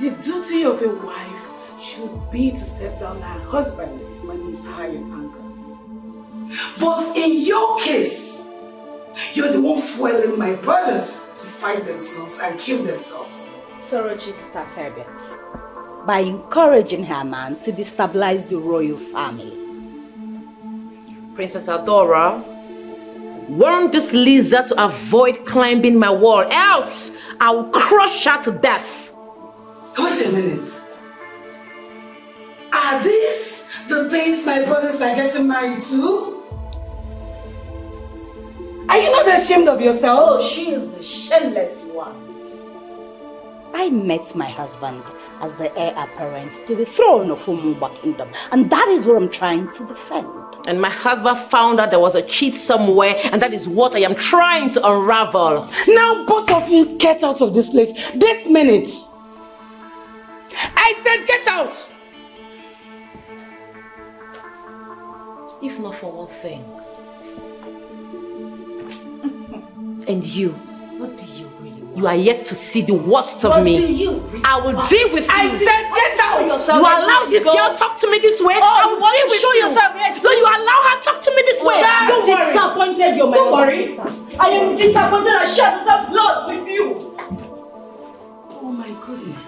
The duty of a wife should be to step down her husband when he's high in anger. But in your case, you're the one fueling my brothers to fight themselves and kill themselves. Sorochi started it by encouraging her man to destabilize the royal family. Princess Adora, warn this lizard to avoid climbing my wall, else I will crush her to death. Wait a minute. Are these the things my brothers are getting married to? Are you not ashamed of yourself? Oh, she is the shameless one. I met my husband as the heir apparent to the throne of Umumba Kingdom, and that is what I'm trying to defend. And my husband found out there was a cheat somewhere, and that is what I am trying to unravel. Now both of you get out of this place this minute. I said get out! If not for one thing. and you, What do you really want? you are yet to see the worst of What me. do you really I will deal with I you. I said get out! You allow this girl talk to me this way. Oh, I you will want deal to with show you. yourself here So you allow her talk to me this way. I am Don't worry. disappointed you're my Don't worry. sister. I am disappointed I shared some blood with you. Oh my goodness.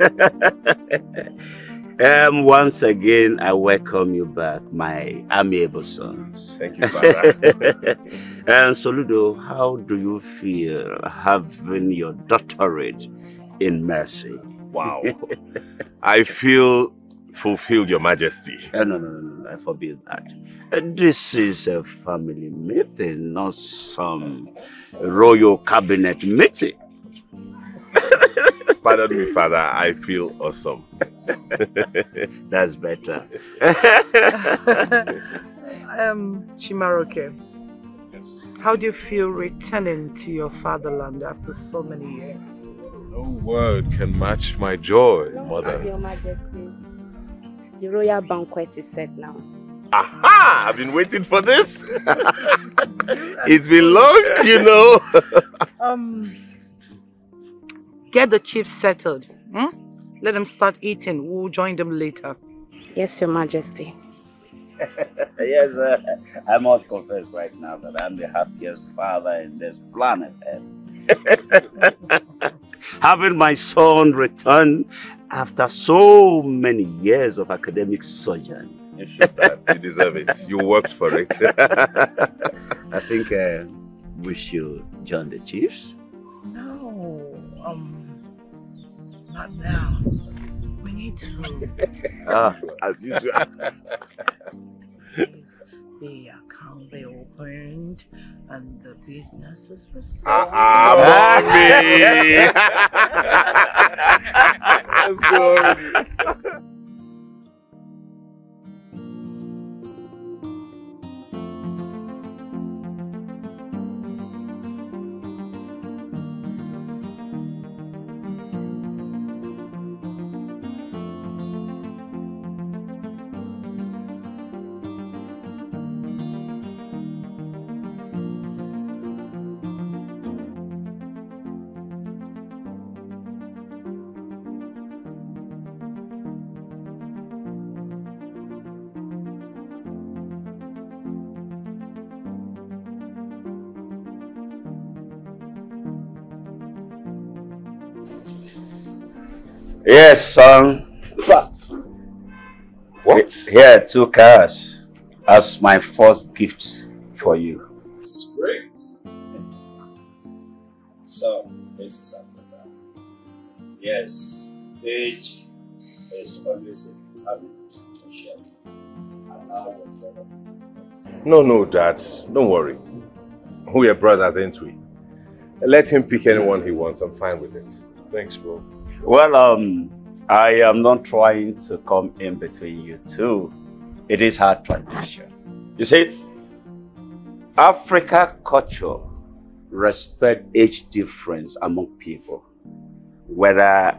um, once again, I welcome you back, my amiable sons. Thank you, Father. and Soludo, how do you feel having your doctorate in mercy? wow. I feel fulfilled, Your Majesty. Uh, no, no, no, no, I forbid that. Uh, this is a family meeting, not some royal cabinet meeting. Pardon me, Father. I feel awesome. That's better. um, Chimaroke, how do you feel returning to your fatherland after so many years? No word can match my joy, Mother. Your Majesty, the royal banquet is set now. Aha! I've been waiting for this. it's been long, you know. um, get the chiefs settled. Hmm? Let them start eating. We'll join them later. Yes, Your Majesty. yes, uh, I must confess right now that I'm the happiest father in this planet. Having my son return after so many years of academic sojourn. You should, You deserve it. You worked for it. I think uh, we should join the chiefs. No, um, not now. We need to. ah, as usual. the account be opened and the businesses were Ah, ah, mommy! Let's Yes, son. What? Here, two cars as my first gift for you. It's great. So, this is Africa. Yes, age is always a habit to share. Allow yourself No, no, Dad. Don't worry. We are brothers, ain't we? Let him pick anyone he wants. I'm fine with it. Thanks, bro. Well, um, I am not trying to come in between you two. It is our tradition. You see, Africa culture respect age difference among people, whether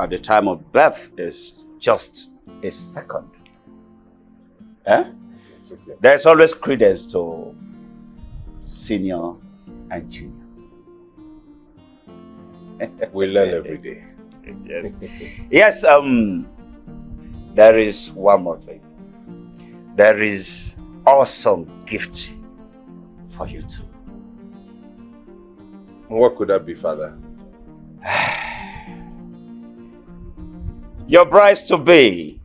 at the time of birth is just a second. Eh? Okay. There's always credence to senior and junior. We learn every day. yes. yes, um, there is one more thing. There is awesome gift for you too. What could that be, Father? Your bride to be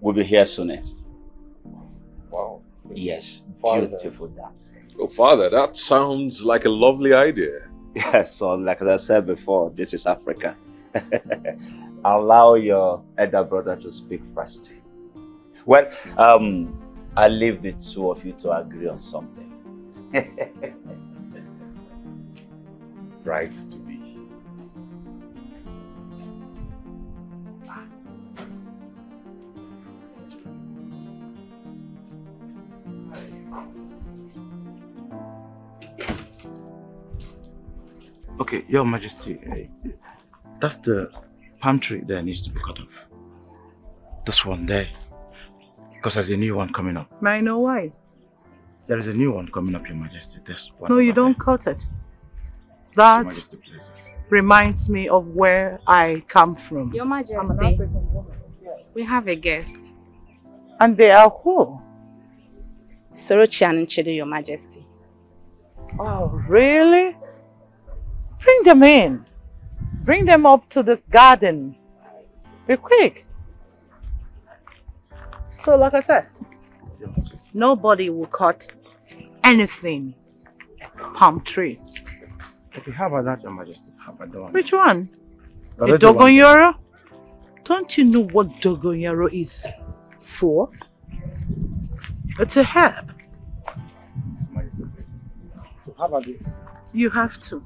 will be here soonest. Wow. Yes, Father. beautiful damsel. Oh, Father, that sounds like a lovely idea. Yes, so like I said before, this is Africa. Allow your elder brother to speak first. Well, um, I leave the two of you to agree on something. Brides to be. Okay, Your Majesty, eh, that's the palm tree that needs to be cut off. This one there, because there's a new one coming up. May I know why? There is a new one coming up, Your Majesty. This one. No, you don't there. cut it. That Majesty, reminds me of where I come from. Your I'm an Majesty, African woman. we have a guest. And they are who? Sorochi and Nchedo, Your Majesty. Oh, really? Bring them in. Bring them up to the garden. Be quick. So, like I said, nobody will cut anything palm tree. Okay, how about that, Your Majesty? How about that one? Which one? The The. Dogonyaro? Don't you know what Dogonyaro is for? It's a herb. Majesty, please. So how about this? You have to.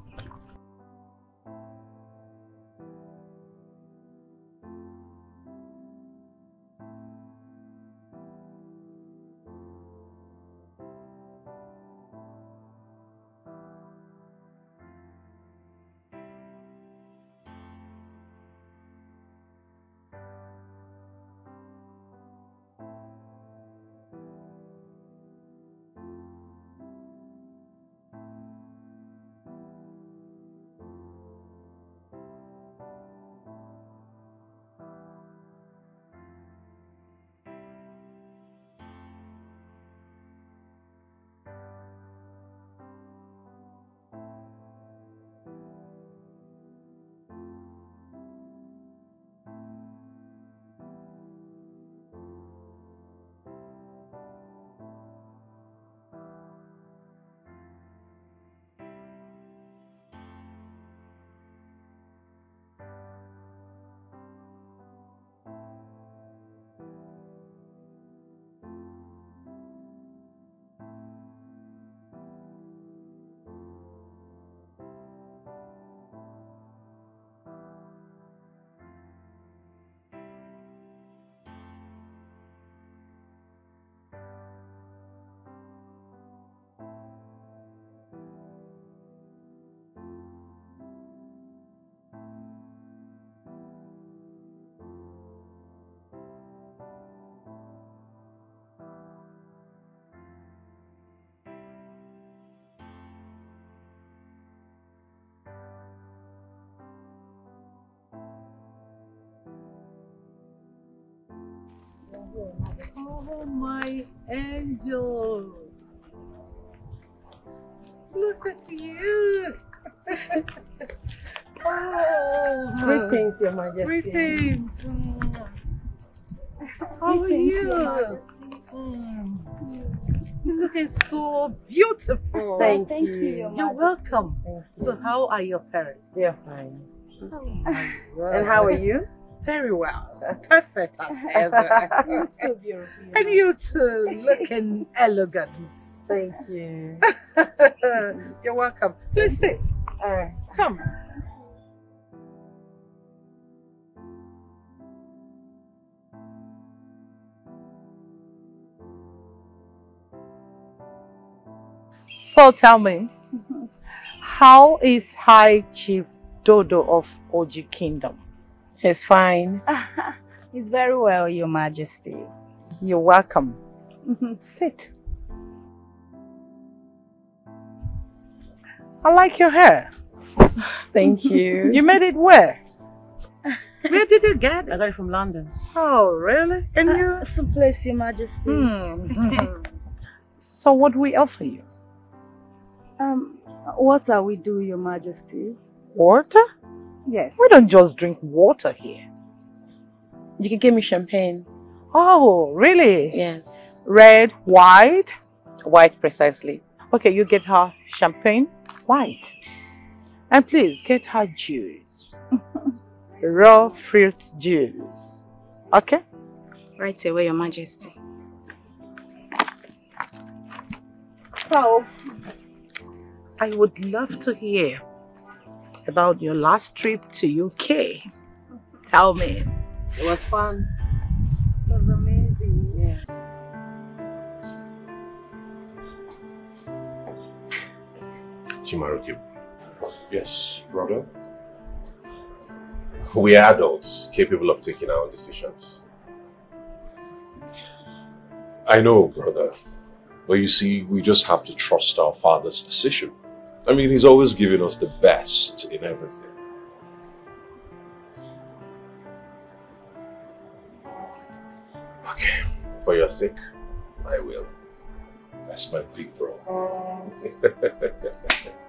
Oh, my angels. Look at you. oh, Greetings, Your Majesty. Greetings. How are you? Your Majesty. Mm. You're looking so beautiful. Thank, Thank you. you, Your You're welcome. Thank you. So, how are your parents? They're fine. Oh my And how are you? Very well. Perfect as ever. so beautiful. and you too, looking elegant. Thank you. You're welcome. Please sit. All right. Come. So tell me, how is High Chief Dodo of Oji Kingdom? He's fine. He's very well, Your Majesty. You're welcome. Sit. I like your hair. Thank you. You made it where? Where did you get it? I got it it? from London. Oh, really? And you? Uh, some place, Your Majesty. Hmm. so what do we offer you? Um, what are we do, Your Majesty? Water? Yes. We don't just drink water here. You can give me champagne. Oh, really? Yes. Red, white? White, precisely. Okay, you get her champagne, white. And please get her juice. Raw fruit juice. Okay? Right away, Your Majesty. So, I would love to hear about your last trip to UK. Tell me. It was fun. It was amazing. Yeah. Chimaruki. Yes, brother. We are adults capable of taking our own decisions. I know, brother. But you see, we just have to trust our father's decision. I mean, he's always giving us the best in everything. Okay, for your sake, I will. That's my big bro.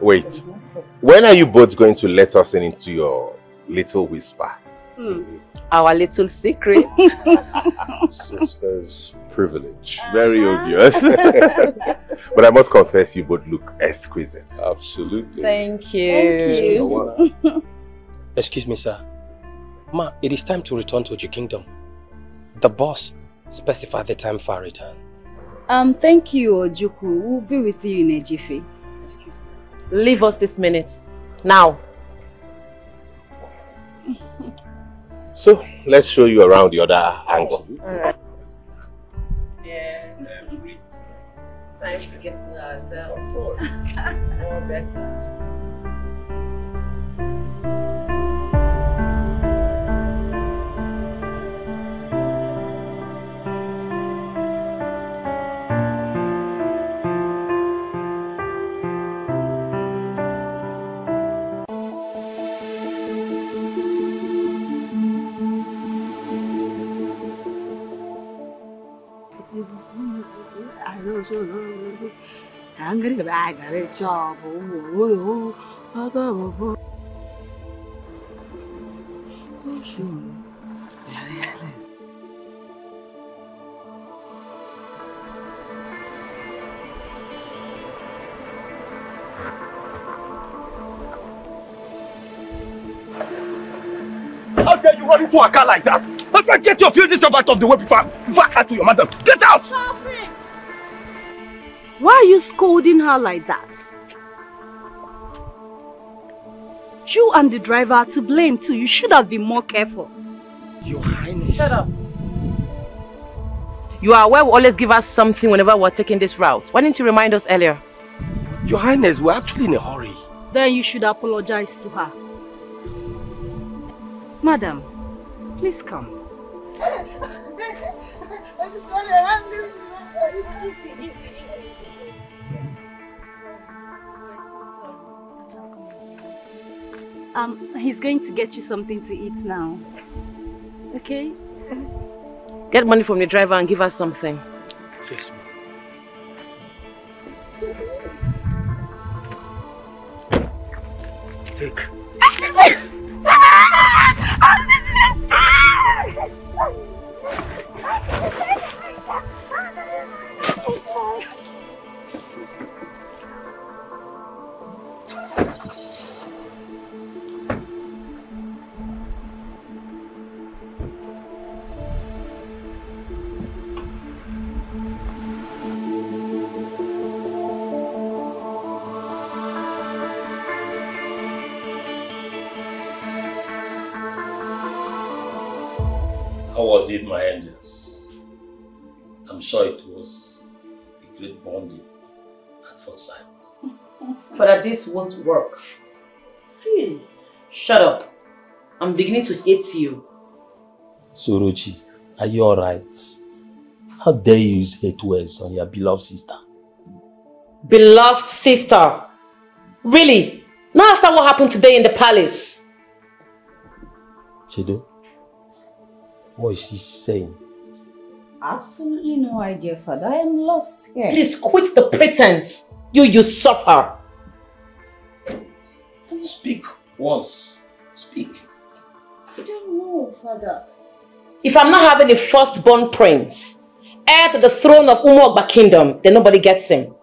Wait, when are you both going to let us in into your little whisper? Our little secret. Sister's privilege. Very obvious. but I must confess, you both look exquisite. Absolutely. Thank you. Thank you. Excuse me, sir. Ma, it is time to return to your kingdom. The boss specified the time for our return. Um, thank you, Ojuku. We'll be with you in a jiffy. Leave us this minute. Now. So, let's show you around the other angle. Alright. Yeah. Time to get to know ourselves. Of course. More better. How dare you run into a car like that? My friend, get your filthy stuff out of the way before, before I cut to your madam. Get out! Why are you scolding her like that? You and the driver are to blame too. You should have been more careful. Your Highness. Shut up. You are aware we always give us something whenever we're taking this route. Why didn't you remind us earlier? Your Highness, we're actually in a hurry. Then you should apologize to her. Madam, please come. Um, he's going to get you something to eat now. Okay? Get money from the driver and give us something. Yes, Take. Father, this won't work. Sis. Shut up. I'm beginning to hate you. Sorochi, are you alright? How dare you use hate words on your beloved sister? Beloved sister. Really? Not after what happened today in the palace. Chedo, what is she saying? Absolutely no idea, Father. I am lost here. Please quit the pretense. You usurper. Speak once. Speak. I don't know, Father. If I'm not having a firstborn prince, heir to the throne of Umogba kingdom, then nobody gets him.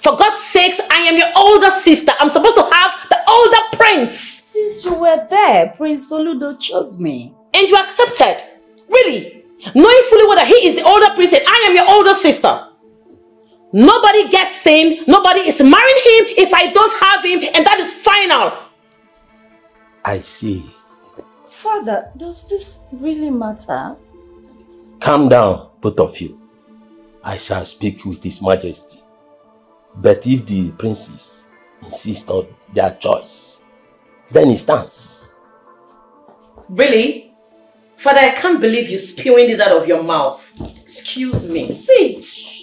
For God's sakes, I am your older sister. I'm supposed to have the older prince. Since you were there, Prince Soludo chose me. And you accepted. Really? Knowing fully well that he is the older prince and I am your older sister. Nobody gets him. Nobody is marrying him if I don't have him. And that is final. I see. Father, does this really matter? Calm down, both of you. I shall speak with His Majesty. But if the princes insist on their choice, then it stands. Really? Father, I can't believe you spewing this out of your mouth. Excuse me. Sis.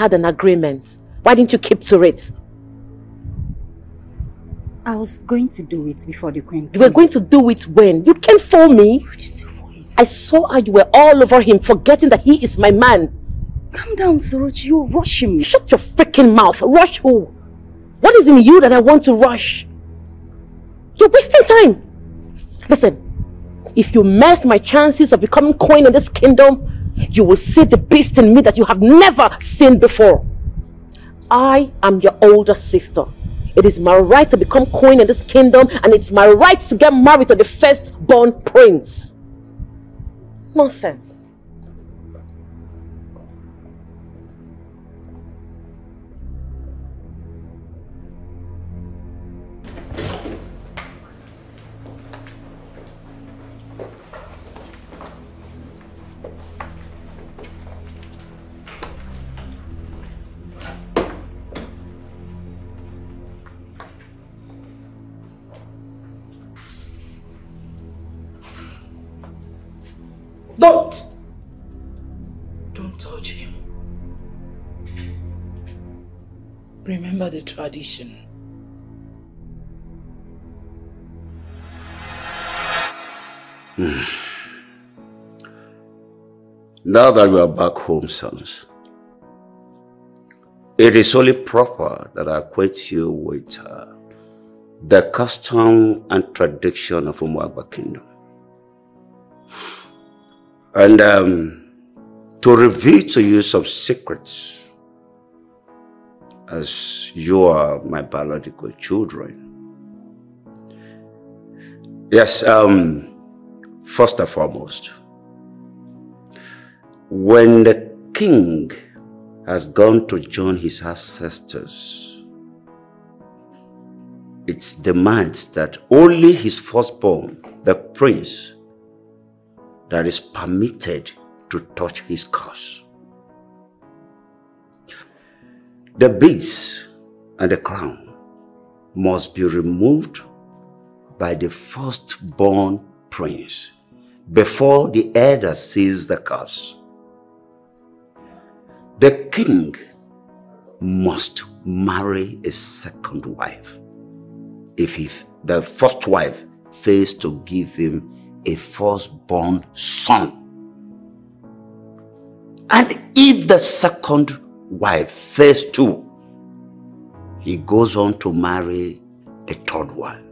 Had an agreement. Why didn't you keep to it? I was going to do it before the queen You were going to do it when? You can't fool me. I saw how you were all over him, forgetting that he is my man. Calm down, Sorochi. You're rushing me. Shut your freaking mouth. Rush who? What is in you that I want to rush? You're wasting time. Listen, if you mess my chances of becoming queen in this kingdom, you will see the beast in me that you have never seen before. I am your older sister. It is my right to become queen in this kingdom, and it's my right to get married to the firstborn prince. Nonsense. Don't! Don't touch him. Remember the tradition. now that we are back home, sons, it is only proper that I acquaint you with uh, the custom and tradition of Umuagba Kingdom. And um, to reveal to you some secrets as you are my biological children. Yes, um, first and foremost, when the king has gone to join his ancestors, it demands that only his firstborn, the prince, that is permitted to touch his cause. The beads and the crown must be removed by the firstborn prince before the elder sees the curse. The king must marry a second wife if he, the first wife fails to give him a firstborn son. And if the second wife fails too, he goes on to marry a third one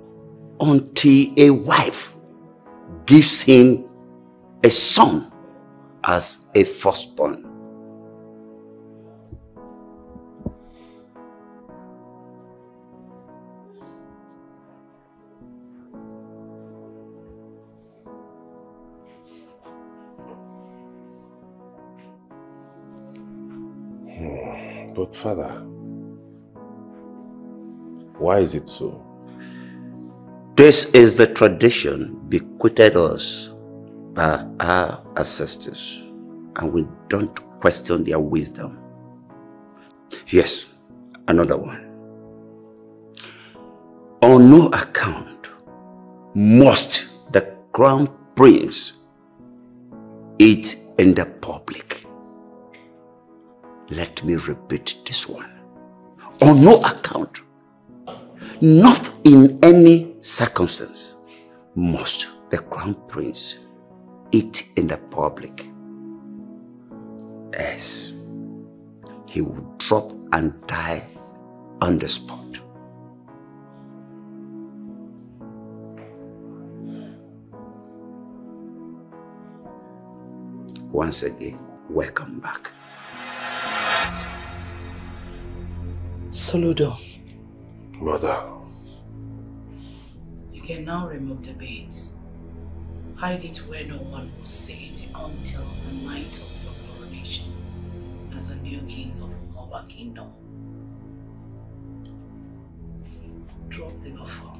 until a wife gives him a son as a firstborn. But father, why is it so? This is the tradition bequeathed us by our ancestors, and we don't question their wisdom. Yes, another one. On no account must the crown prince eat in the public. Let me repeat this one. On no account, not in any circumstance, must the crown prince eat in the public. Yes, he would drop and die on the spot. Once again, welcome back. Soludo. Mother. You can now remove the beads. Hide it where no one will see it until the night of your coronation as the new king of Moba Kingdom. Drop the offer.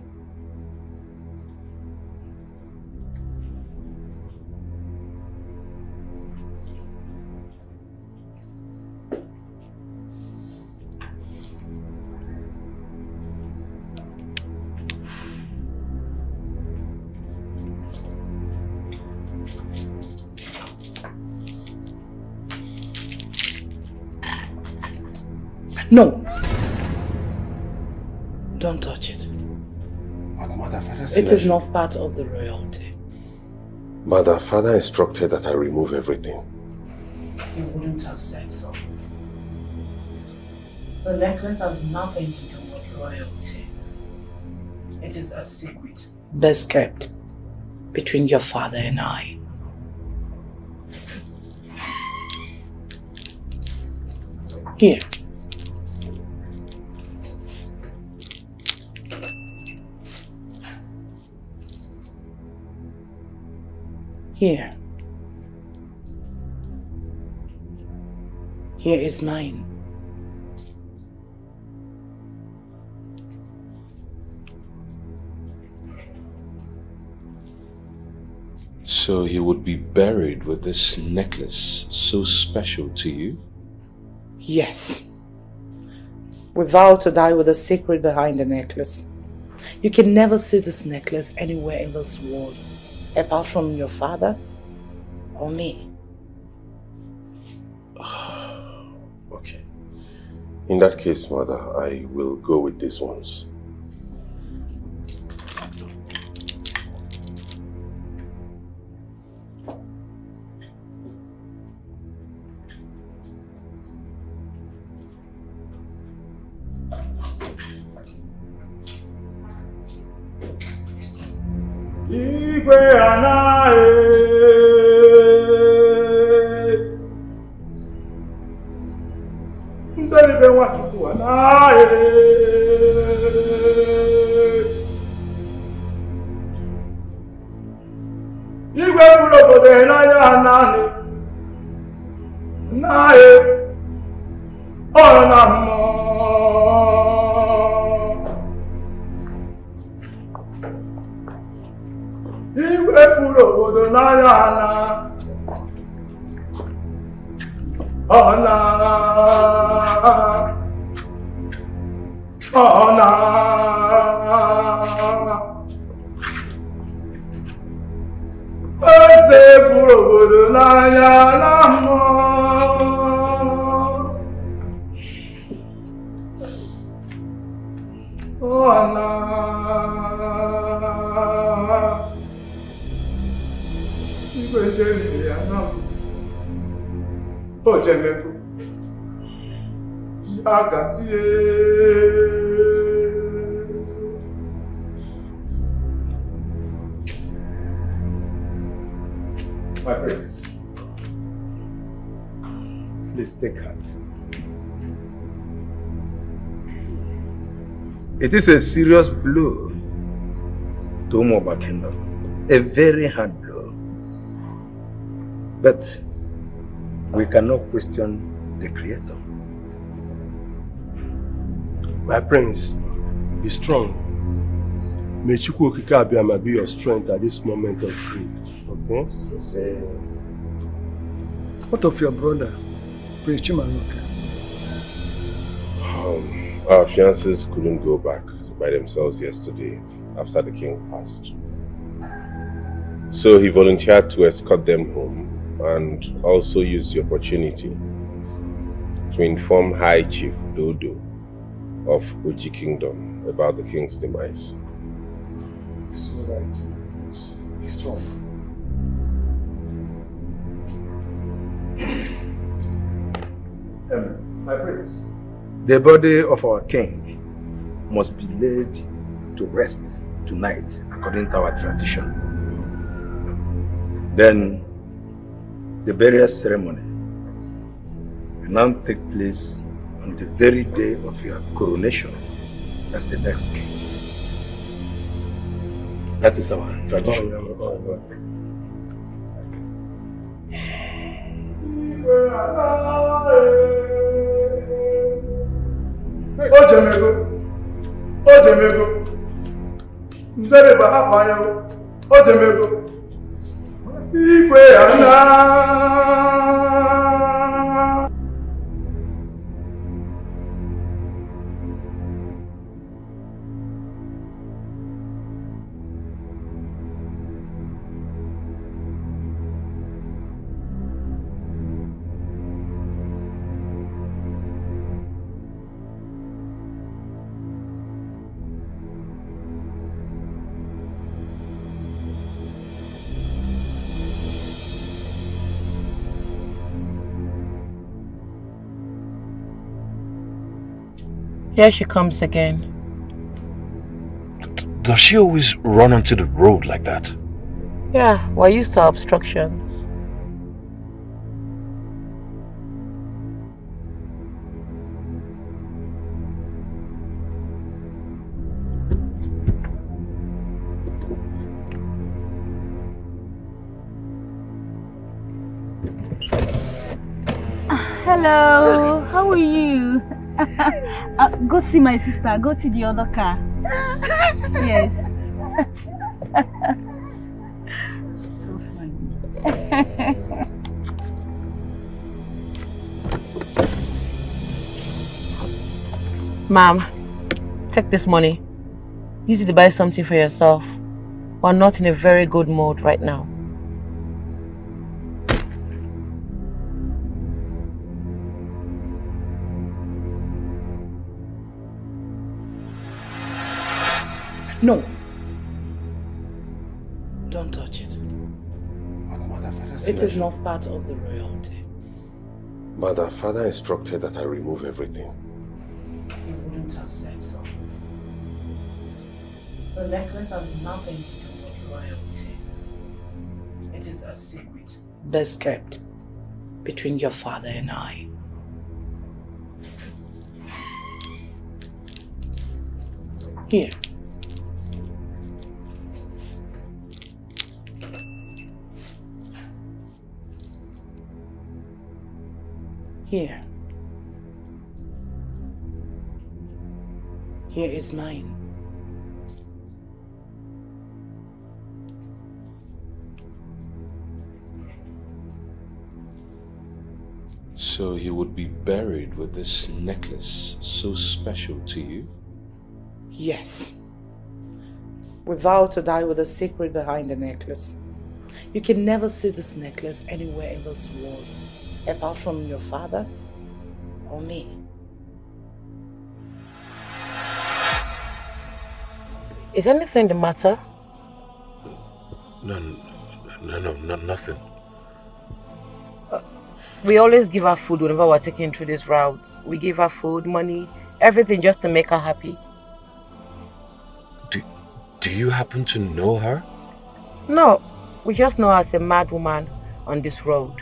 Don't touch it. But mother, father It is not part of the royalty. Mother, father instructed that I remove everything. You wouldn't have said so. The necklace has nothing to do with royalty. It is a secret best kept between your father and I. Here. Here. Here is mine. So he would be buried with this necklace so special to you? Yes. We vow to die with a secret behind the necklace. You can never see this necklace anywhere in this world, apart from your father or me. Okay. In that case, mother, I will go with these ones. It is a serious blow to Umoba Kingdom. A very hard blow. But we cannot question the Creator. My prince, be strong. May Chukwu Okike Abiyama be your strength at this moment of grief. Okay? Say, what of your brother, Prince Chimanuka? Um, our fiancés couldn't go back by themselves yesterday after the king passed. So he volunteered to escort them home and also used the opportunity to inform High Chief Dodo of Uji Kingdom about the king's demise. It's all right. Be strong. Um, my prince, the body of our king must be laid to rest tonight, according to our tradition. Then the burial ceremony will now take place on the very day of your coronation as the next king. That is our tradition. o jemego o jemego ndere bụ hapụ anya o. Jemego ikwe ya naa Here she comes again. Does she always run onto the road like that? Yeah, we're used to obstructions. Go see my sister. Go to the other car. Yes. so funny. Mom, take this money. Use it to buy something for yourself. We're not in a very good mood right now. No. Don't touch it. It is not part of the royalty. But Mother, father instructed that I remove everything. You wouldn't have said so. The necklace has nothing to do with royalty. It is a secret best kept between your father and I. Here. Here. Here is mine. So he would be buried with this necklace so special to you? Yes. We vow to die with a secret behind the necklace. You can never see this necklace anywhere in this world, apart from your father or me. Is anything the matter? No, no, no, no nothing. Uh, we always give her food whenever we're taking through this route. We give her food, money, everything just to make her happy. Do, do you happen to know her? No, we just know her as a mad woman on this road.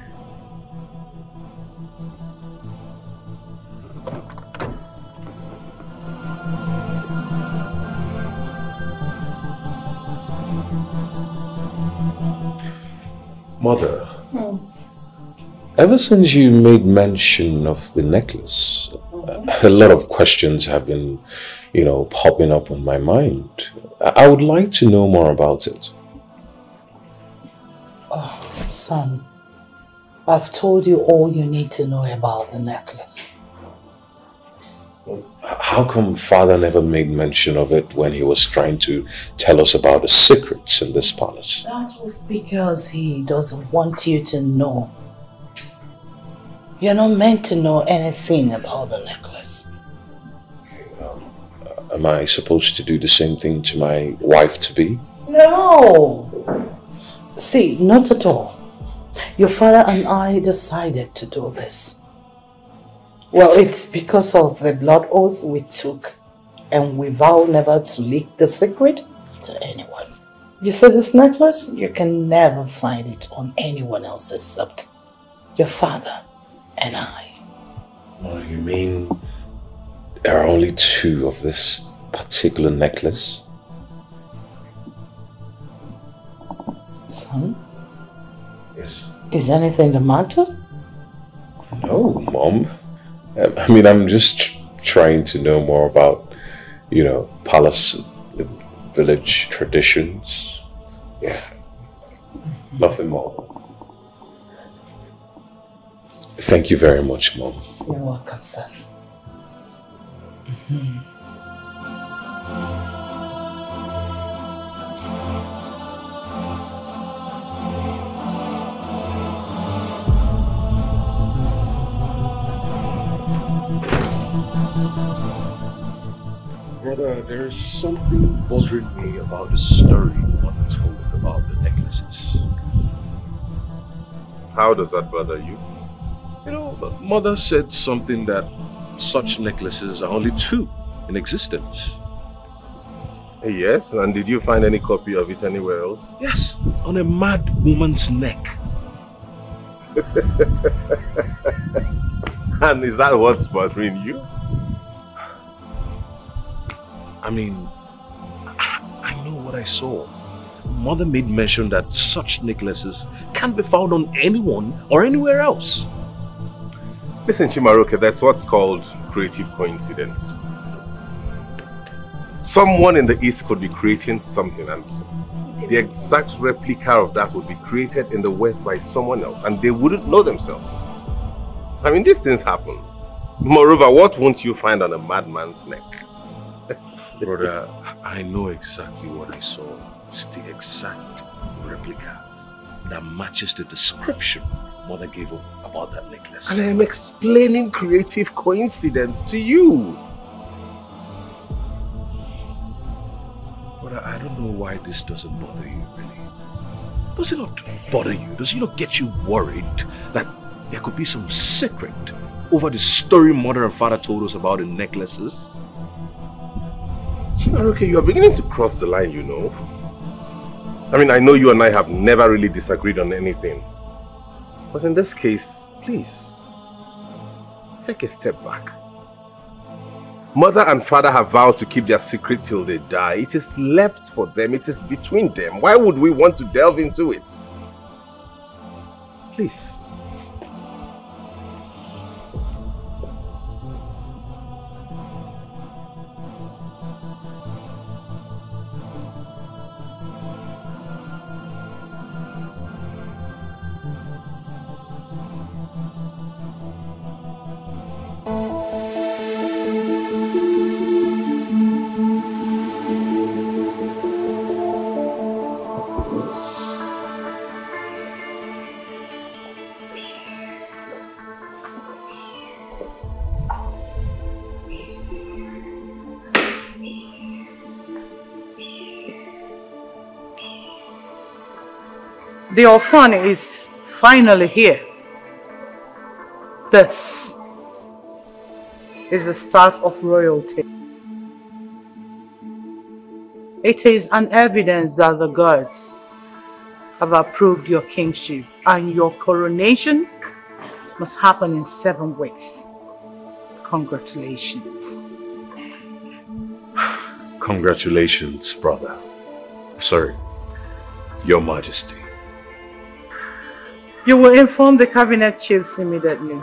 Mother, hmm. ever since you made mention of the necklace, a lot of questions have been, you know, popping up on my mind. I would like to know more about it. Oh, son, I've told you all you need to know about the necklace. How come father never made mention of it when he was trying to tell us about the secrets in this palace? That was because he doesn't want you to know. You're not meant to know anything about the necklace. Um, am I supposed to do the same thing to my wife to be? No! See, not at all. Your father and I decided to do this. Well, it's because of the blood oath we took and we vow never to leak the secret to anyone. You see this necklace? You can never find it on anyone else except your father and I. Oh, you mean there are only two of this particular necklace? Son? Yes. Is anything the matter? No, Mom. I mean, I'm just tr- trying to know more about, you know, palace, village traditions. Yeah. Nothing more. Thank you very much, Mom. You're welcome, son. Mhm. Brother, there's something bothering me about the story Mother told about the necklaces. How does that bother you? You know, Mother said something that such necklaces are only two in existence. Yes, and did you find any copy of it anywhere else? Yes, on a mad woman's neck. and is that what's bothering you? I mean, I, know what I saw. Mother made mention that such necklaces can't be found on anyone or anywhere else. Listen, Chimaroke, that's what's called creative coincidence. Someone in the East could be creating something and the exact replica of that would be created in the West by someone else and they wouldn't know themselves. I mean, these things happen. Moreover, what won't you find on a madman's neck? Brother, I know exactly what I saw. It's the exact replica that matches the description Mother gave up about that necklace. And I am explaining creative coincidence to you. Brother, I don't know why this doesn't bother you, really. Does it not bother you? Does it not get you worried that there could be some secret over the story mother and father told us about the necklaces? Chimaroke, you are beginning to cross the line, you know. I mean, I know you and I have never really disagreed on anything. But in this case, please, take a step back. Mother and father have vowed to keep their secret till they die. It is left for them. It is between them. Why would we want to delve into it? Please. The orphan is finally here. This is the staff of royalty. It is an evidence that the gods have approved your kingship and your coronation must happen in seven weeks. Congratulations. Congratulations, brother. Sorry, Your Majesty. You will inform the cabinet chiefs immediately.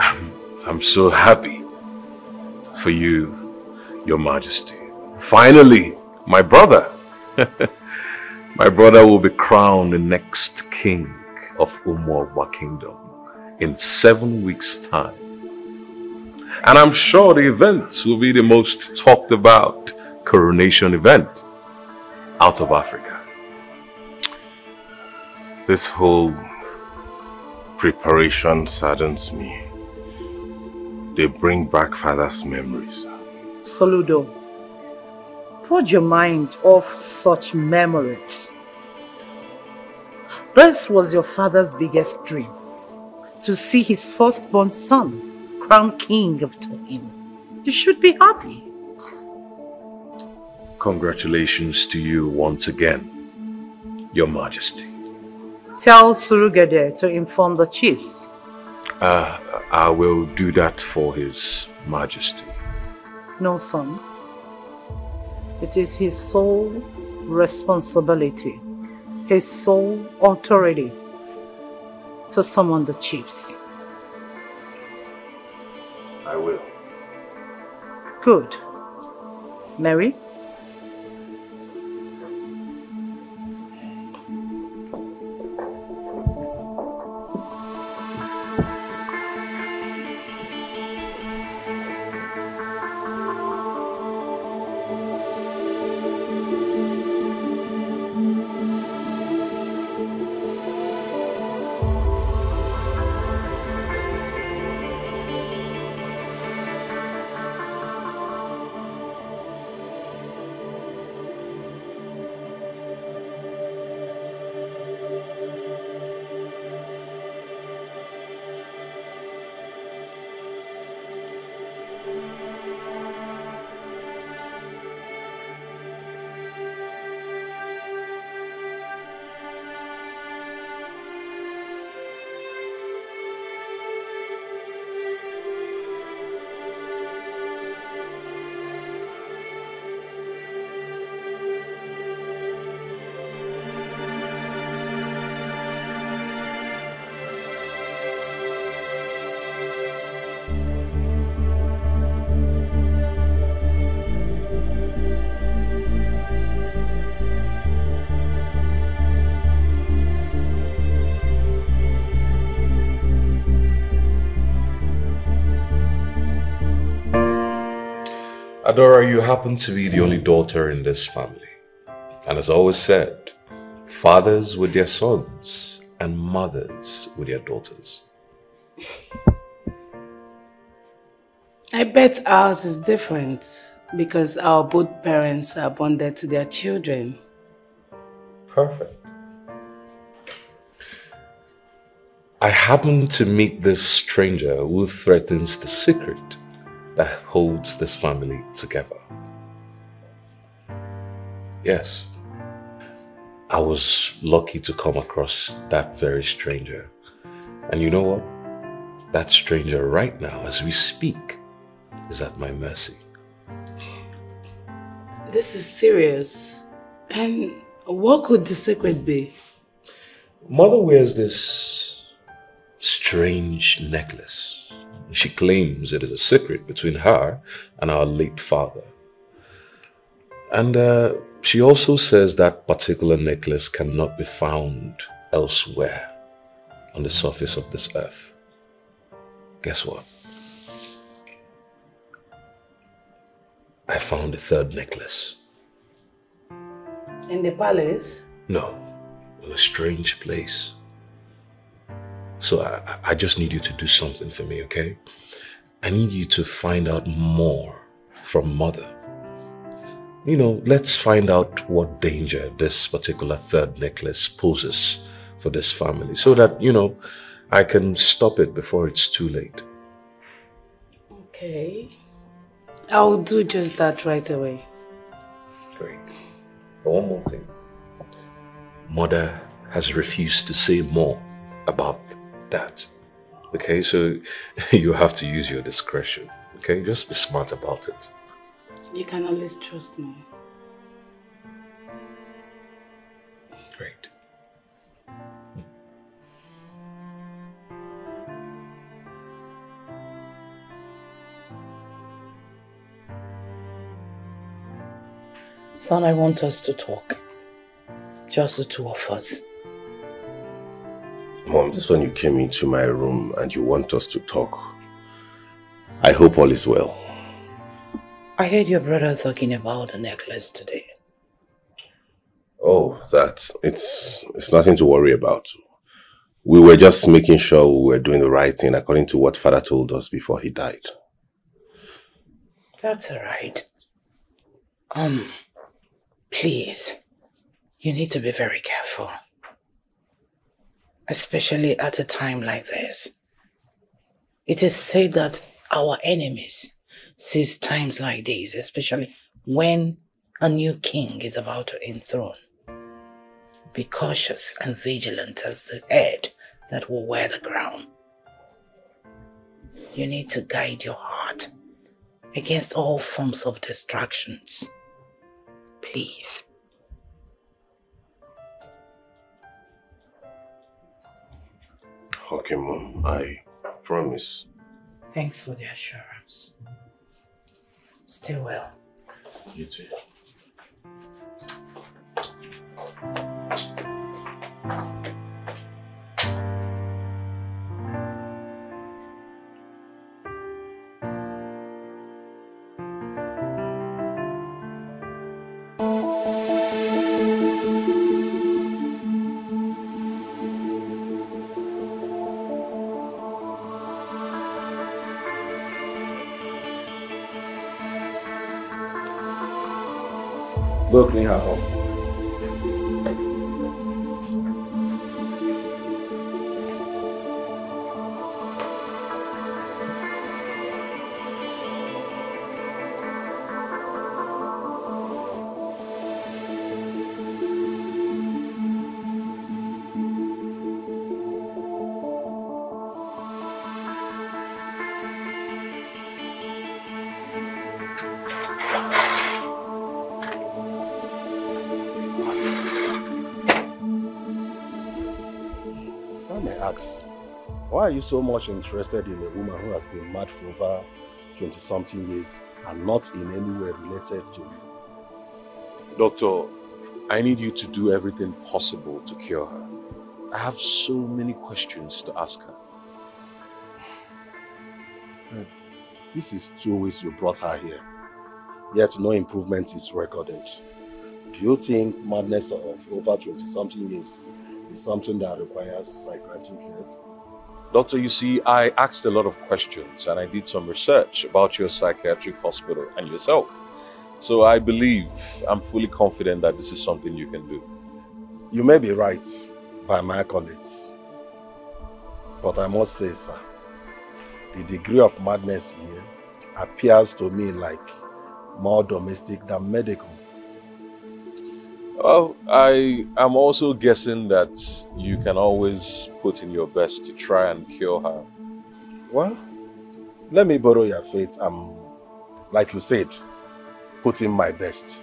I'm so happy for you, Your Majesty. Finally, my brother. my brother will be crowned the next king of Umorwa Kingdom in seven weeks' time. And I'm sure the event will be the most talked about coronation event out of Africa. This whole preparation saddens me. They bring back father's memories. Soludo, put your mind off such memories. This was your father's biggest dream, to see his firstborn son crowned king of Tohin. You should be happy. Congratulations to you once again, Your Majesty. Tell Surugede to inform the chiefs. Uh, I will do that for His Majesty. No, son. It is his sole responsibility, his sole authority to summon the chiefs. I will. Good. Mary? Adora, you happen to be the only daughter in this family. And as I always said, fathers with their sons and mothers with their daughters. I bet ours is different because our both parents are bonded to their children. Perfect. I happen to meet this stranger who threatens the secret that holds this family together. Yes. I was lucky to come across that very stranger. And you know what? That stranger right now, as we speak, is at my mercy. This is serious. And what could the secret be? Mother wears this strange necklace. She claims it is a secret between her and our late father. And uh, she also says that particular necklace cannot be found elsewhere on the surface of this earth. Guess what? I found a third necklace. In the palace? No, in a strange place. So I, I just need you to do something for me, okay? I need you to find out more from mother. You know, let's find out what danger this particular third necklace poses for this family so that, you know, I can stop it before it's too late. Okay. I'll do just that right away. Great. But one more thing. Mother has refused to say more about that. Okay, so you have to use your discretion. Okay, just be smart about it. You can always trust me. Great. Son, I want us to talk. Just the two of us. Mom, this one you came into my room and you want us to talk. I hope all is well. I heard your brother talking about the necklace today. Oh, that. It's, it's nothing to worry about. We were just making sure we were doing the right thing according to what father told us before he died. That's alright. Um, please, you need to be very careful. Especially at a time like this. It is said that our enemies seize times like these, especially when a new king is about to enthrone. Be cautious and vigilant as the head that will wear the crown. You need to guide your heart against all forms of distractions. Please. Okay, Mom, I promise. Thanks for the assurance. Stay well. You too. Go clean her up. If Why are you so much interested in a woman who has been mad for over 20 something years and not in any way related to you? Doctor, I need you to do everything possible to cure her. I have so many questions to ask her. Hmm. This is two weeks you brought her here, yet no improvement is recorded. Do you think madness of over 20 something years is something that requires psychiatric help? Doctor, you see, I asked a lot of questions and I did some research about your psychiatric hospital and yourself. So I believe, I'm fully confident that this is something you can do. You may be right by my colleagues, but I must say, sir, the degree of madness here appears to me like more domestic than medical. Well, I am also guessing that you can always put in your best to try and cure her. Well, let me borrow your faith. I'm, like you said, putting my best.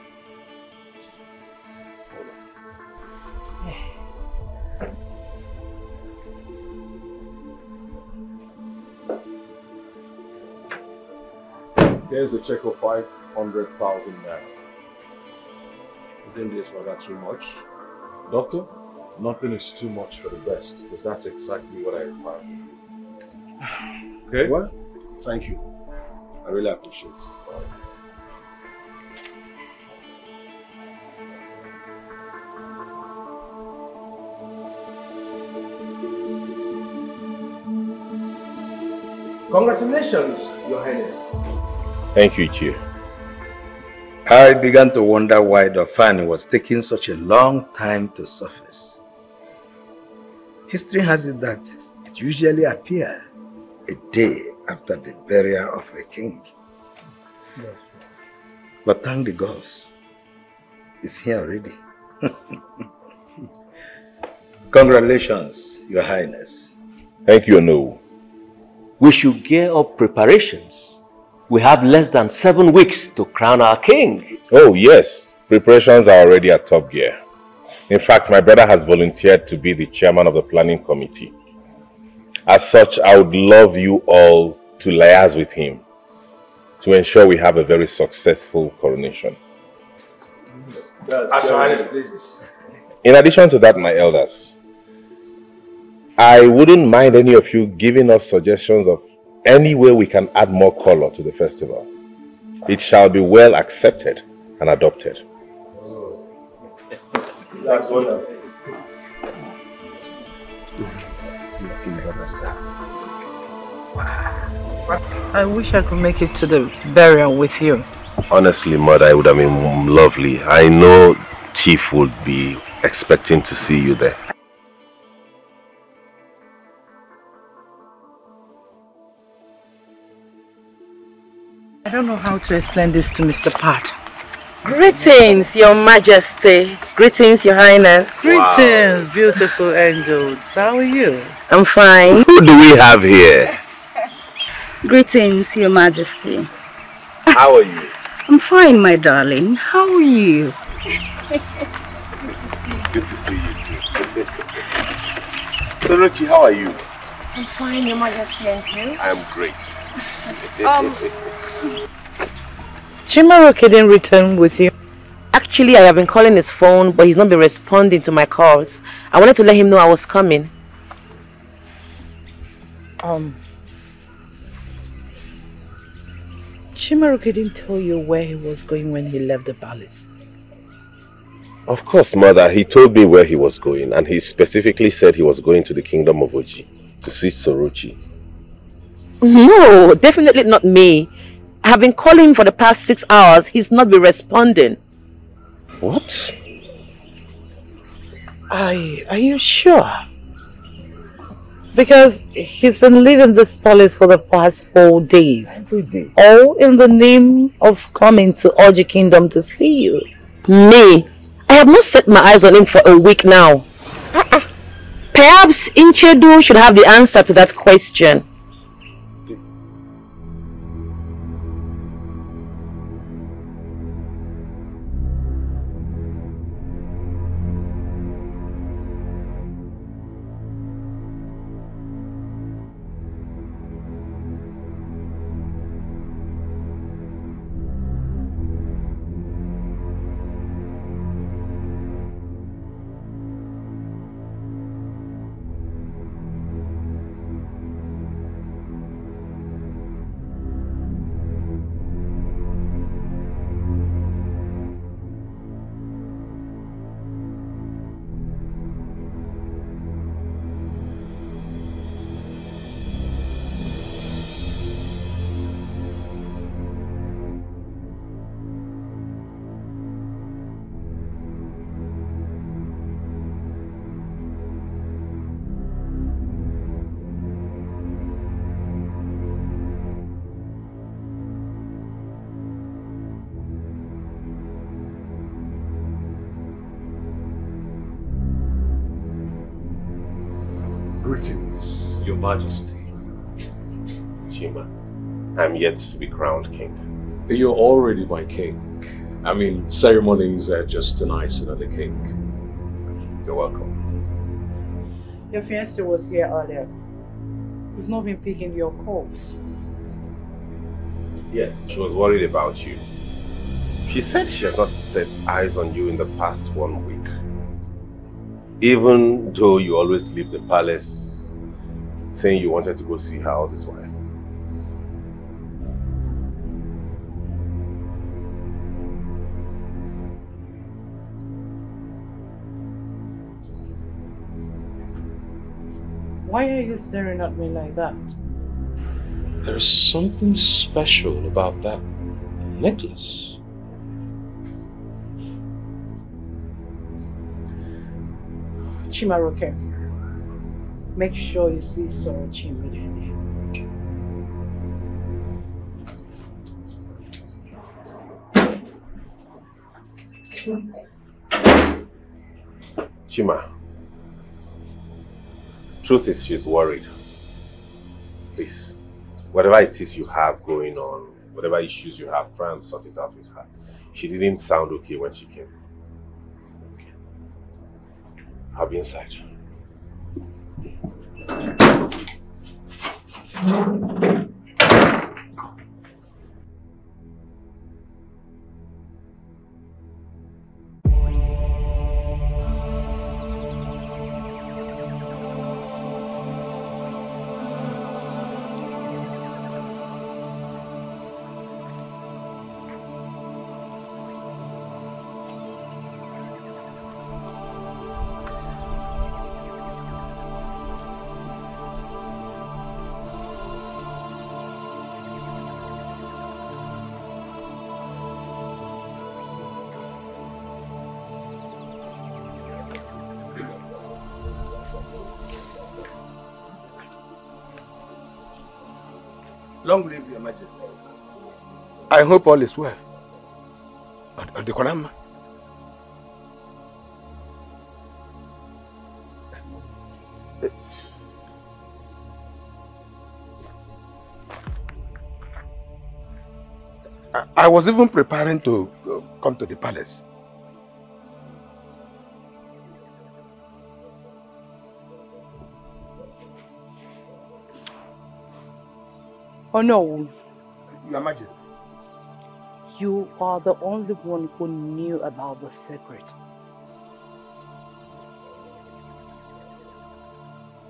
Here's a check of 500,000 naira. Isn't this rather too much? Doctor, nothing is too much for the best, because that's exactly what I require. Okay? Well, thank you. I really appreciate it. Congratulations, Your Highness. Thank you, Chief. I began to wonder why the Fani was taking such a long time to surface. History has it that it usually appears a day after the burial of a king. But thank the gods, it's here already. Congratulations, Your Highness. Thank you, No. We should gear up preparations. We have less than seven weeks to crown our king. Oh, yes. Preparations are already at top gear. In fact, my brother has volunteered to be the chairman of the planning committee. As such, I would love you all to liaise with him to ensure we have a very successful coronation. As Your Highness pleases. In addition to that, my elders, I wouldn't mind any of you giving us suggestions of any way we can add more color to the festival. It shall be well accepted and adopted. That's wonderful. I wish I could make it to the burial with you. Honestly, Mother, it would have been lovely. I know Chief would be expecting to see you there. I don't know how to explain this to Mr. Pat. Greetings, Your Majesty. Greetings, Your Highness. Greetings, beautiful angels. How are you? I'm fine. Who do we have here? Greetings, Your Majesty. How are you? I'm fine, my darling. How are you? Good to see you too. Sorochi, how are you? I'm fine, Your Majesty, and you? I am great. Um, Chimaroke didn't return with you. Actually, I have been calling his phone, but he's not been responding to my calls. I wanted to let him know I was coming. Um, Chimaroke didn't tell you where he was going when he left the palace. Of course, Mother. He told me where he was going, and he specifically said he was going to the kingdom of Oji to see Sorochi. No, definitely not me. I have been calling him for the past six hours. He's not been responding. What? Are, are you sure? Because he's been leaving this palace for the past four days. Every day. All in the name of coming to Oji Kingdom to see you. Me? I have not set my eyes on him for a week now. Uh-uh. Perhaps Inchedu should have the answer to that question. Majesty. Chima, I'm yet to be crowned king. You're already my king. I mean, ceremonies are just an icing on the cake. You're welcome. Your fiancé was here earlier. You've not been picking your calls. Yes, she was worried about you. She said she has not set eyes on you in the past one week. Even though you always leave the palace saying you wanted to go see her all this while. Why are you staring at me like that? There's something special about that necklace. Chimaroke, make sure you see Soro Chimidene. Chima, truth is she's worried. Please, whatever it is you have going on, whatever issues you have, try and sort it out with her. She didn't sound okay when she came. Okay. I'll be inside. Thank you. Long live your majesty. I hope all is well. Adekonama. I, I was even preparing to uh, come to the palace. Oh no, Your Majesty. you are the only one who knew about the secret.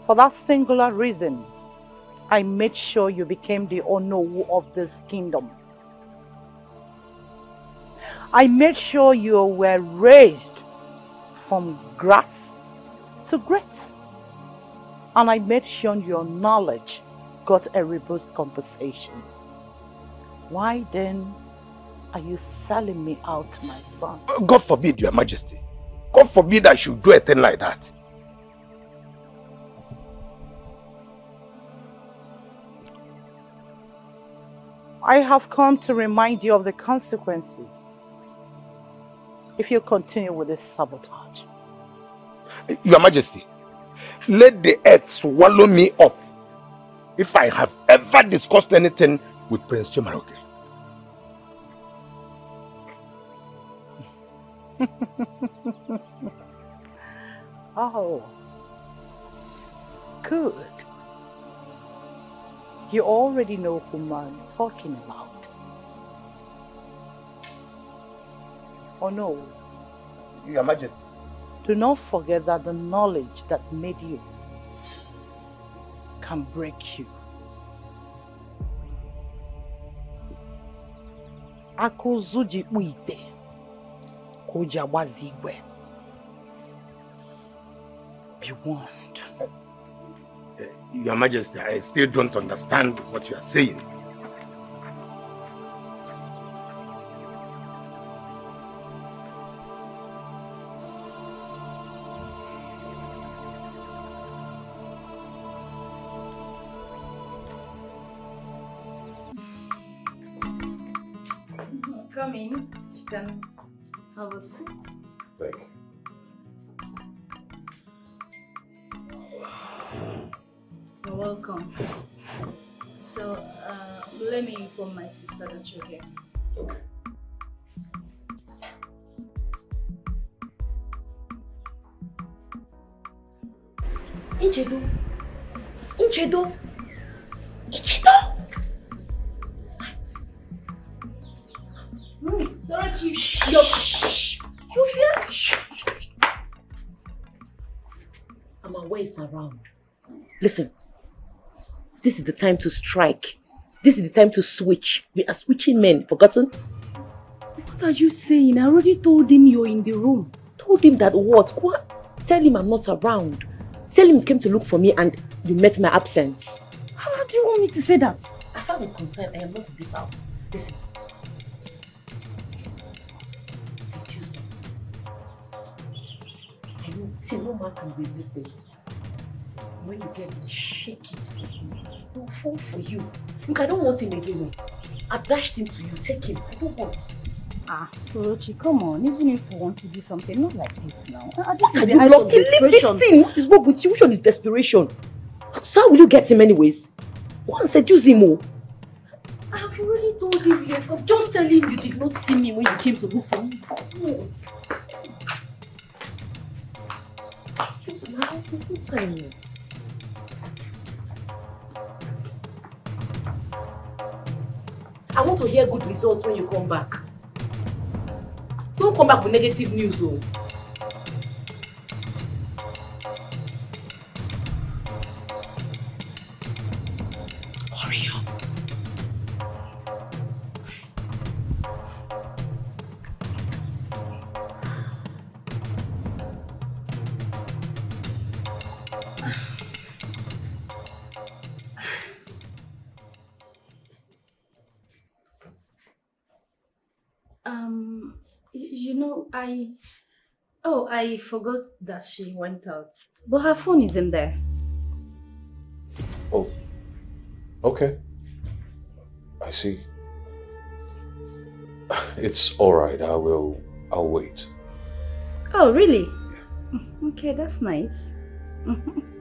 For that singular reason, I made sure you became the Onowu of this kingdom. I made sure you were raised from grass to grace. And I made sure your knowledge got a robust compensation. Why then are you selling me out, my son? God forbid, Your Majesty. God forbid I should do a thing like that. I have come to remind you of the consequences if you continue with this sabotage. Your Majesty, let the earth swallow me up if I have ever discussed anything with Prince Chimaroke. oh, good. You already know whom I'm talking about. Oh no, Your Majesty. do not forget that the knowledge that made you can break you. Akụzụ ji kpụ ite ka o ji agbazi igwe. Be warned. Your Majesty, I still don't understand what you are saying. Can have a seat. Thank you. You're welcome. So, uh, let me inform my sister that you're here. Okay. Inchedo. Inchedo. Inchedo. I'm aware it's around. Listen, this is the time to strike. This is the time to switch. We are switching men, forgotten? What are you saying? I already told him you're in the room. Told him that what? What? Tell him I'm not around. Tell him you came to look for me and you met my absence. How do you want me to say that? I found a concern. I am not in this house. Listen. I know. See, no man can resist this. When you get it, shake it. He'll fall for you. Look, I don't want him again. oh. I've dashed him to you. Take him. I don't want. Ah, Sorochi, come on. Even if you want to do something, not like this now. Ah, this What is are you height blocking? Leave this thing. What is wrong with you? Which one is desperation? So how will you get him anyways? Go and seduce him, oh. I've already told him yes. but Just tell him you did not see me when you came to look for me. No. Now, it's not I want to hear good results when you come back. Don't come back with negative news, oh. I... Oh, I forgot that she went out. But her phone is in there. Oh, okay. I see. It's all right. I will. I'll wait. Oh, really? Okay, that's nice.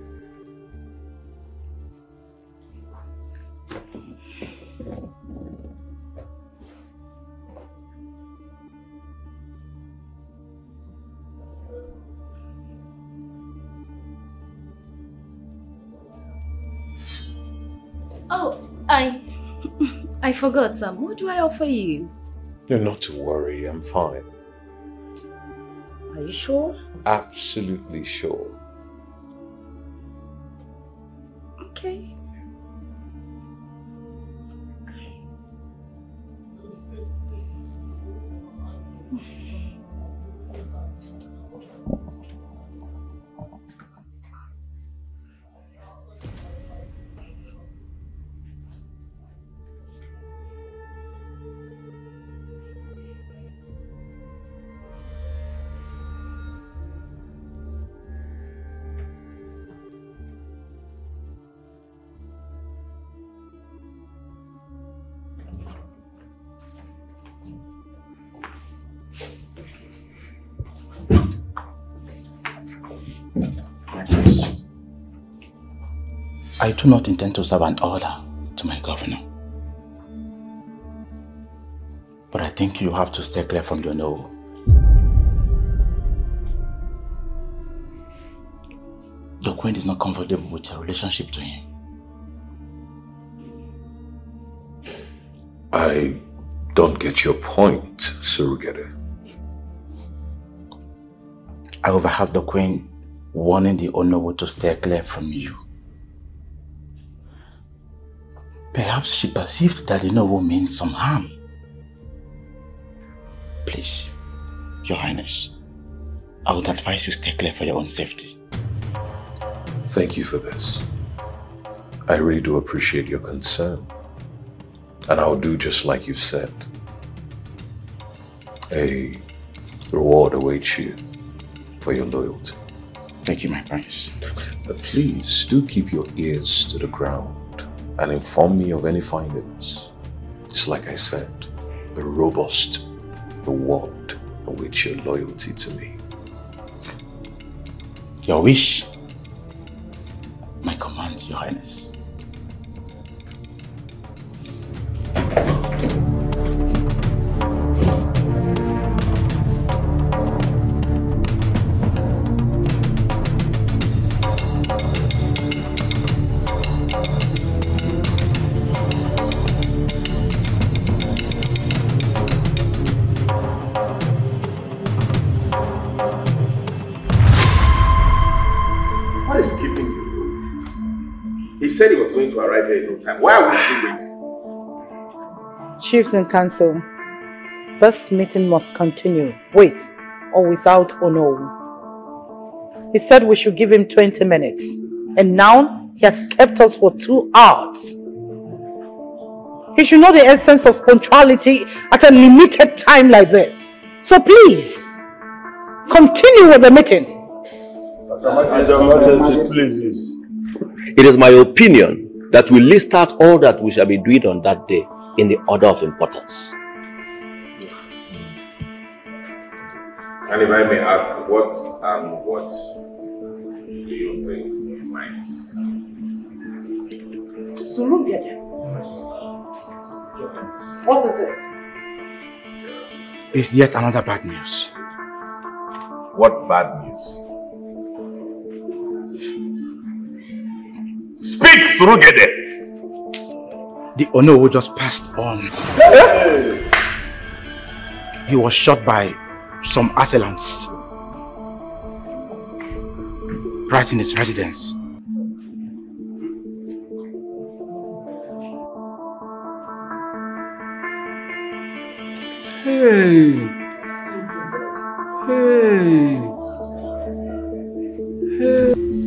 I... Forgot, Sam. What do I offer you? No, not to worry. I'm fine. Are you sure? Absolutely sure. Okay. I do not intend to serve an order to my governor. But I think you have to stay clear from your no. The queen is not comfortable with your relationship to him. I don't get your point, Surugede. I overheard the queen warning the Onowu to stay clear from you. Perhaps she perceived that the Onowu means some harm. Please, your highness, I would advise you to stay clear for your own safety. Thank you for this. I really do appreciate your concern. And I'll do just like you said. A reward awaits you for your loyalty. Thank you, my prince. But please do keep your ears to the ground and inform me of any findings. Just like I said, a robust reward awaits your loyalty to me. Your wish my commands, Your Highness. Chiefs in council, this meeting must continue with or without Onowu. He said we should give him 20 minutes. And now he has kept us for two hours. He should know the essence of punctuality at a limited time like this. So please, continue with the meeting. It is my opinion that we list out all that we shall be doing on that day in the order of importance. And if I may ask, what and what do you think you might? Surugede. What is it? It's yet another bad news. What bad news? Speak, Surugede! The Onowu just passed on. He was shot by some assailants right in his residence. Hey. Hey. Hey.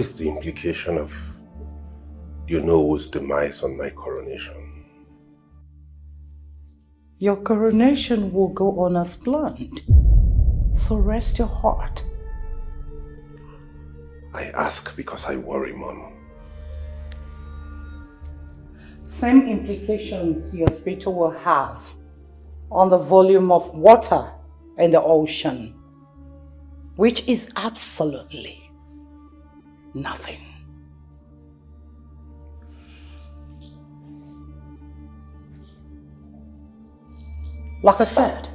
Is the implication of Yonowo's demise on my coronation? Your coronation will go on as planned. So rest your heart. I ask because I worry, Mom. Same implications your spiritual will have on the volume of water in the ocean, which is absolutely nothing. Like I said,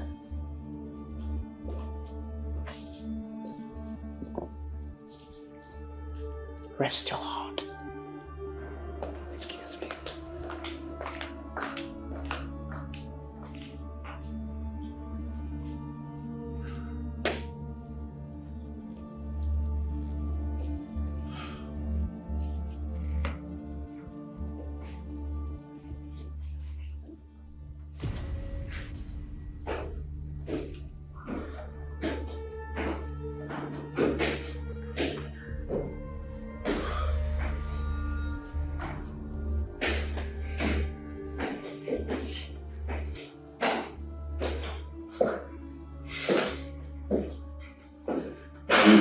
rest your heart.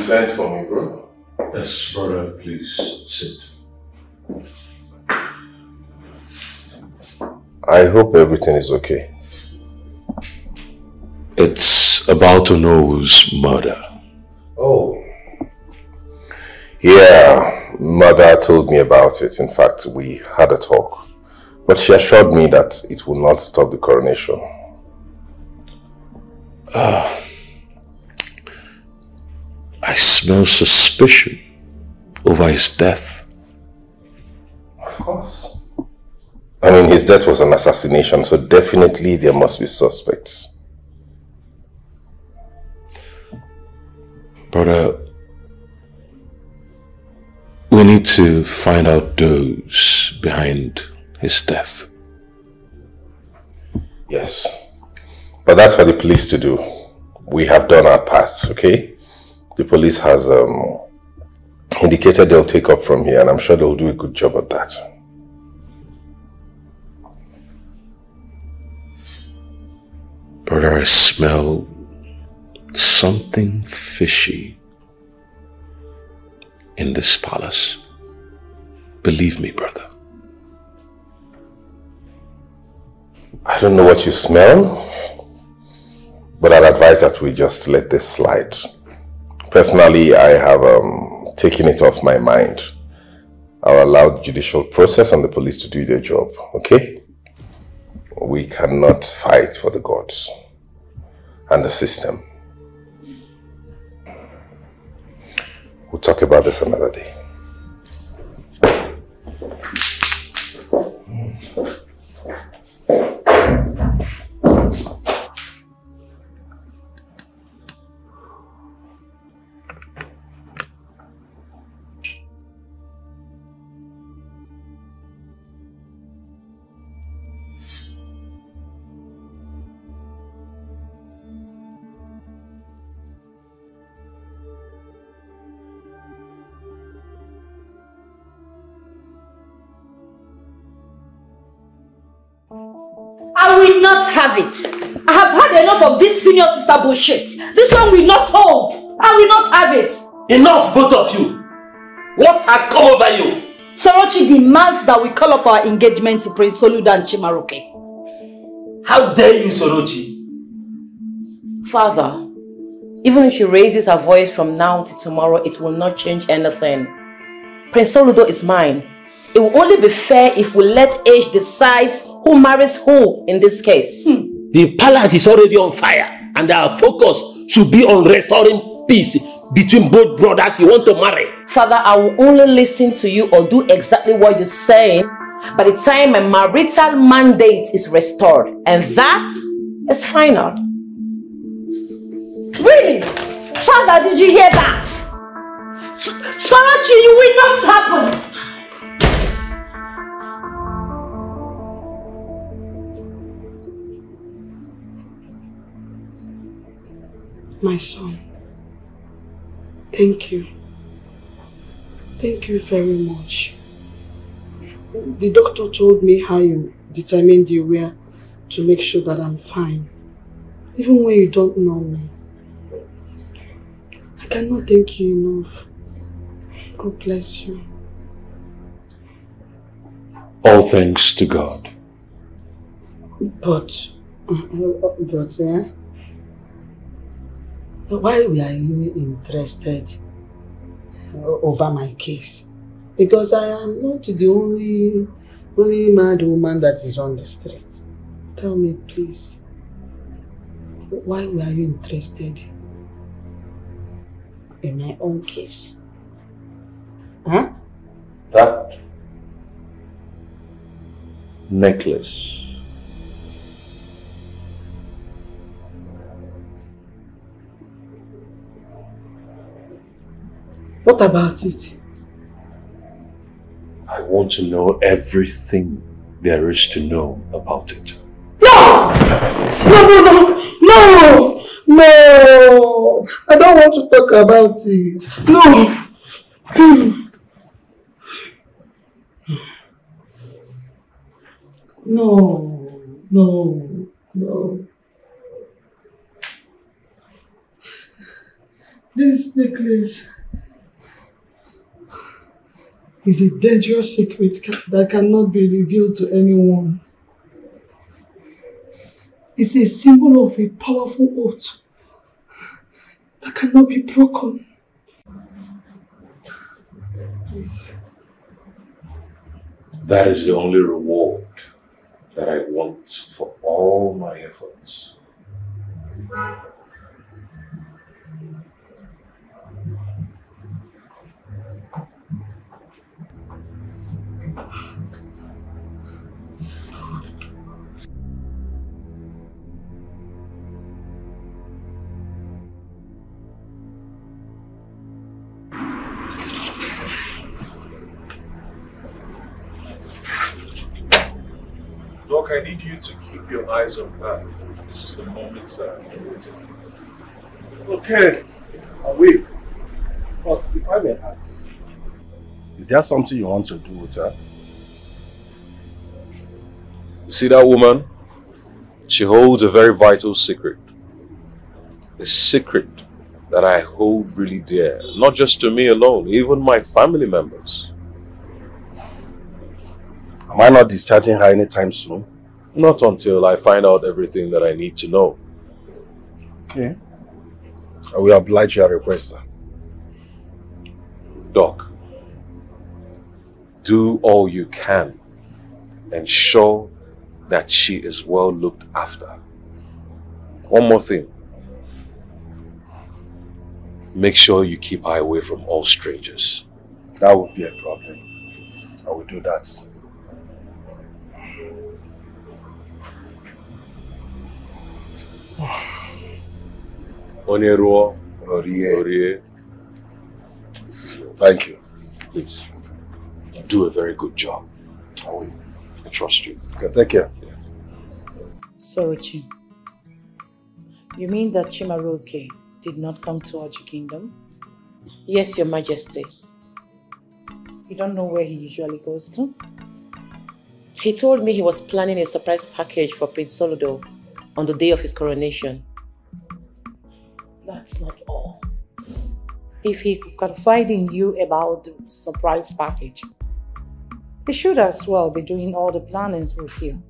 You sent for me, bro? Yes, brother, please sit. I hope everything is okay. It's about to know who's murder. Oh. Yeah, mother told me about it. In fact, we had a talk. But she assured me that it will not stop the coronation. Ah. I smell suspicion over his death. Of course. I mean, his death was an assassination, so definitely there must be suspects. Brother, we need to find out those behind his death. Yes. But that's for the police to do. We have done our parts, okay? The police has um, indicated they'll take up from here and I'm sure they'll do a good job at that. Brother, I smell something fishy in this palace. Believe me, brother. I don't know what you smell, but I'd advise that we just let this slide. Personally, I have um, taken it off my mind. I'll allow the judicial process and the police to do their job, okay? We cannot fight for the gods and the system. We'll talk about this another day. Not have it. I have had enough of this senior sister bullshit. This one will not hold. I will not have it. Enough, both of you. What has come over you? Sorochi demands that we call off our engagement to Prince Soludo and Chimaroke. How dare you, Sorochi? Father, even if she raises her voice from now to tomorrow, it will not change anything. Prince Soludo is mine. It will only be fair if we let age decide who marries who in this case. Hmm. The palace is already on fire and our focus should be on restoring peace between both brothers you want to marry. Father, I will only listen to you or do exactly what you're saying by the time my marital mandate is restored. And that is final. Really? Father, did you hear that? S- Sorochi, you will not happen. My son, thank you. Thank you very much. The doctor told me how you determined you were to make sure that I'm fine. Even when you don't know me. I cannot thank you enough. God bless you. All thanks to God. But, uh, uh, but, eh? Why were you interested over my case? Because I am not the only, only mad woman that is on the street. Tell me, please. Why were you interested in my own case? Huh? That necklace. What about it? I want to know everything there is to know about it. No! No, no, no! No! No! I don't want to talk about it. No! No, no, no. This necklace is a dangerous secret that cannot be revealed to anyone. It's a symbol of a powerful oath that cannot be broken. Please. That is the only reward that I want for all my efforts. Doc, I need you to keep your eyes on her. This is the moment that I'm waiting. Okay, I'll wait. But if I may ask, is there something you want to do with her? You see that woman? She holds a very vital secret. A secret that I hold really dear. Not just to me alone, even my family members. Am I not discharging her anytime soon? Not until I find out everything that I need to know. Okay. I will oblige your request, sir. Doc, do all you can. Ensure that she is well looked after. One more thing. Make sure you keep her away from all strangers. That would be a problem. I will do that. Onyero Orie. Orie. Thank you. Please. Do a very good job. I will. I trust you. Okay, take care. Sorochi, you mean that Chimaroke did not come to Oji Kingdom? Yes, Your Majesty. You don't know where he usually goes to? He told me he was planning a surprise package for Prince Soludo on the day of his coronation. That's not all. If he could confide in you about the surprise package, he should as well be doing all the plannings with you.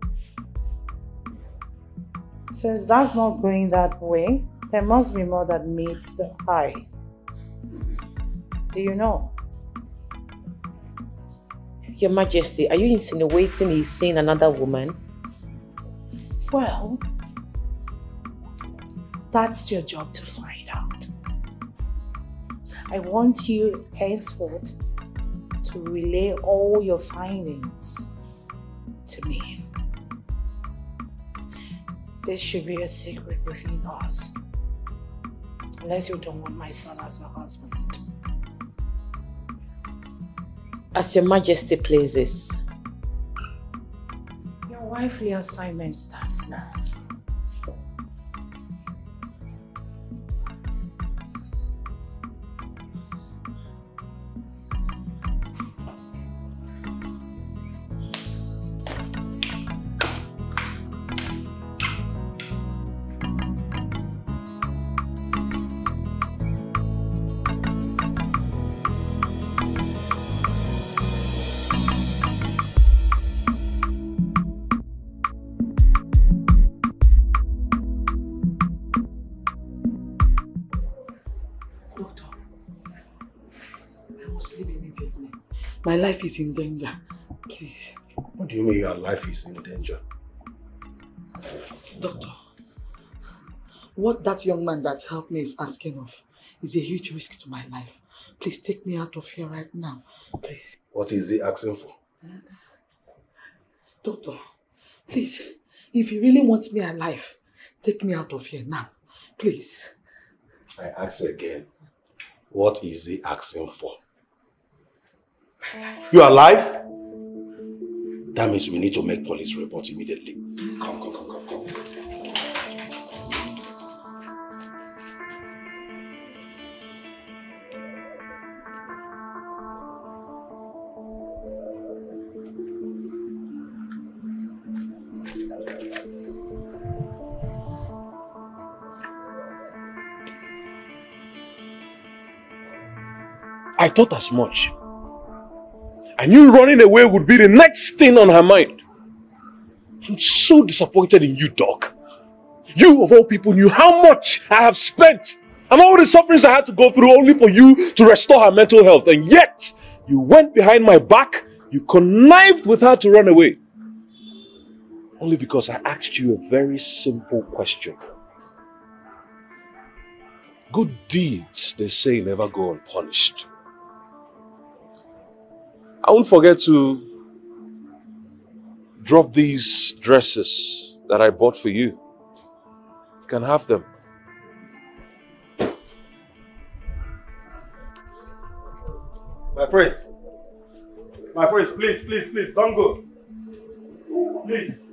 Since that's not going that way, there must be more that meets the eye. Do you know? Your Majesty, are you insinuating he's seen another woman? Well, that's your job to find out. I want you henceforth to relay all your findings to me. This should be a secret between us. Unless you don't want my son as a husband. As Your Majesty pleases. Your wifely assignment starts now. Life is in danger. Please. What do you mean your life is in danger? Doctor, what that young man that helped me is asking of is a huge risk to my life. Please take me out of here right now. Please. What is he asking for? Doctor, please, if you really want me alive, take me out of here now. Please. I ask again, what is he asking for? Mm. You are alive? That means we need to make police report immediately. Come, come, come, come, come. I thought as much. I knew running away would be the next thing on her mind. I'm so disappointed in you, Doc. You, of all people, knew how much I have spent and all the sufferings I had to go through only for you to restore her mental health. And yet, you went behind my back, you connived with her to run away. Only because I asked you a very simple question. Good deeds, they say, never go unpunished. I won't forget to drop these dresses that I bought for you. You can have them. My prince. My prince, please, please, please, don't go. Please.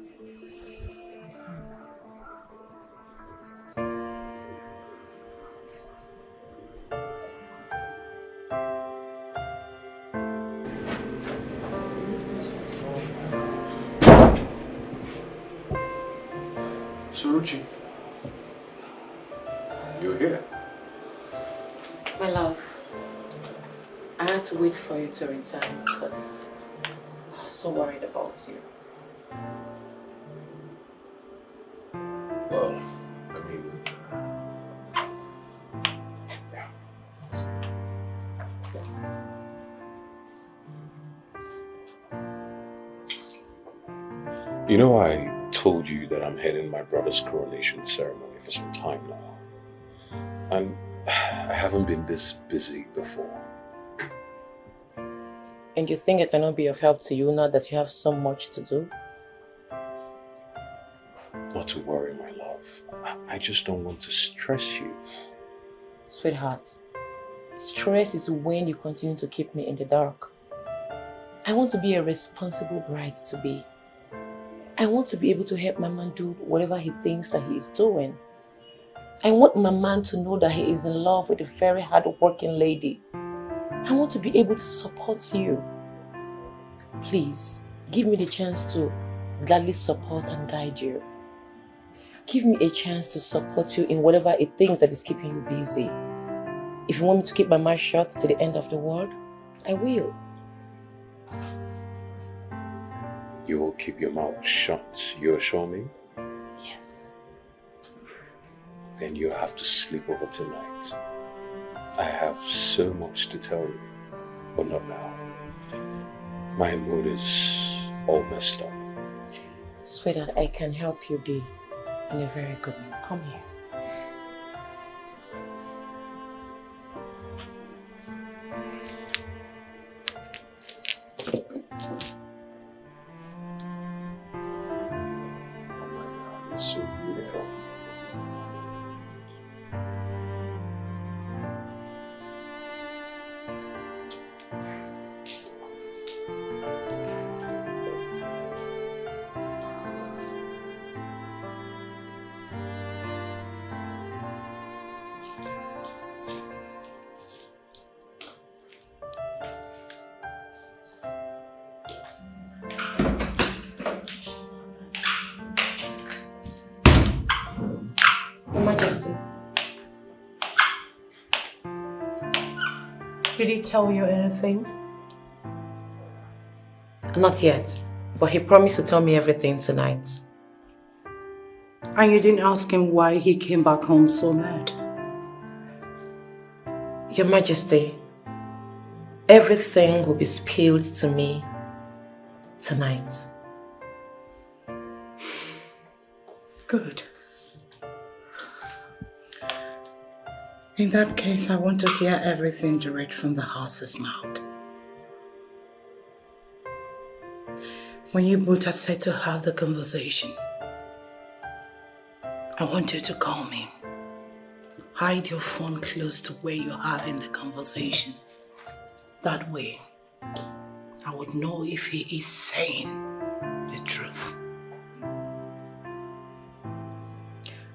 Wait for you to return because I was so worried about you. Well, I mean, You know, I told you that I'm heading my brother's coronation ceremony for some time now. And I haven't been this busy before. And you think I cannot be of help to you now that you have so much to do? Not to worry, my love. I- just don't want to stress you. Sweetheart, stress is when you continue to keep me in the dark. I want to be a responsible bride to be. I want to be able to help my man do whatever he thinks that he is doing. I want my man to know that he is in love with a very hard-working lady. I want to be able to support you. Please, give me the chance to gladly support and guide you. Give me a chance to support you in whatever it thinks that is keeping you busy. If you want me to keep my mouth shut to the end of the world, I will. You will keep your mouth shut, you assure me? Yes. Then you have to sleep over tonight. I have so much to tell you, but not now. My mood is all messed up. Sweetheart, I can help you be in a very good mood. Come here. Tell you anything? Not yet, but he promised to tell me everything tonight. And you didn't ask him why he came back home so mad? Your Majesty, everything will be spilled to me tonight. Good. In that case, I want to hear everything direct from the horse's mouth. When you both are set to have the conversation, I want you to call me. Hide your phone close to where you're having the conversation. That way, I would know if he is saying the truth.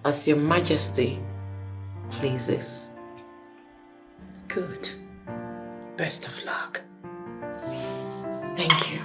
As your Majesty pleases. Good. Best of luck. Thank you.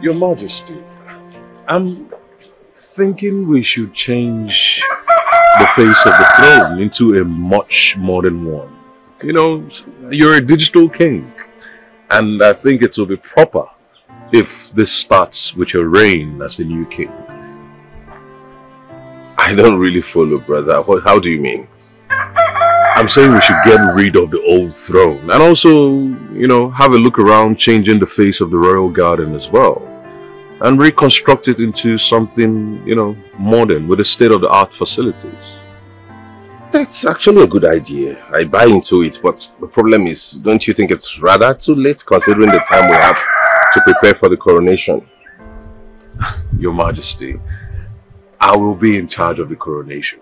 Your Majesty, I'm thinking we should change the face of the throne into a much modern one. You know, you're a digital king, and I think it will be proper if this starts with your reign as the new king. I don't really follow, brother. How do you mean? I'm saying we should get rid of the old throne and also, you know, have a look around changing the face of the royal garden as well and reconstruct it into something, you know, modern with the state-of-the-art facilities. That's actually a good idea. I buy into it, but the problem is, don't you think it's rather too late considering the time we have to prepare for the coronation? Your Majesty, I will be in charge of the coronation.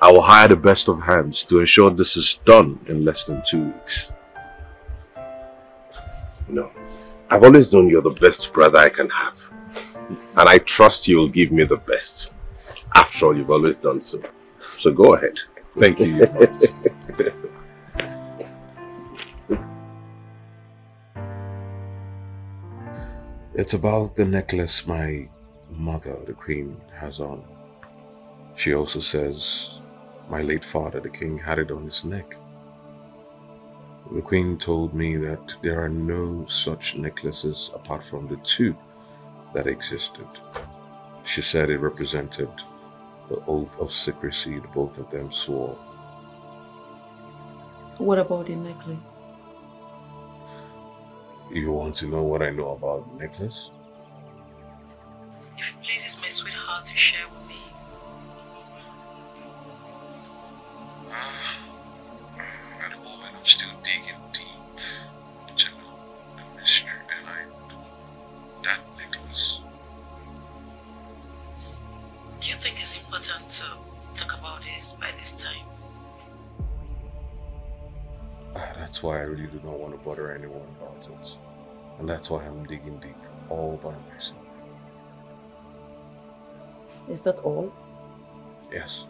I will hire the best of hands to ensure this is done in less than two weeks. No. I've always known you're the best brother I can have. And I trust you'll give me the best. After all, you've always done so. So go ahead. Thank you, It's about the necklace my mother, the queen, has on. She also says my late father, the king, had it on his neck. The queen told me that there are no such necklaces apart from the two that existed. She said it represented the oath of secrecy the both of them swore. What about the necklace? You want to know what I know about the necklace? If it pleases my sweetheart to share with me. Ah. Still digging deep to know the mystery behind that necklace. Do you think it's important to talk about this by this time? Ah, That's why I really do not want to bother anyone about it. And that's why I'm digging deep all by myself. Is that all? Yes.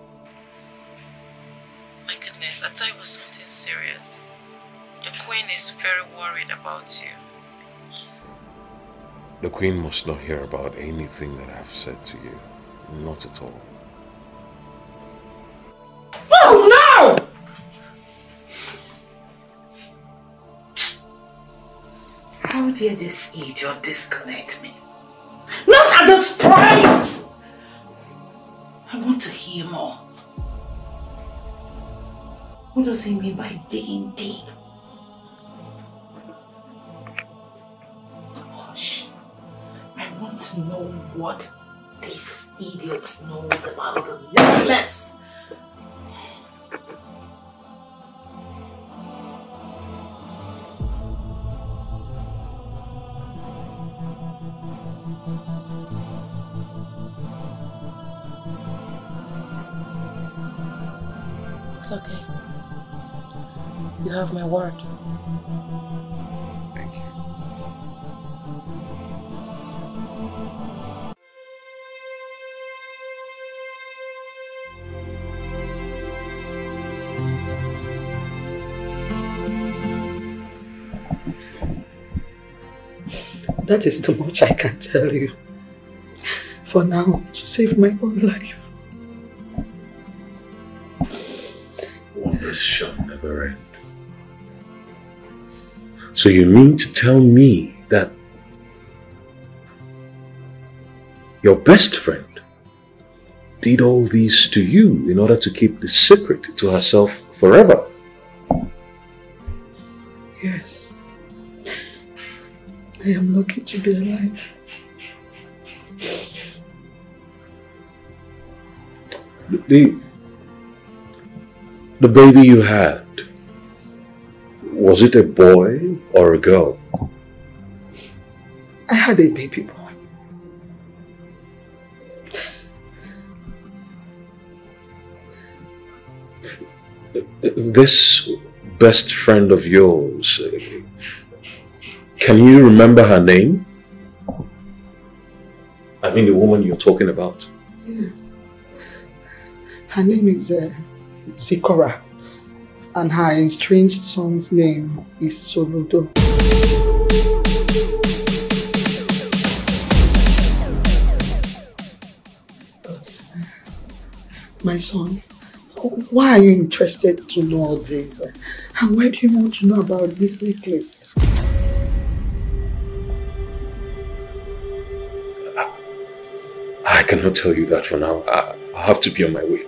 My goodness, I thought it was something serious. The queen is very worried about you. The Queen must not hear about anything that I've said to you. Not at all. Oh no! How dare this idiot disconnect me? Not at this point! I want to hear more. What does he mean by digging deep? Hush. I want to know what this idiot knows about the necklace. It's okay. You have my word. Thank you. That is too much I can tell you. For now, to save my own life. Wonders shall never end. So you mean to tell me that your best friend did all these to you in order to keep the secret to herself forever? Yes. I am lucky to be alive. The, the baby you had, was it a boy or a girl? I had a baby boy. This best friend of yours, can you remember her name? I mean the woman you're talking about. Yes. Her name is uh, Sikora, and her estranged son's name is Soludo. My son, why are you interested to know all this? And why do you want to know about this necklace? I cannot tell you that for now. I, I have to be on my way,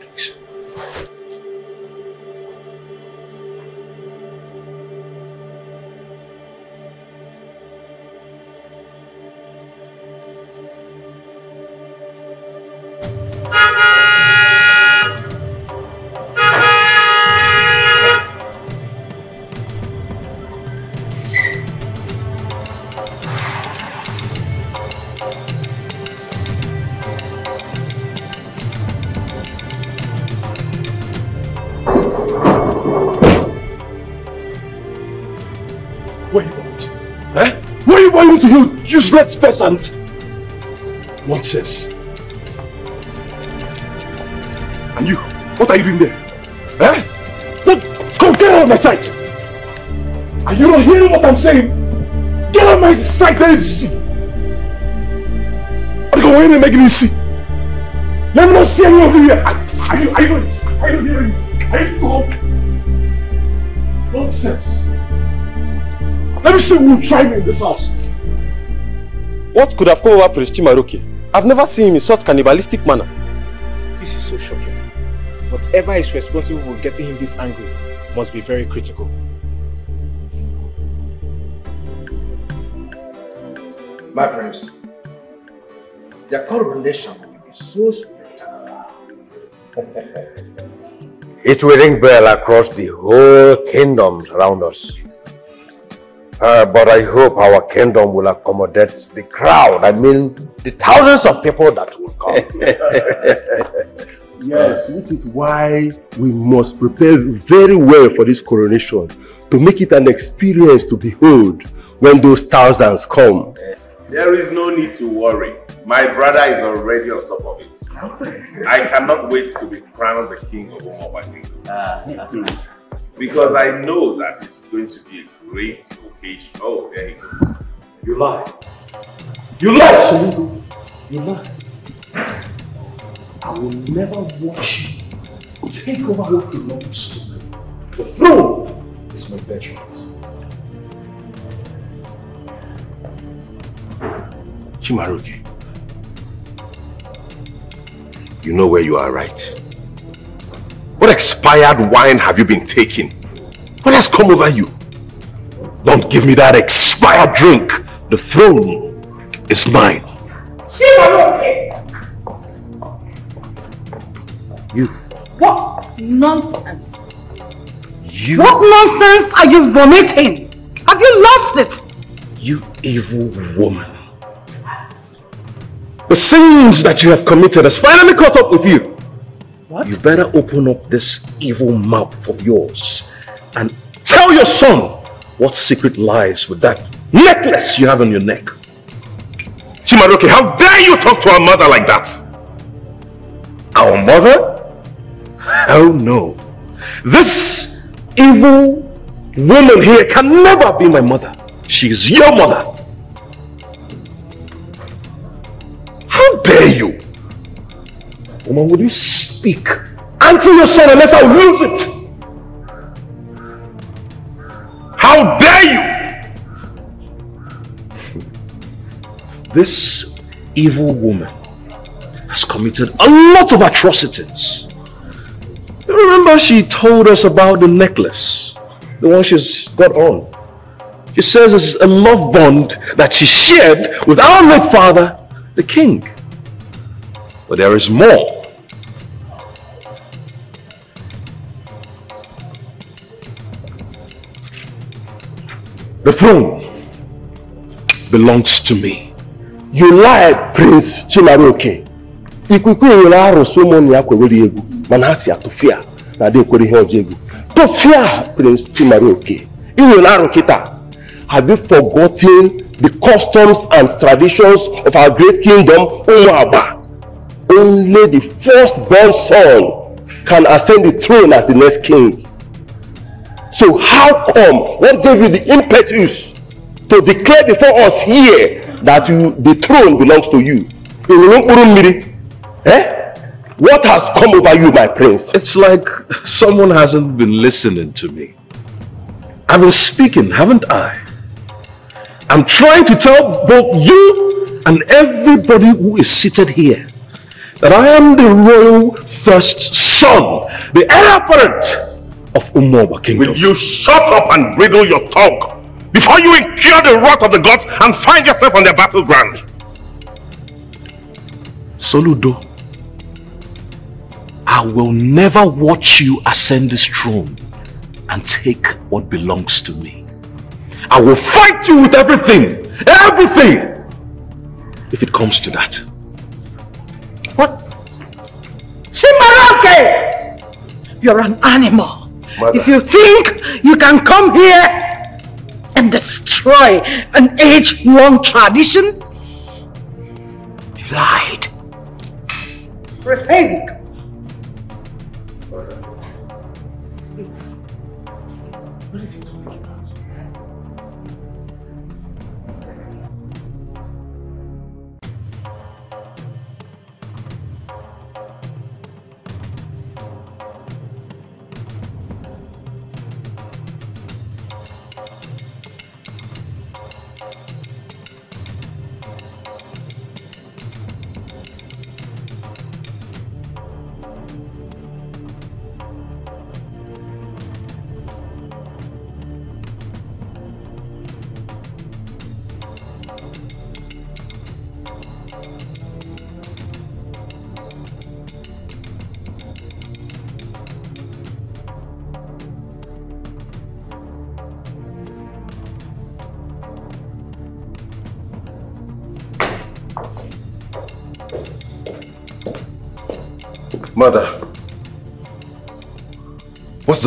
useless peasant? Nonsense. And you, what are you doing there? Eh? What? Come, get out of my sight! Are you not hearing what I'm saying? Get out of my sight, there is see. Are you going to make me see? Let me not see anyone over here. Are you, are you, are you hearing? Are you dumb? Nonsense. Let me see who will try me in this house. What could have come over Prince Chimaroke? I've never seen him in such cannibalistic manner. This is so shocking. Whatever is responsible for getting him this angry must be very critical. My friends, their coronation will be so spectacular. It will ring bell across the whole kingdoms around us. Uh, but I hope our kingdom will accommodate the crowd. I mean, the thousands of people that will come. yes, which is why we must prepare very well for this coronation to make it an experience to behold when those thousands come. There is no need to worry. My brother is already on top of it. I cannot wait to be crowned the king of Omoba Kingdom. Because I know that it's going to be a great occasion. Oh, there he goes. You lie. You lie, Soludo. You lie. I will never watch you take over what belongs to me. The throne is my birthright. Chimaroke, you know where you are, right? What expired wine have you been taking? What has come over you? Don't give me that expired drink. The throne is mine. You. What nonsense? You. What nonsense are you vomiting? Have you lost it? You evil woman. The sins that you have committed has finally caught up with you. What? You better open up this evil mouth of yours and tell your son what secret lies with that necklace you have on your neck. Chimaroke, how dare you talk to our mother like that? Our mother? Oh no. This evil woman here can never be my mother. She is your mother. How dare you? Woman, would you speak? Answer your son unless I lose it. How dare you? This evil woman has committed a lot of atrocities. Remember she told us about the necklace, the one she's got on. She says it's a love bond that she shared with our late father, the king. But there is more. The throne belongs to me. You lied, Prince Chimaroke. Ikuku nwere arụsị ụmụnne ya kwewere egwu mana ha si atụfịa na ada ekwere ihe ọjọọ egwu. Tụfịa, Prince Chimaroke. Ị nwere arụ kịta. Have you forgotten the customs and traditions of our great kingdom, Umuaba? Only the firstborn son can ascend the throne as the next king. So how come, what gave you the impetus to declare before us here that you, the throne belongs to you? Eh? What has come over you, my prince? It's like someone hasn't been listening to me. I've been speaking, haven't I? I'm trying to tell both you and everybody who is seated here that I am the royal first son, the heir apparent of Umoba Kingdom. Will you shut up and bridle your tongue before you incur the wrath of the gods and find yourself on their battleground? Soludo, I will never watch you ascend this throne and take what belongs to me. I will fight you with everything, everything, if it comes to that. What? Chimaroke! You're an animal. Mother. If you think you can come here and destroy an age-long tradition? You lied. Rethink.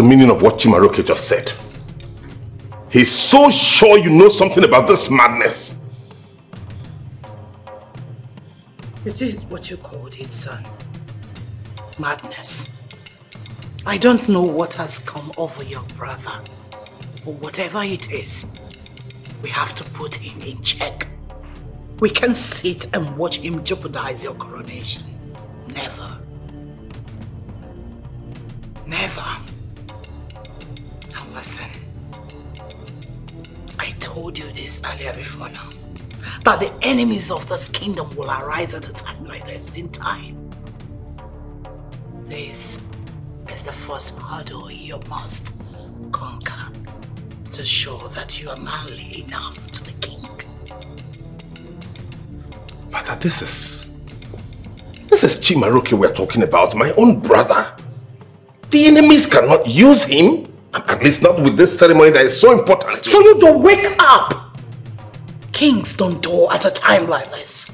The meaning of what Chimaroke just said? He's so sure you know something about this madness. It is what you called it, son. Madness. I don't know what has come over your brother. But whatever it is, we have to put him in check. We can sit and watch him jeopardize your coronation. Never. Never. This earlier before now. That the enemies of this kingdom will arise at a time like this, didn't I? This is the first hurdle you must conquer to show that you are manly enough to the king. Mother, this is... This is Chimaroke we're talking about, my own brother. The enemies cannot use him, at least not with this ceremony that is so important. So you don't wake up! Kings don't do at a time like this.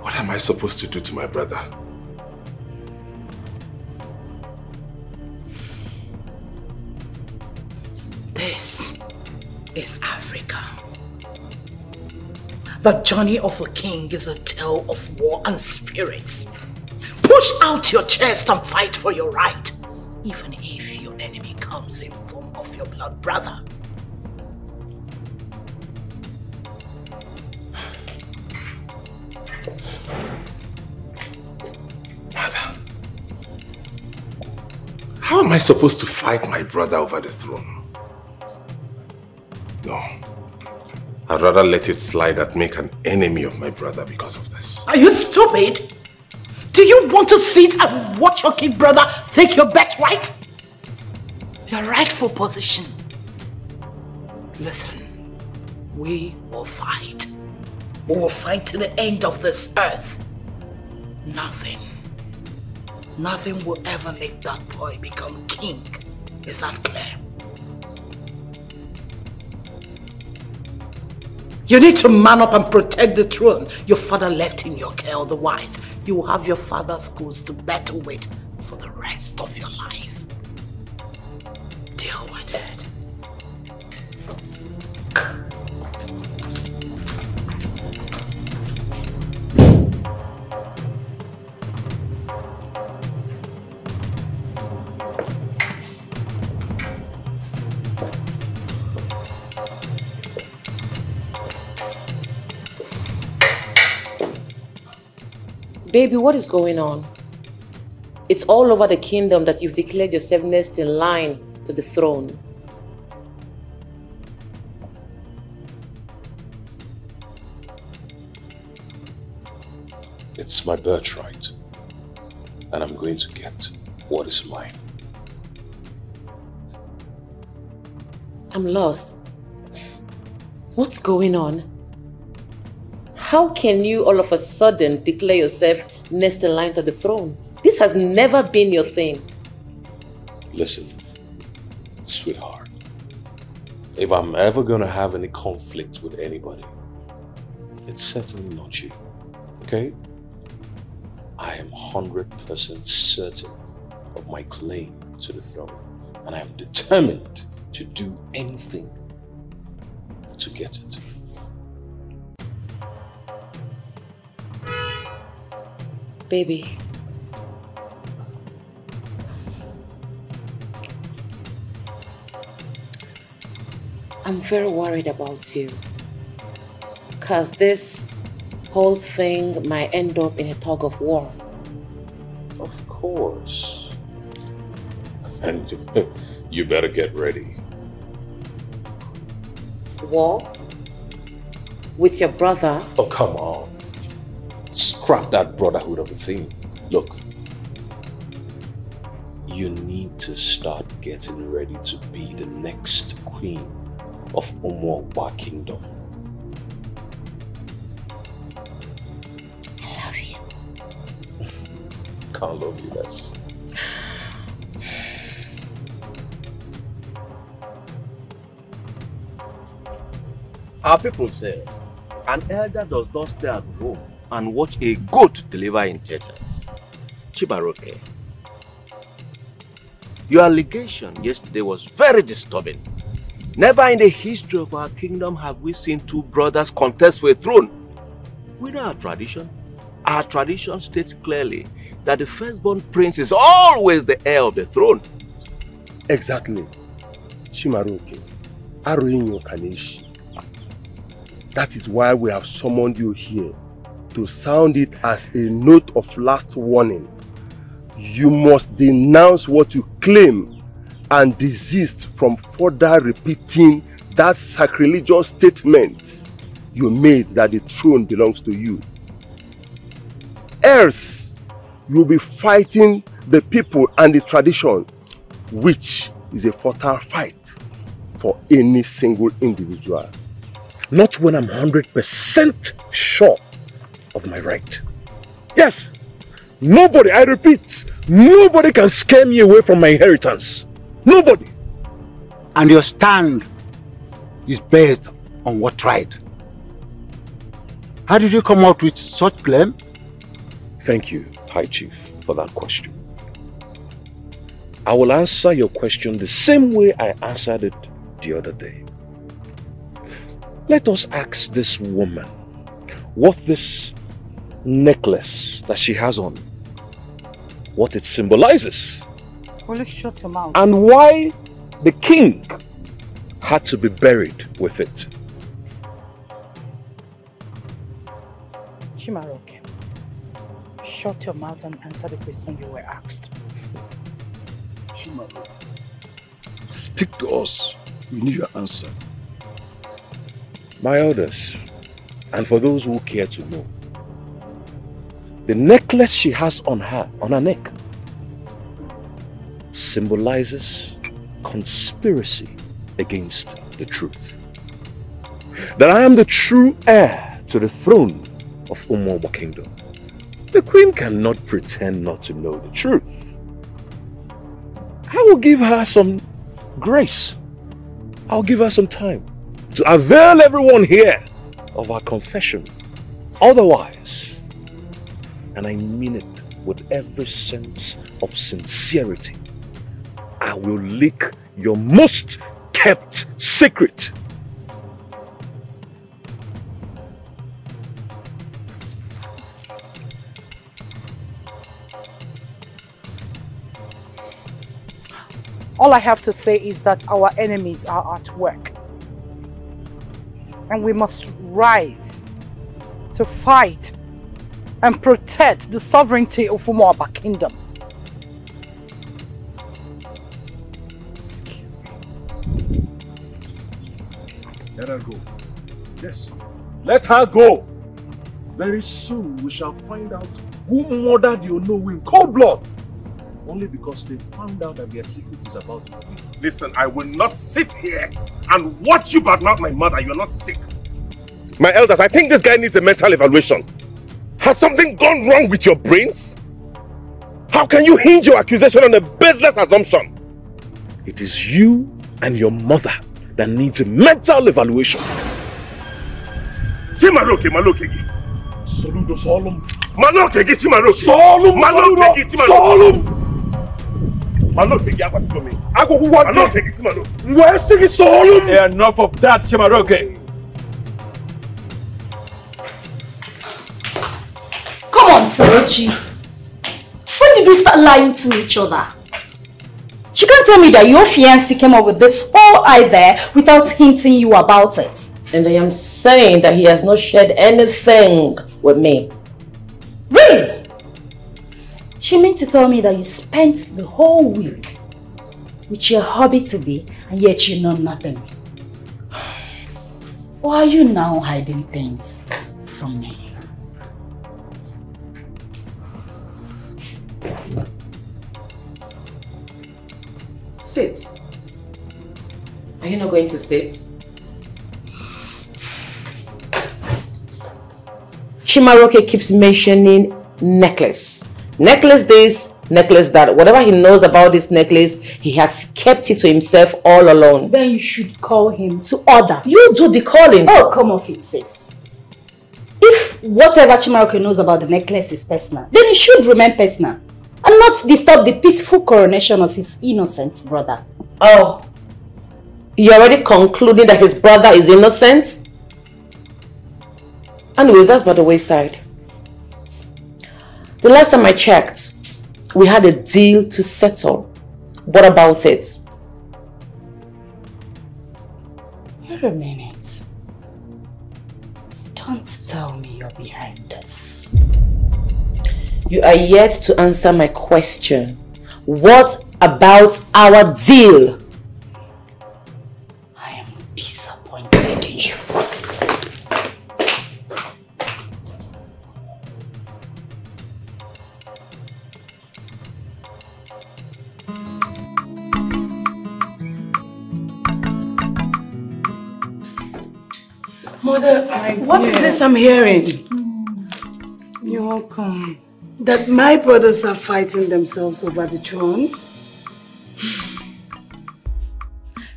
What am I supposed to do to my brother? This is Africa. The journey of a king is a tale of war and spirits. Push out your chest and fight for your right, even if your enemy comes in form of your blood brother. Mother, how am I supposed to fight my brother over the throne? No. I'd rather let it slide and make an enemy of my brother because of this. Are you stupid? Do you want to sit and watch your kid brother take your bet right? Your rightful position. Listen, we will fight. We will fight to the end of this earth. Nothing, nothing will ever make that boy become king. Is that clear? You need to man up and protect the throne your father left in your care, otherwise you will have your father's goals to battle with for the rest of your life. Deal with it. Baby, what is going on? It's all over the kingdom that you've declared yourself next in line to the throne. It's my birthright. And I'm going to get what is mine. I'm lost. What's going on? How can you all of a sudden declare yourself next in line to the throne? This has never been your thing. Listen, sweetheart. If I'm ever gonna have any conflict with anybody, it's certainly not you. Okay? I am 100% certain of my claim to the throne, and I am determined to do anything to get it. Baby. I'm very worried about you. Because this whole thing might end up in a tug of war. Of course. And you better get ready. War? With your brother? Oh, come on. Scrap that brotherhood of a thing. Look, you need to start getting ready to be the next queen of Umwamba Kingdom. I love you. Can't love you less. Our people say, an elder does not stay at home and watch a goat deliver in churches. Chimaroke, your allegation yesterday was very disturbing. Never in the history of our kingdom have we seen two brothers contest for a throne. We know our tradition. Our tradition states clearly that the firstborn prince is always the heir of the throne. Exactly. Chimaroke, Aruinyo. That is why we have summoned you here to sound it as a note of last warning. You must denounce what you claim and desist from further repeating that sacrilegious statement you made that the throne belongs to you. Else, you'll be fighting the people and the tradition, which is a fatal fight for any single individual. Not when I'm 100% sure of my right. Yes, nobody, I repeat, nobody can scare me away from my inheritance. Nobody. And your stand is based on what right? How did you come out with such claim? Thank you, High Chief, for that question. I will answer your question the same way I answered it the other day. Let us ask this woman what this necklace that she has on, what it symbolizes. Will you shut your mouth? and why the king had to be buried with it. Chimaroke, shut your mouth and answer the question you were asked. Chimaroke, speak to us. We need your answer. My elders, and for those who care to know, the necklace she has on her, on her neck, symbolizes conspiracy against the truth. That I am the true heir to the throne of Umwamba Kingdom. The queen cannot pretend not to know the truth. I will give her some grace. I'll give her some time to avail everyone here of our confession. Otherwise, and I mean it with every sense of sincerity, I will leak your most kept secret. All I have to say is that our enemies are at work. And we must rise to fight and protect the sovereignty of Umuaba Kingdom. Let her go. Yes. Let her go. Very soon we shall find out who murdered Yono in cold blood. Only because they found out that their secret is about to be. Listen, I will not sit here and watch you badmouth my mother. You're not sick. My elders, I think this guy needs a mental evaluation. Has something gone wrong with your brains? How can you hinge your accusation on a baseless assumption? It is you and your mother that needs a mental evaluation. Chimaroke, Maloke. Saludo solemn. Maloke gị Chimaroke. Sọọlụ m. Maloke gị Chimaroke. Sọọlụ m. Maloke gị agbasigo m. Agwụgwọ gị. Maloke gị Chimaroke. Wee gị sọọlụ. Enough of that, Chimaroke. Sorochi. When did we start lying to each other? You can't tell me that your fiancé came up with this whole idea without hinting you about it. And I am saying that he has not shared anything with me. Really? She meant to tell me that you spent the whole week with your hobby to be and yet you know nothing. Why are you now hiding things from me? Sit. Are you not going to sit? Chimaroke keeps mentioning necklace. Necklace this, necklace that. Whatever he knows about this necklace, he has kept it to himself all alone. Then you should call him to order. You do the calling. Oh, come off it, sis. If whatever Chimaroke knows about the necklace is personal, then it should remain personal and not disturb the peaceful coronation of his innocent brother. Oh, you're already concluding that his brother is innocent? Anyway, that's by the wayside. The last time I checked, we had a deal to settle. What about it? Wait a minute. Don't tell me you're behind this. You are yet to answer my question. What about our deal? I am disappointed in you. Mother, what is this I'm hearing? You're welcome. That my brothers are fighting themselves over the throne?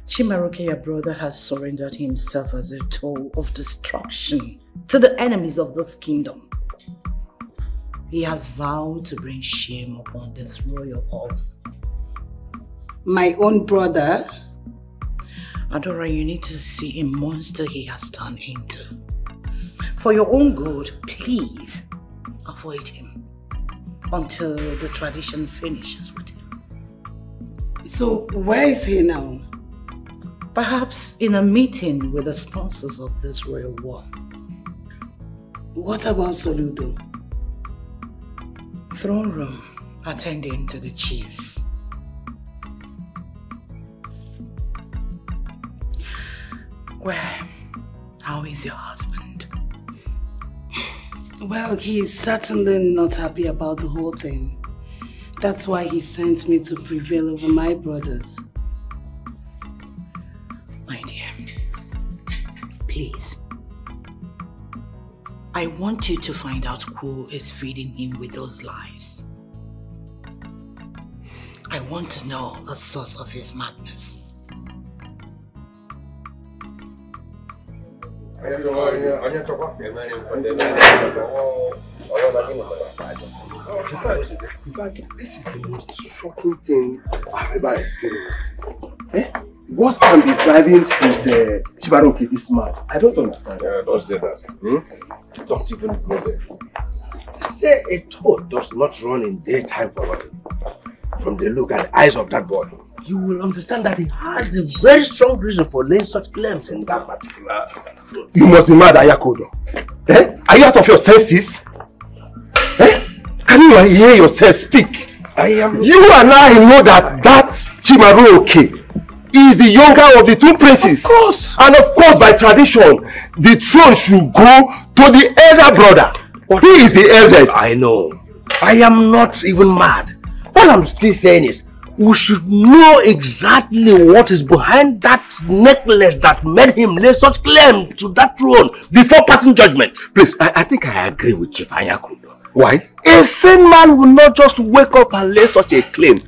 Chimaroke, your brother, has surrendered himself as a tool of destruction to the enemies of this kingdom. He has vowed to bring shame upon this royal hall. My own brother? Adora, you need to see a monster he has turned into. For your own good, please avoid him until the tradition finishes with him. So, where is he now? Perhaps in a meeting with the sponsors of this royal war. What about Soludo? Throne room, attending to the chiefs. Where? how is your husband? Well, he's certainly not happy about the whole thing. That's why he sent me to prevail over my brothers. My dear, please. I want you to find out who is feeding him with those lies. I want to know the source of his madness. In fact, this is the most shocking thing I've ever experienced. Eh? What can be driving this uh, Chimaroke this man? I don't understand. Yeah, don't say that. Hmm? Don't even go there. Say a toad does not run in daytime for nothing. From the look and eyes of that boy, you will understand that he has a very strong reason for laying such claims in that particular. You must be mad, Ayakodo. Eh? Are you out of your senses? Eh? Can you hear yourself speak? I am. You and I know that that Chimaroke is the younger of the two princes. Of course. And of course, by tradition, the throne should go to the elder brother. He is the eldest. I know. I am not even mad. What I'm still saying is, we should know exactly what is behind that necklace that made him lay such claim to that throne before passing judgment. Please, I, I think I agree with Chief Ayakundo. Why? A sane man will not just wake up and lay such a claim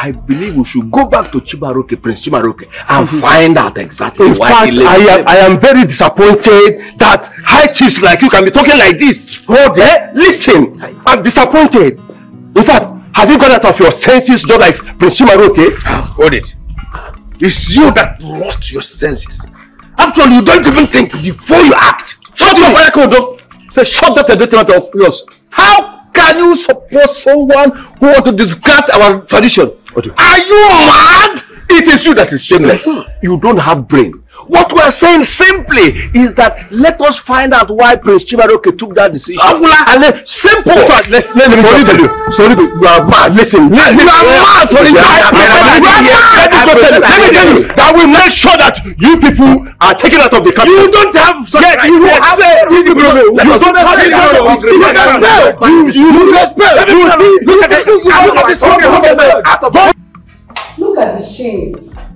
I believe we should go back to Chimaroke, Prince Chimaroke, and mm-hmm. find out exactly In why fact, he I am, I am very disappointed that high chiefs like you can be talking like this. Hold eh? Listen, I'm disappointed. In fact, have you gone out of your senses just like Prince Chimaroke? Hold it. It's you that lost your senses. After all, you don't even think before you act. Shut your mouth, Say, shut that entertainment of yours. How can you support someone who wants to discard our tradition? Are you mad? It is you that is shameless. You don't have brain. What we are saying simply is that let us find out why Prince Chimaroke took that decision. Angula. And let, simple. Let, let, let me sorry, tell you. Sorry, you are mad. Listen. You are mad. Sorry, you are mad. Let me tell you that we make sure that you people are taken out of the country. You don't have such yes, you have it. You don't have it. You you respect. You look at this. Look at the shame the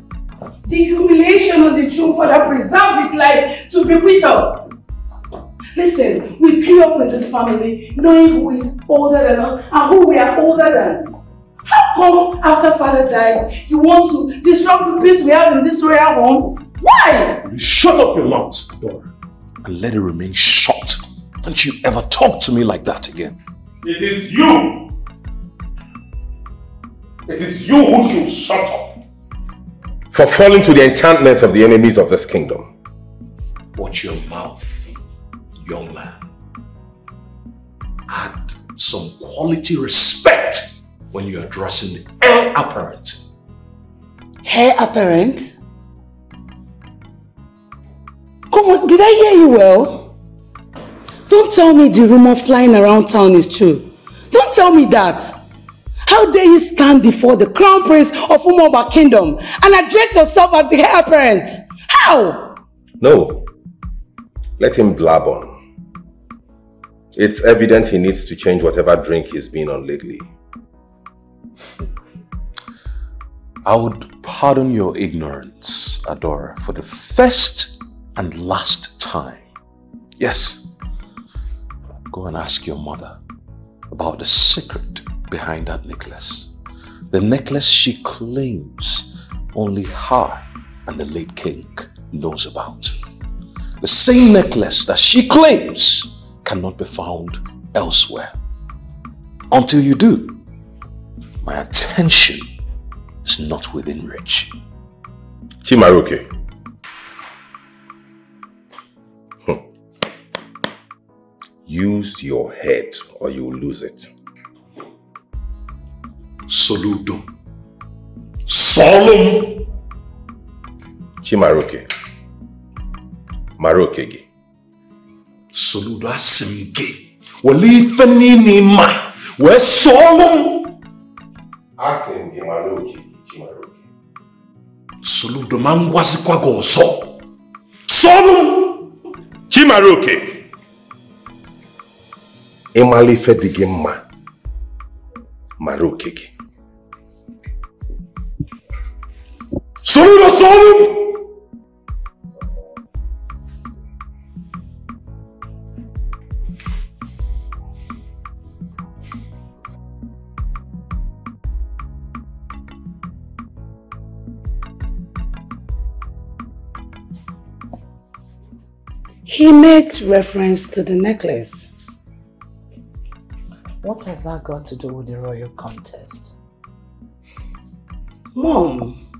humiliation of the true father preserved his life to be with us. Listen, we grew up in this family knowing who is older than us and who we are older than. How come after father died, you want to disrupt the peace we have in this royal home? Why? Shut up your mouth, Dora, and let it remain shut. Don't you ever talk to me like that again. It is you! It is you who should shut up for falling to the enchantments of the enemies of this kingdom. Watch your mouth, young man. Add some quality respect when you're addressing heir apparent. Heir apparent? Come on, did I hear you well? Don't tell me the rumor flying around town is true. Don't tell me that. How dare you stand before the crown prince of Umoba kingdom and address yourself as the heir apparent? How? No. Let him blab on. It's evident he needs to change whatever drink he's been on lately. I would pardon your ignorance, Adora, for the first and last time. Yes. Go and ask your mother about the secret behind that necklace. The necklace she claims only her and the late king knows about. The same necklace that she claims cannot be found elsewhere. Until you do, my attention is not within reach. Chimaroke. Hmm. Use your head or you will lose it. Soludo. Solemn. Chimaroke. Maroke gị. Soludo asị m gị, were ife niile ma wee sọọlụ m. Asị m gị Maroke Chimaroke. Soludo ma m gwazikwa gị ọzọ. Sọọlụ m. Chimaroke. Ịmala ife dị gị mma mara oke gị Solo, solo! He made reference to the necklace. What has that got to do with the royal contest? Mom,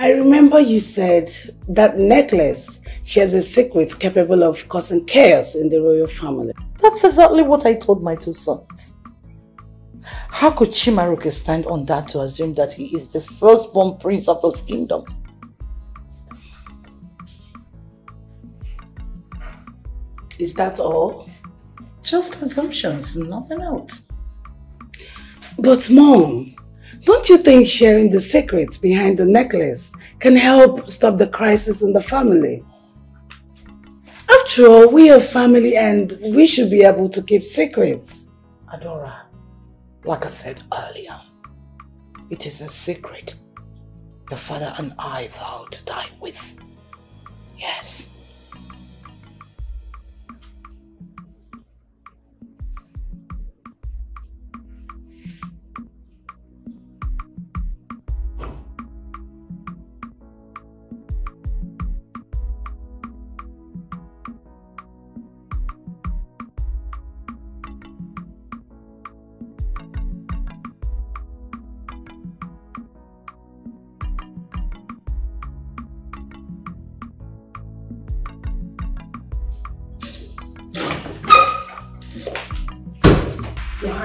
I remember you said that necklace shares a secret capable of causing chaos in the royal family. That's exactly what I told my two sons. How could Chimaroke stand on that to assume that he is the firstborn prince of this kingdom? Is that all? Just assumptions, nothing else. But mom, don't you think sharing the secrets behind the necklace can help stop the crisis in the family? After all, we are family and we should be able to keep secrets. Adora, like I said earlier, it is a secret your father and I vowed to die with. Yes.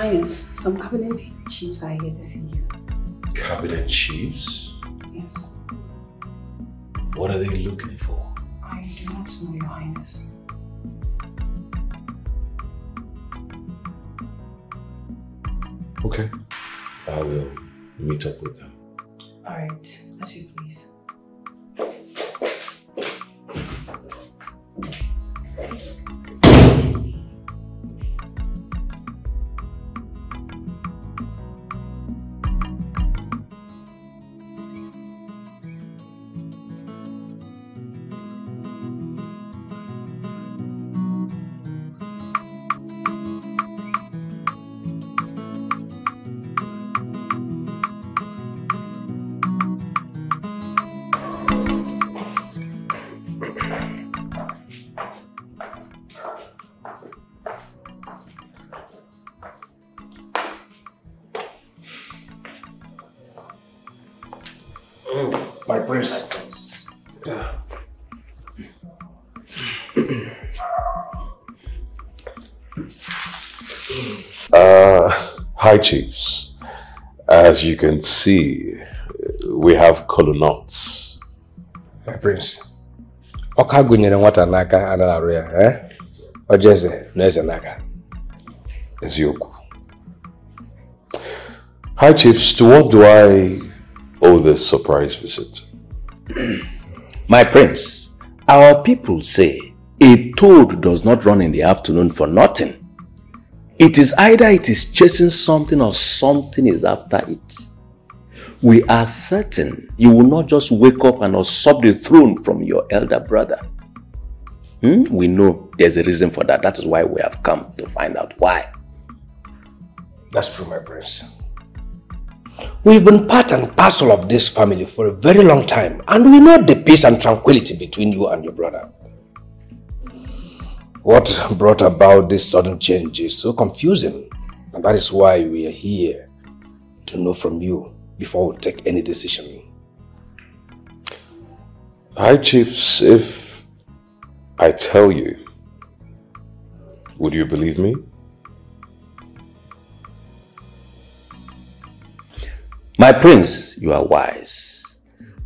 Highness, some cabinet chiefs are here to see you. Cabinet chiefs? Yes. What are they looking for? I do not know, Your Highness. Okay. I will meet up with them. Alright, as you please. My hi, chiefs. As you can see, we have colonels. My prince. Ọka gụnyere nwata n'aka anaghị arụ ya, eh? Ọjọ eze na eze n'aka. Eziokwu. Hi, chiefs. To what do I owe this surprise visit? My prince, our people say a toad does not run in the afternoon for nothing. It is either it is chasing something or something is after it. We are certain you will not just wake up and usurp the throne from your elder brother. Hmm? We know there's a reason for that. That is why we have come to find out why. That's true, my prince. We've been part and parcel of this family for a very long time, and we know the peace and tranquility between you and your brother. What brought about this sudden change is so confusing, and that is why we are here to know from you before we take any decision. Hi, chiefs. If I tell you, would you believe me? My prince, you are wise.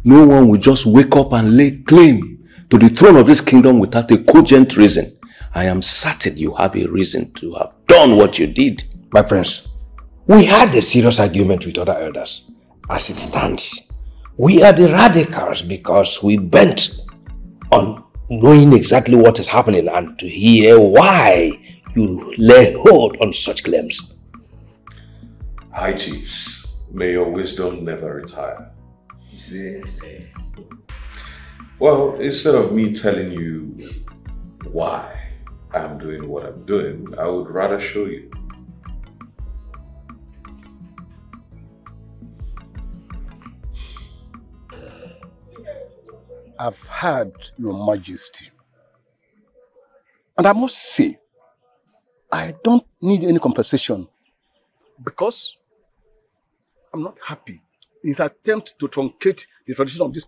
No one will just wake up and lay claim to the throne of this kingdom without a cogent reason. I am certain you have a reason to have done what you did. My prince, we had a serious argument with other elders. As it stands, we are the radicals because we bent on knowing exactly what is happening and to hear why you lay hold on such claims. Hi, chiefs. May your wisdom never retire. Well, instead of me telling you why I'm doing what I'm doing, I would rather show you. I've heard your majesty. And I must say, I don't need any compensation because I'm not happy in his attempt to truncate the tradition of this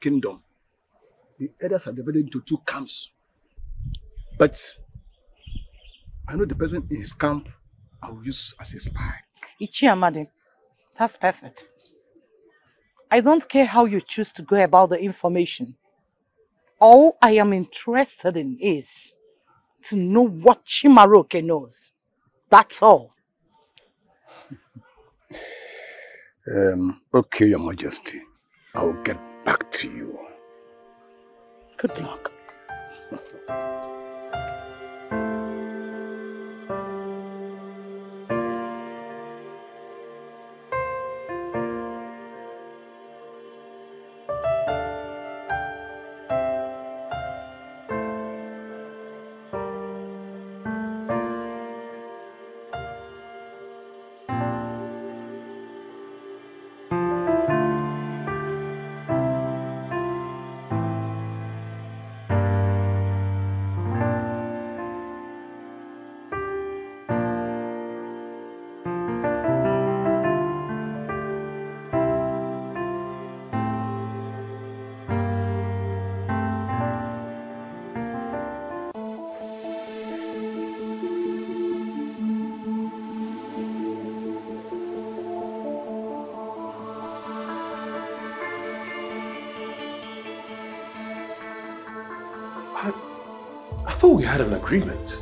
kingdom. The elders are divided into two camps. But I know the person in his camp I will use as a spy. Ichia, madam, that's perfect. I don't care how you choose to go about the information. All I am interested in is to know what Chimaroke knows. That's all. Um, okay, your majesty. I will get back to you. Good luck. Had an agreement.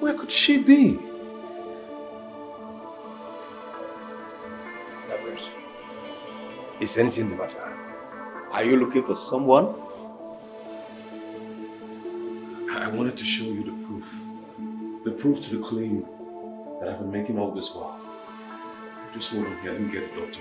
Where could she be? Is anything the matter? Are you looking for someone? I wanted to show you the proof. The proof to the claim that I've been making all this while. Just hold on here, let me get a doctor.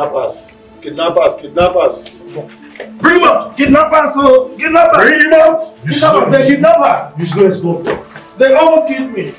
Kidnappers. Kidnappers. Kidnappers. Bring him out! Kidnappers! Oh, kidnappers! Bring him out! Kidnappers! They kidnappers! Useless. They almost killed me.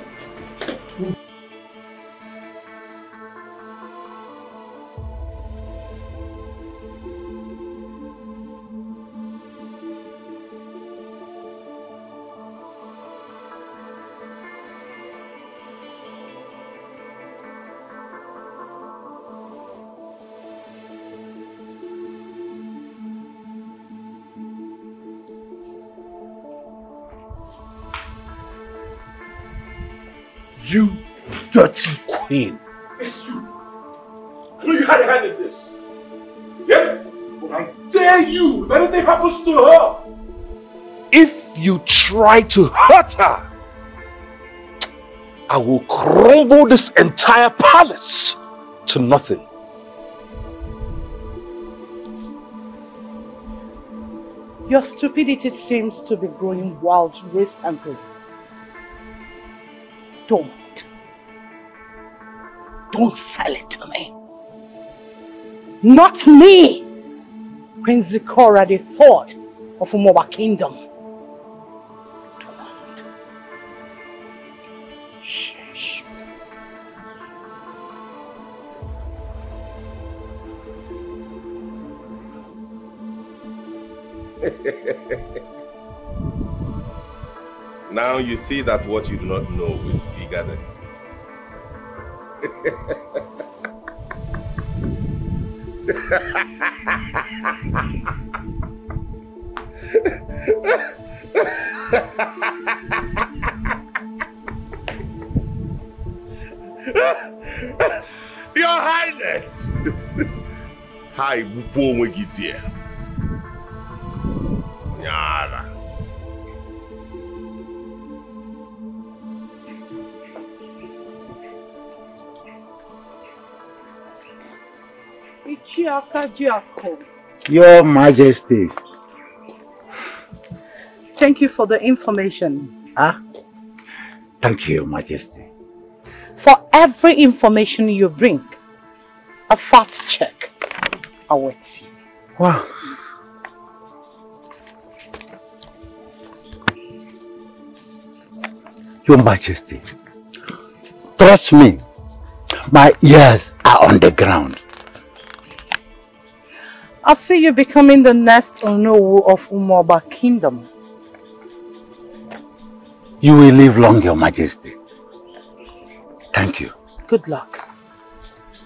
Dirty queen. It's you. I know you had a hand in this. Yeah? But I dare you if anything happens to her. If you try to hurt her, I will crumble this entire palace to nothing. Your stupidity seems to be growing wild recently. Don't. Don't sell it to me. Not me! Queen Zikora the third of Umoba Kingdom. Don't. Now you see that what you do not know is bigger than Your Highness! Hi, bụkwa onwe gị Your Majesty. Thank you for the information. Ah, thank you, Your Majesty. For every information you bring, a fact check awaits you. Wow. Your Majesty, trust me, my ears are on the ground. I see you becoming the next Onowu of Umoba Kingdom. You will live long, Your Majesty. Thank you. Good luck.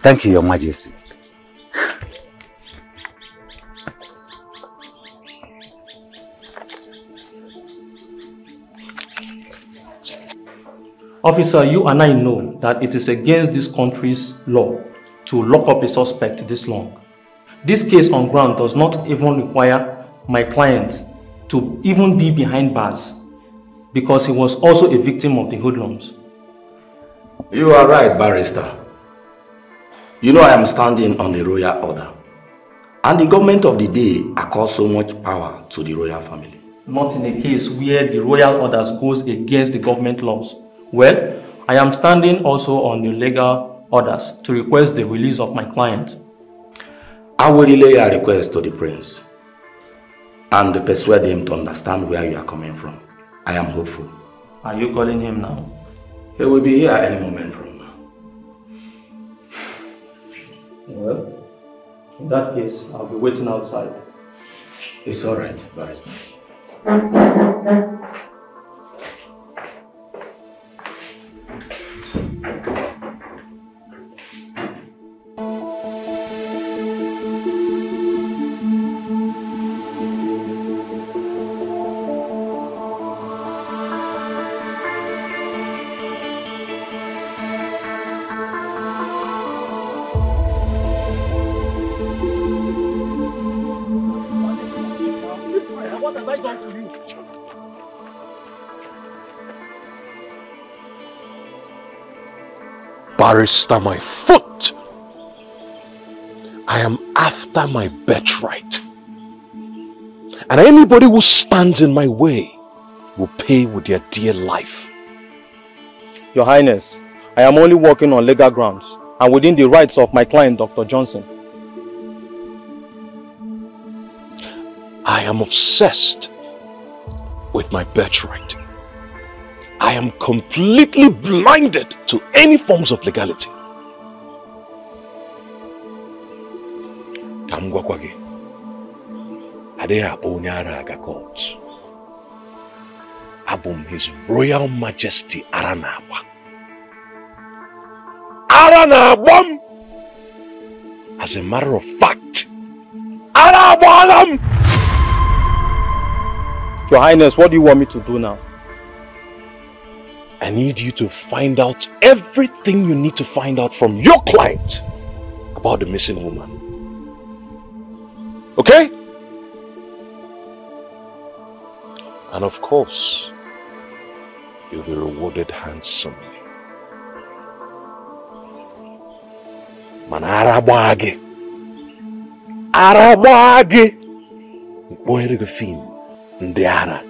Thank you, Your Majesty. Officer, you and I know that it is against this country's law to lock up a suspect this long. This case on ground does not even require my client to even be behind bars because he was also a victim of the hoodlums. You are right, barrister. You know I am standing on a royal order. And the government of the day accords so much power to the royal family. Not in a case where the royal orders goes against the government laws. Well, I am standing also on the legal orders to request the release of my client. I will relay your request to the prince and persuade him to understand where you are coming from. I am hopeful. Are you calling him now? He will be here any moment from now. Well, in that case, I'll be waiting outside. It's all right, barrister. Barrister, my foot. I am after my birthright. And anybody who stands in my way will pay with their dear life. Your Highness, I am only working on legal grounds and within the rights of my client, Dr. Johnson. I am obsessed with my birthright. I am completely blinded to any forms of legality. Ka m gwakwa aga court. His Royal Majesty ara na-agba. As a matter of fact, ara! Your Highness, what do you want me to do now? I need you to find out everything you need to find out from your client about the missing woman. Okay? And of course, you'll be rewarded handsomely. Mana ara ara gbaa gị, mkpọghere gị ara.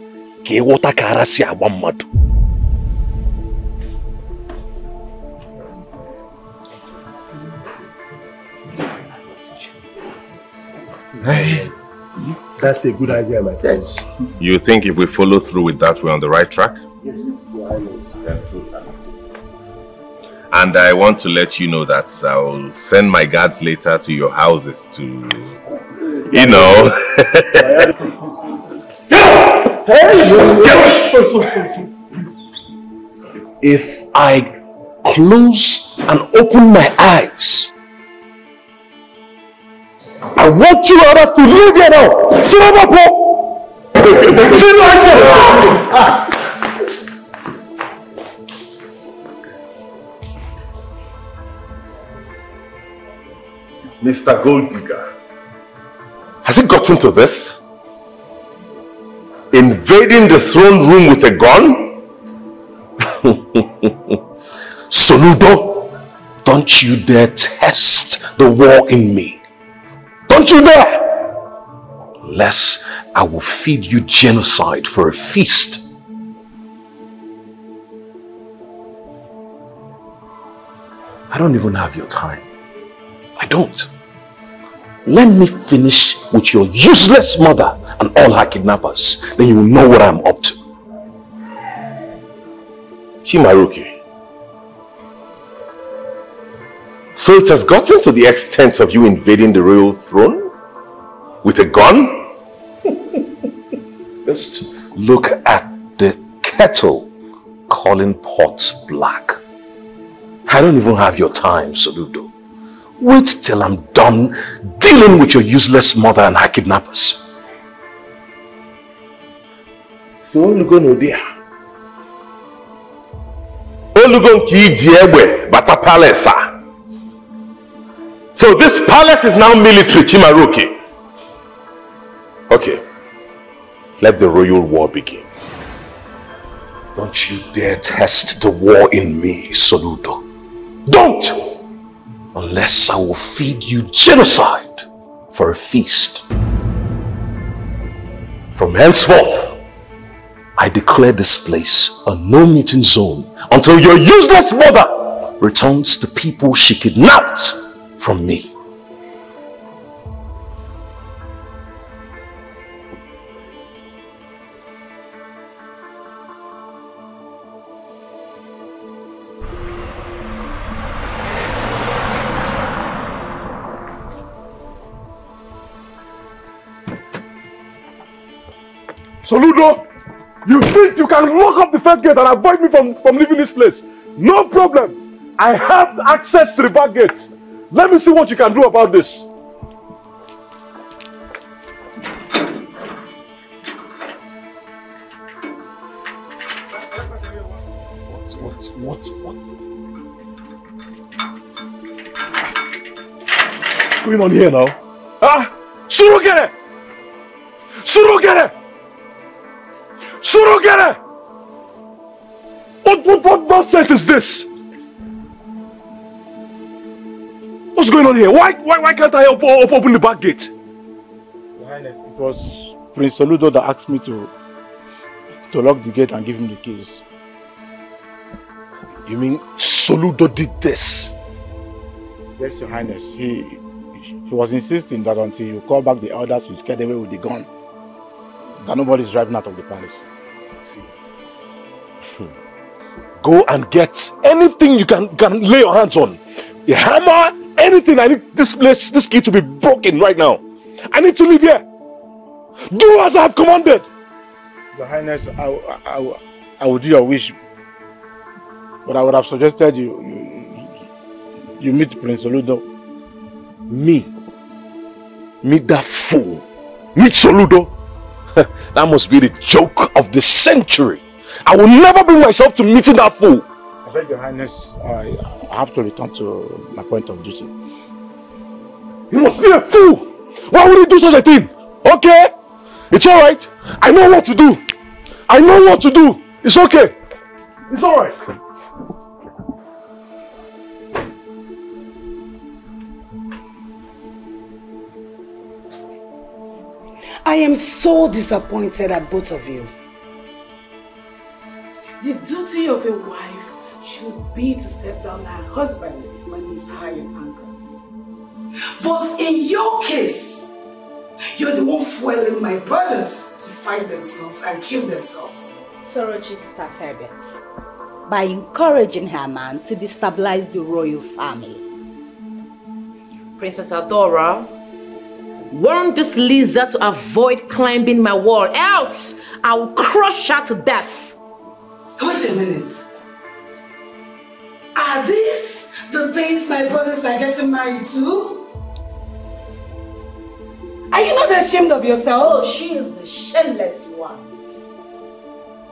That's a good idea, my friends. You think if we follow through with that, we're on the right track? Yes, Your Highness. And I want to let you know that I'll send my guards later to your houses to, you know. If I close and open my eyes, I want you others to leave here now. Sit down, Papo. Sit down, Mr. Gold Digger. Has it gotten to this? Invading the throne room with a gun? Soludo, don't you dare test the war in me. Don't you dare! Lest I will feed you genocide for a feast. I don't even have your time. I don't. Let me finish with your useless mother and all her kidnappers. Then you will know what I'm up to. Chimaroke. So it has gotten to the extent of you invading the royal throne? With a gun? Just look at the kettle calling pot black. I don't even have your time, Soludo. Wait till I'm done dealing with your useless mother and her kidnappers. So Olugo no there. Olugo nke iji egbe bata palace a. So this palace is now military, Chimaroke. Okay. Let the royal war begin. Don't you dare test the war in me, Soludo. Don't! Unless I will feed you genocide for a feast. From henceforth, I declare this place a no-meeting zone until your useless mother returns the people she kidnapped from me. Soludo, you think you can lock up the first gate and avoid me from, from leaving this place? No problem. I have access to the back gate. Let me see what you can do about this. What, what, what, what? What's going on here now? Ah! Surugere! Surugere! Surugere! What, what, what nonsense is this? What's going on here? Why, why, why can't I op op open the back gate? Your Highness, it was Prince Soludo that asked me to to lock the gate and give him the keys. You mean Soludo did this? Yes, Your Highness. He he was insisting that until you call back the elders who scared away with the gun, that nobody is driving out of the palace. Hmm. Go and get anything you can, can lay your hands on. A hammer, anything. I need this place, this key to be broken right now. I need to leave here. Do as I have commanded. Your Highness, I, I, I would do your wish, but I would have suggested you you, you meet Prince Soludo. Me? Meet that fool? Meet Soludo? that must be the joke of the century. I will never bring myself to meeting that fool. Beg your highness, I, I have to return to my point of duty. You must be a fool! Why would you do such a thing? Okay? It's alright. I know what to do. I know what to do. It's okay. It's alright. I am so disappointed at both of you. The duty of a wife should be to step down her husband when he's high in anger. But in your case, you're the one fueling my brothers to fight themselves and kill themselves. Sorochi started it by encouraging her man to destabilize the royal family. Princess Adora, warn this lizard to avoid climbing my wall, else I will crush her to death. Wait a minute. Are these the things my brothers are getting married to? Are you not ashamed of yourself? Oh, she is the shameless one.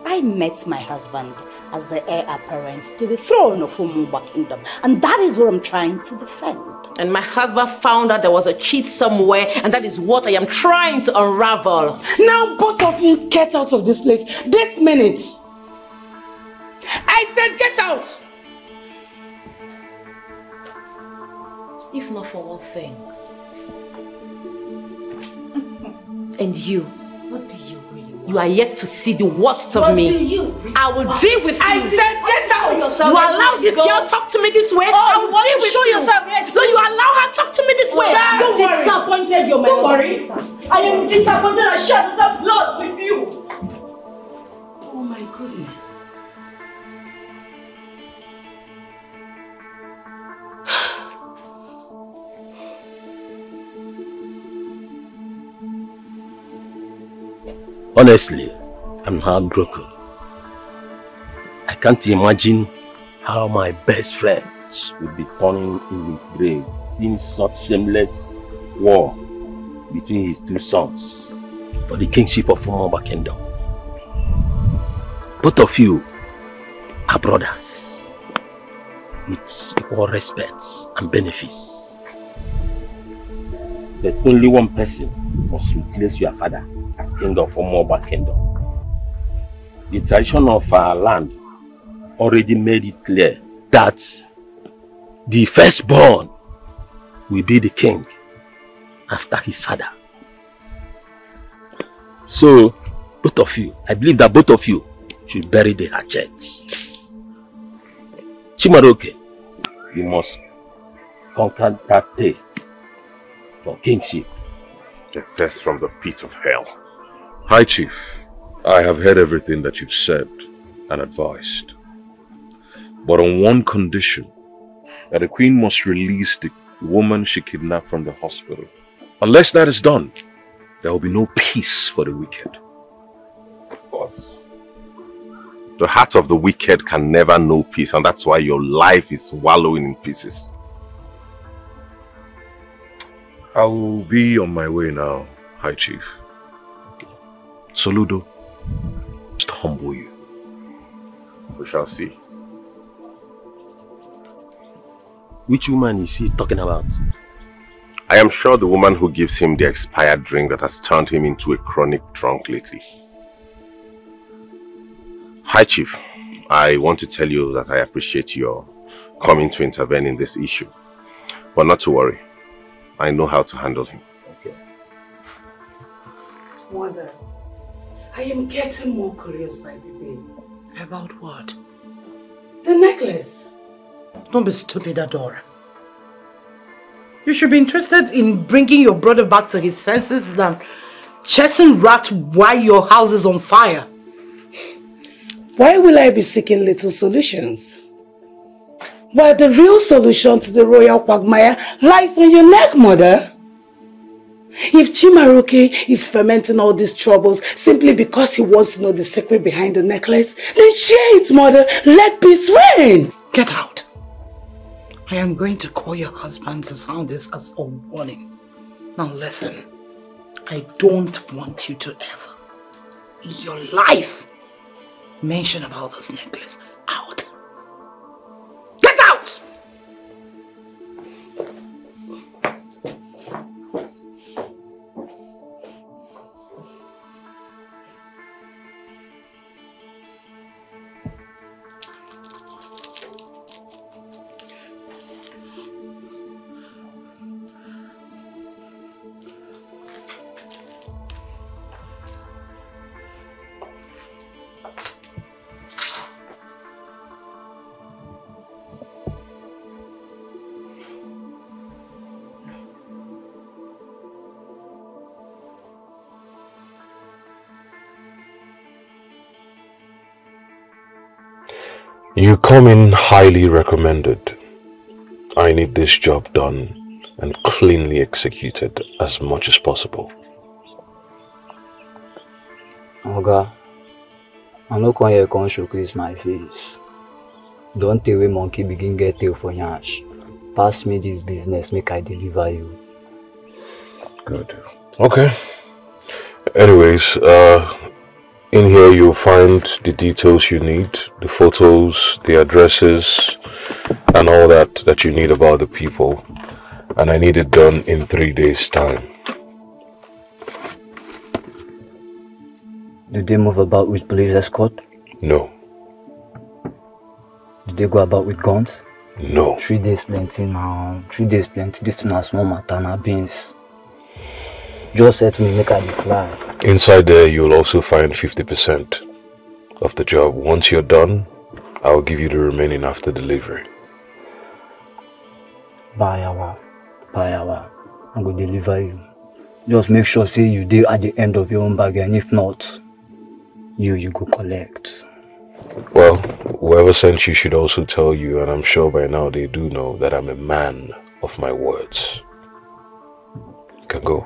I met my husband as the heir apparent to the throne of Umoba Kingdom, and that is what I'm trying to defend. And my husband found out there was a cheat somewhere, and that is what I am trying to unravel. Now both of you get out of this place this minute. I said get out! If not for one thing. and you. What do you really want? You are yet to see the worst of me. What do you really I will want? deal with you. I said get out! You allow this girl talk to me this way. Oh, I you will want deal to with show you. yourself here So you allow her talk to me this oh, way. I am Don't worry. disappointed you're my Don't worry. sister. I am disappointed I shared the same blood with you. Oh my goodness. Honestly, I'm heartbroken. I can't imagine how my best friends would be turning in his grave seeing such shameless war between his two sons for the kingship of Umoba Kingdom. Both of you are brothers with equal respects and benefits. But only one person must replace your father as king of Umoba Kingdom. the tradition of our land already made it clear that the firstborn will be the king after his father. So, both of you, I believe that both of you should bury the hatchet. Chimaroke, you must conquer that taste for kingship. A test from the pit of hell. Hi, Chief. I have heard everything that you've said and advised. But on one condition, that the Queen must release the woman she kidnapped from the hospital. Unless that is done, there will be no peace for the wicked. Of course. The heart of the wicked can never know peace, and that's why your life is wallowing in pieces. I will be on my way now, High Chief. Soludo, just humble you. We shall see. Which woman is he talking about? I am sure the woman who gives him the expired drink that has turned him into a chronic drunk lately. Hi Chief, I want to tell you that I appreciate your coming to intervene in this issue. But not to worry, I know how to handle him. Okay. Mother, I am getting more curious by the day. About what? The necklace. Don't be stupid, Adora. You should be interested in bringing your brother back to his senses than chasing rat while your house is on fire. Why will I be seeking little solutions? But the real solution to the royal quagmire lies on your neck, mother. If Chimaroke is fermenting all these troubles simply because he wants to know the secret behind the necklace, then share it, mother. Let peace reign. Get out. I am going to call your husband to sound this as a warning. Now listen, I don't want you to ever, in your life, mention about this necklace out. You come in highly recommended. I need this job done and cleanly executed as much as possible. Oga, I no come here come showcase my face. Don tey wey monkey begin get tail for yansh. Pass me this business make I deliver you. Good. Okay. Anyways, uh, in here you'll find the details you need, the photos, the addresses, and all that that you need about the people. And I need it done in three days' time. Did they move about with police escort? No. Did they go about with guns? No. Three days plenty now. Three days plenty. This thing na small matter beans. Just set me make I fly. Inside there, you'll also find 50% of the job. Once you're done, I'll give you the remaining after delivery. By hour. By hour. I go deliver you. Just make sure say you dey at the end of your own bargain. If not, you you go collect. Well, whoever sent you should also tell you, and I'm sure by now they do know that I'm a man of my words. You can go.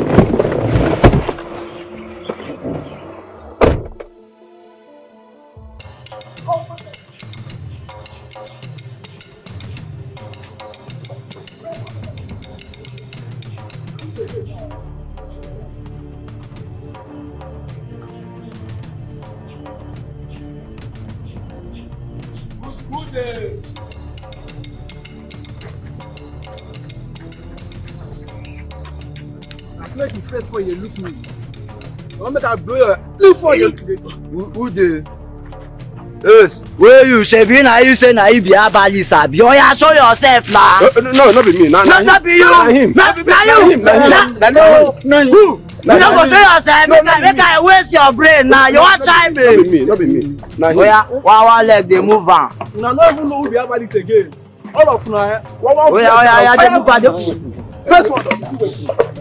for you. who dey. yes wey you shebi na you say na you be herbalist abi oya show yourself na. no no be me na no no be you na him na na you na him na no na who. you no go show yourself make i make i waste your brain na you wan try me. no be me no be me na him. oya one leg dey move am. una no even know who be herbalist again all of una eh one. oya oya oya dey move am dey first one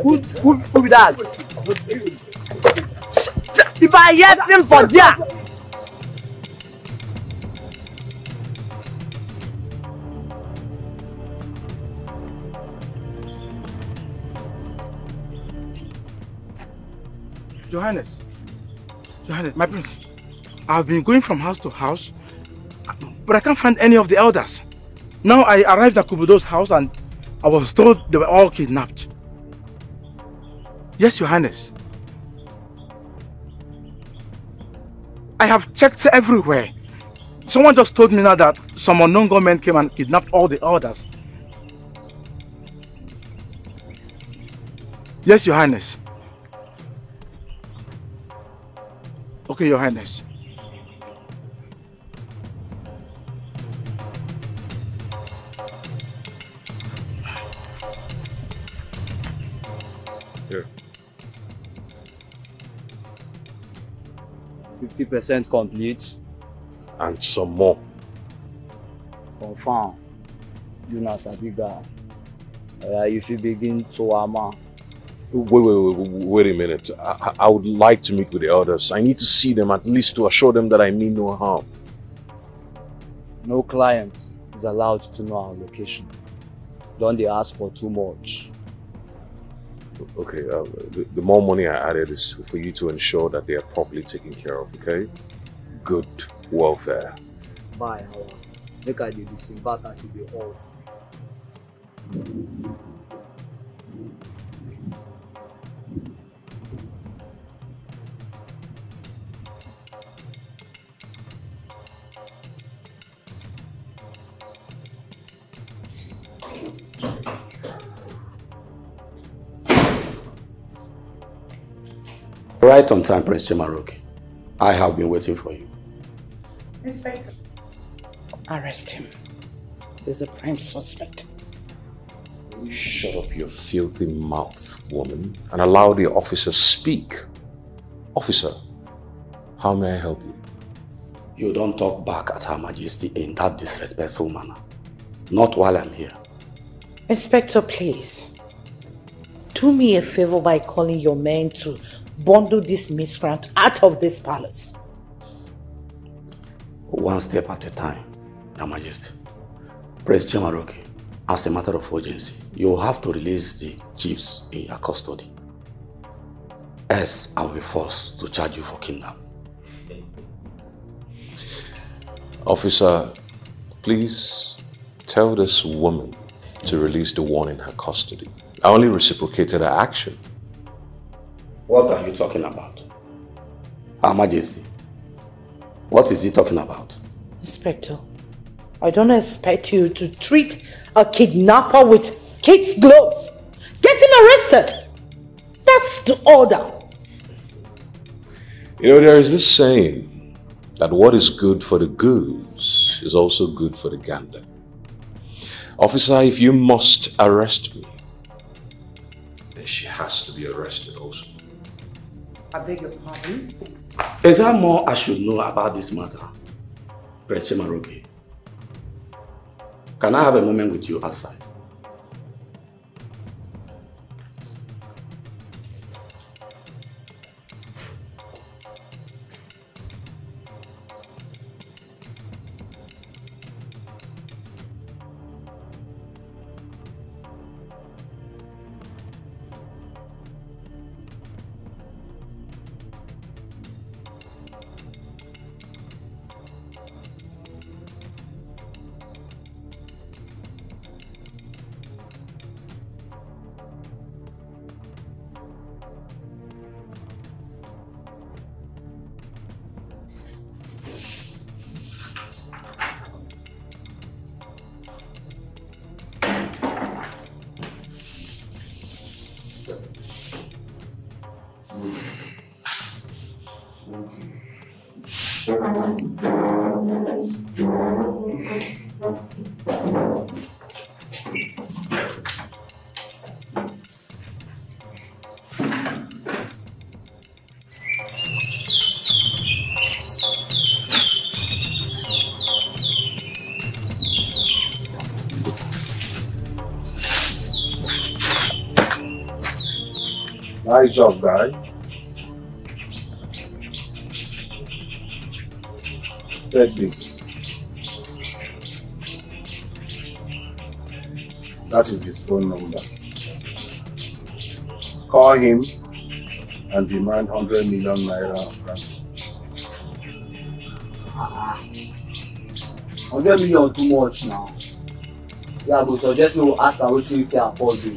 who who who be that. If i hear film for there. Johannes, Johannes, my prince, I've been going from house to house, but I can't find any of the elders. Now I arrived at Kubudo's house and I was told they were all kidnapped. Yes, Johannes. I have checked everywhere. Someone just told me now that some unknown gunmen came and kidnapped all the elders. Yes, Your Highness. Okay, Your Highness. Percent complete. And some more. Confirm. You not a big guy. Uh, if you begin to armor. Wait, wait, wait, wait a minute. I, I would like to meet with the others. I need to see them at least to assure them that I mean no harm. No client is allowed to know our location. Don't they ask for too much. Okay, uh, the, the more money I added is for you to ensure that they are properly taken care of, okay? Good welfare. bye make i dey disinvert as you dey off. Right on time, Prince Chimaroke. I have been waiting for you. Inspector. Arrest him. He's a prime suspect. You shut up your filthy mouth, woman, and allow the officer speak. Officer, how may I help you? You don't talk back at Her Majesty in that disrespectful manner. Not while I'm here. Inspector, please. Do me a favor by calling your men to bundle this miscreant out of this palace. One step at a time, Your Majesty. Prince Chimaroke, as a matter of urgency, you will have to release the chiefs in your custody. Else, I will be forced to charge you for kidnapping. Officer, please tell this woman to release the one in her custody. I only reciprocated her action. What are you talking about? Her Majesty, what is he talking about? Inspector, I don't expect you to treat a kidnapper with kid's gloves. Get him arrested. That's the order. You know, there is this saying that what is good for the goose is also good for the gander. Officer, if you must arrest me, then she has to be arrested also. I beg your pardon? Is there more I should know about this matter? Prince Chimaroke? Can I have a moment with you outside? Nice job, guy. Take this. That is his phone number. Call him and demand 100 million naira ransom. hundred million too much now yeah go suggest me ask am wetin you fit afford o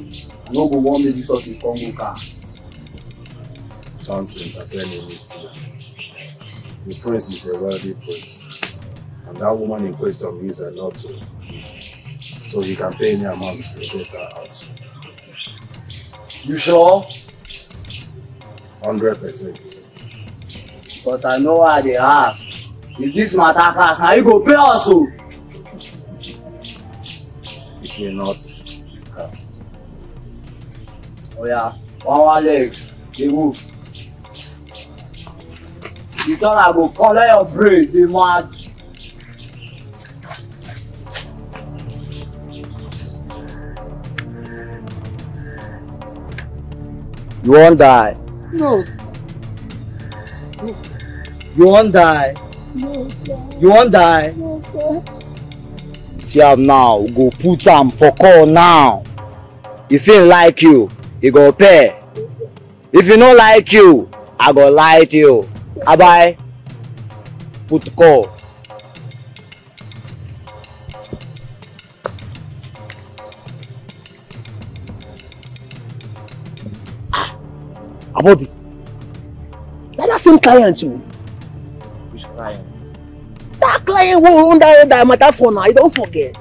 i no go wan make this office come go cast. Don't entertain any fool. The prince is a wealthy prince. And that woman in question means a lot to him. So he can pay any amount to get her out. you sure. Hundred percent. because i know i dey ask if this matter cast na you go pay us o. It will not cast. oya one one leg dey move. The turn i go collect your brain dey mad. you wan die. No, you wan die. no, sir. you wan die. No, sir. see am now go put am for call now if him like you he go pay if he no like you i go lie to you abai put call. Abobi, na that same client o. which client. That client wey we under that matter for now, you don forget.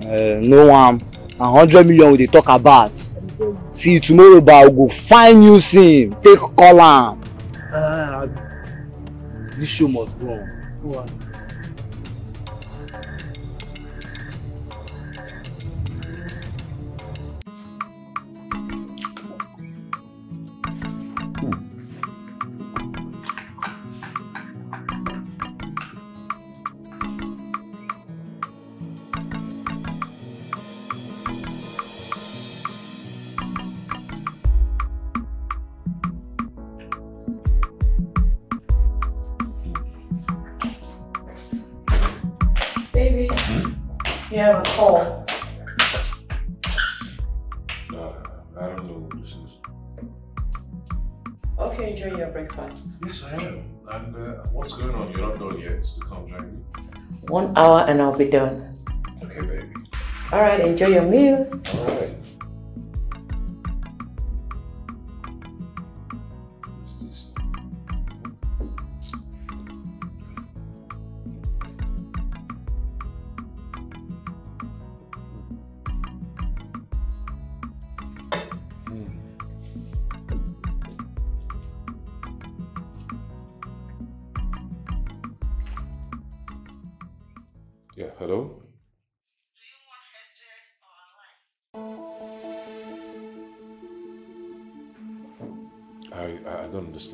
Uh, no am na hundred million we dey talk about see tomorrow ba we go find new sim take call am. Uh, this show must go on. Hour and I'll be done. Okay, baby. All right, enjoy your meal.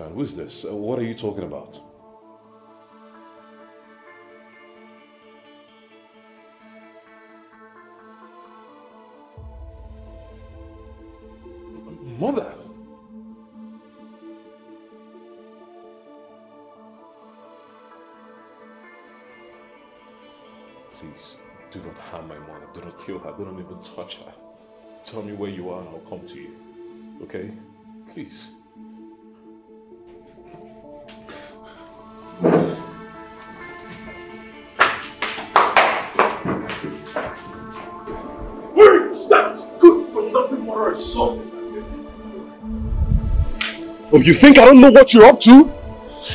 Understand. Who is this? Uh, what are you talking about? Mother! Please, do not harm my mother. Do not kill her. Do not even touch her. Tell me where you are and I'll come to you. Okay? Please. Oh, you think I don't know what you're up to?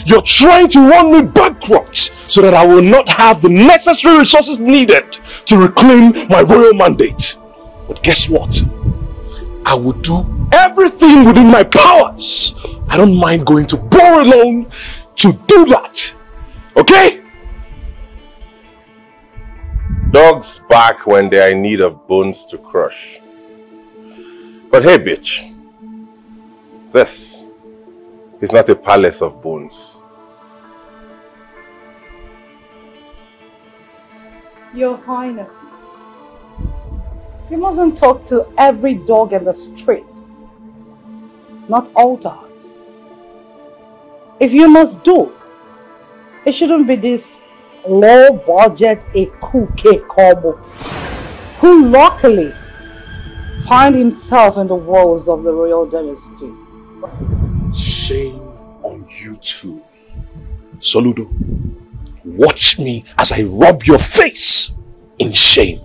You're trying to run me bankrupt so that I will not have the necessary resources needed to reclaim my royal mandate. But guess what? I will do everything within my powers. I don't mind going to Boro alone to do that. Okay? Dogs bark when they are in need of bones to crush. But hey, bitch. This is not a palace of bones. Your Highness, you mustn't talk to every dog in the street. Not all dogs. If you must do, it shouldn't be this low budget a cookie who luckily find himself in the walls of the royal dynasty. Shame on you too. Soludo, watch me as I rub your face in shame.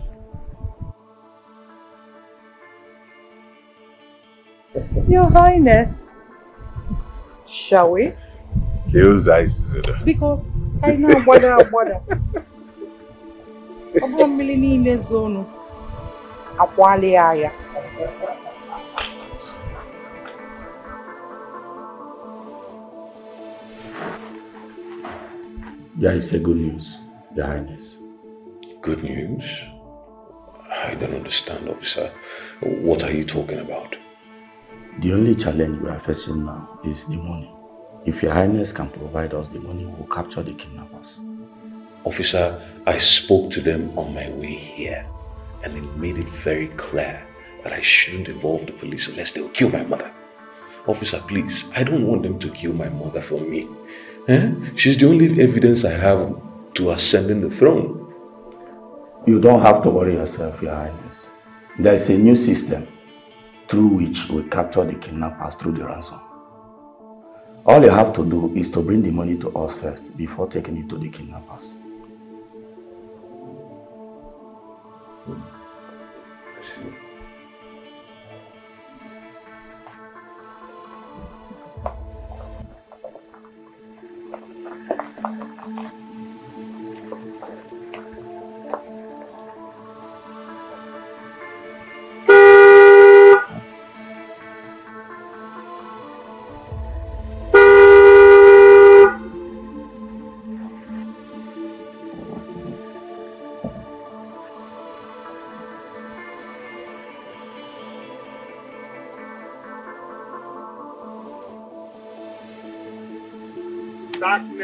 Your Highness, shall we? Hills Ice Biko, anyị na-agbada agbada. Ọ bụrụ mmiri niile zonu, akwali ya ya. There is a good news, Your Highness. Good news? I don't understand, officer. What are you talking about? The only challenge we are facing now is the money. If Your Highness can provide us the money, we'll capture the kidnappers. Officer, I spoke to them on my way here and they made it very clear that I shouldn't involve the police unless they'll kill my mother. Officer, please, I don't want them to kill my mother for me. Eh? She's the only evidence I have to ascending the throne. You don't have to worry yourself, Your Highness. There is a new system through which we capture the kidnappers through the ransom. All you have to do is to bring the money to us first before taking it to the kidnappers.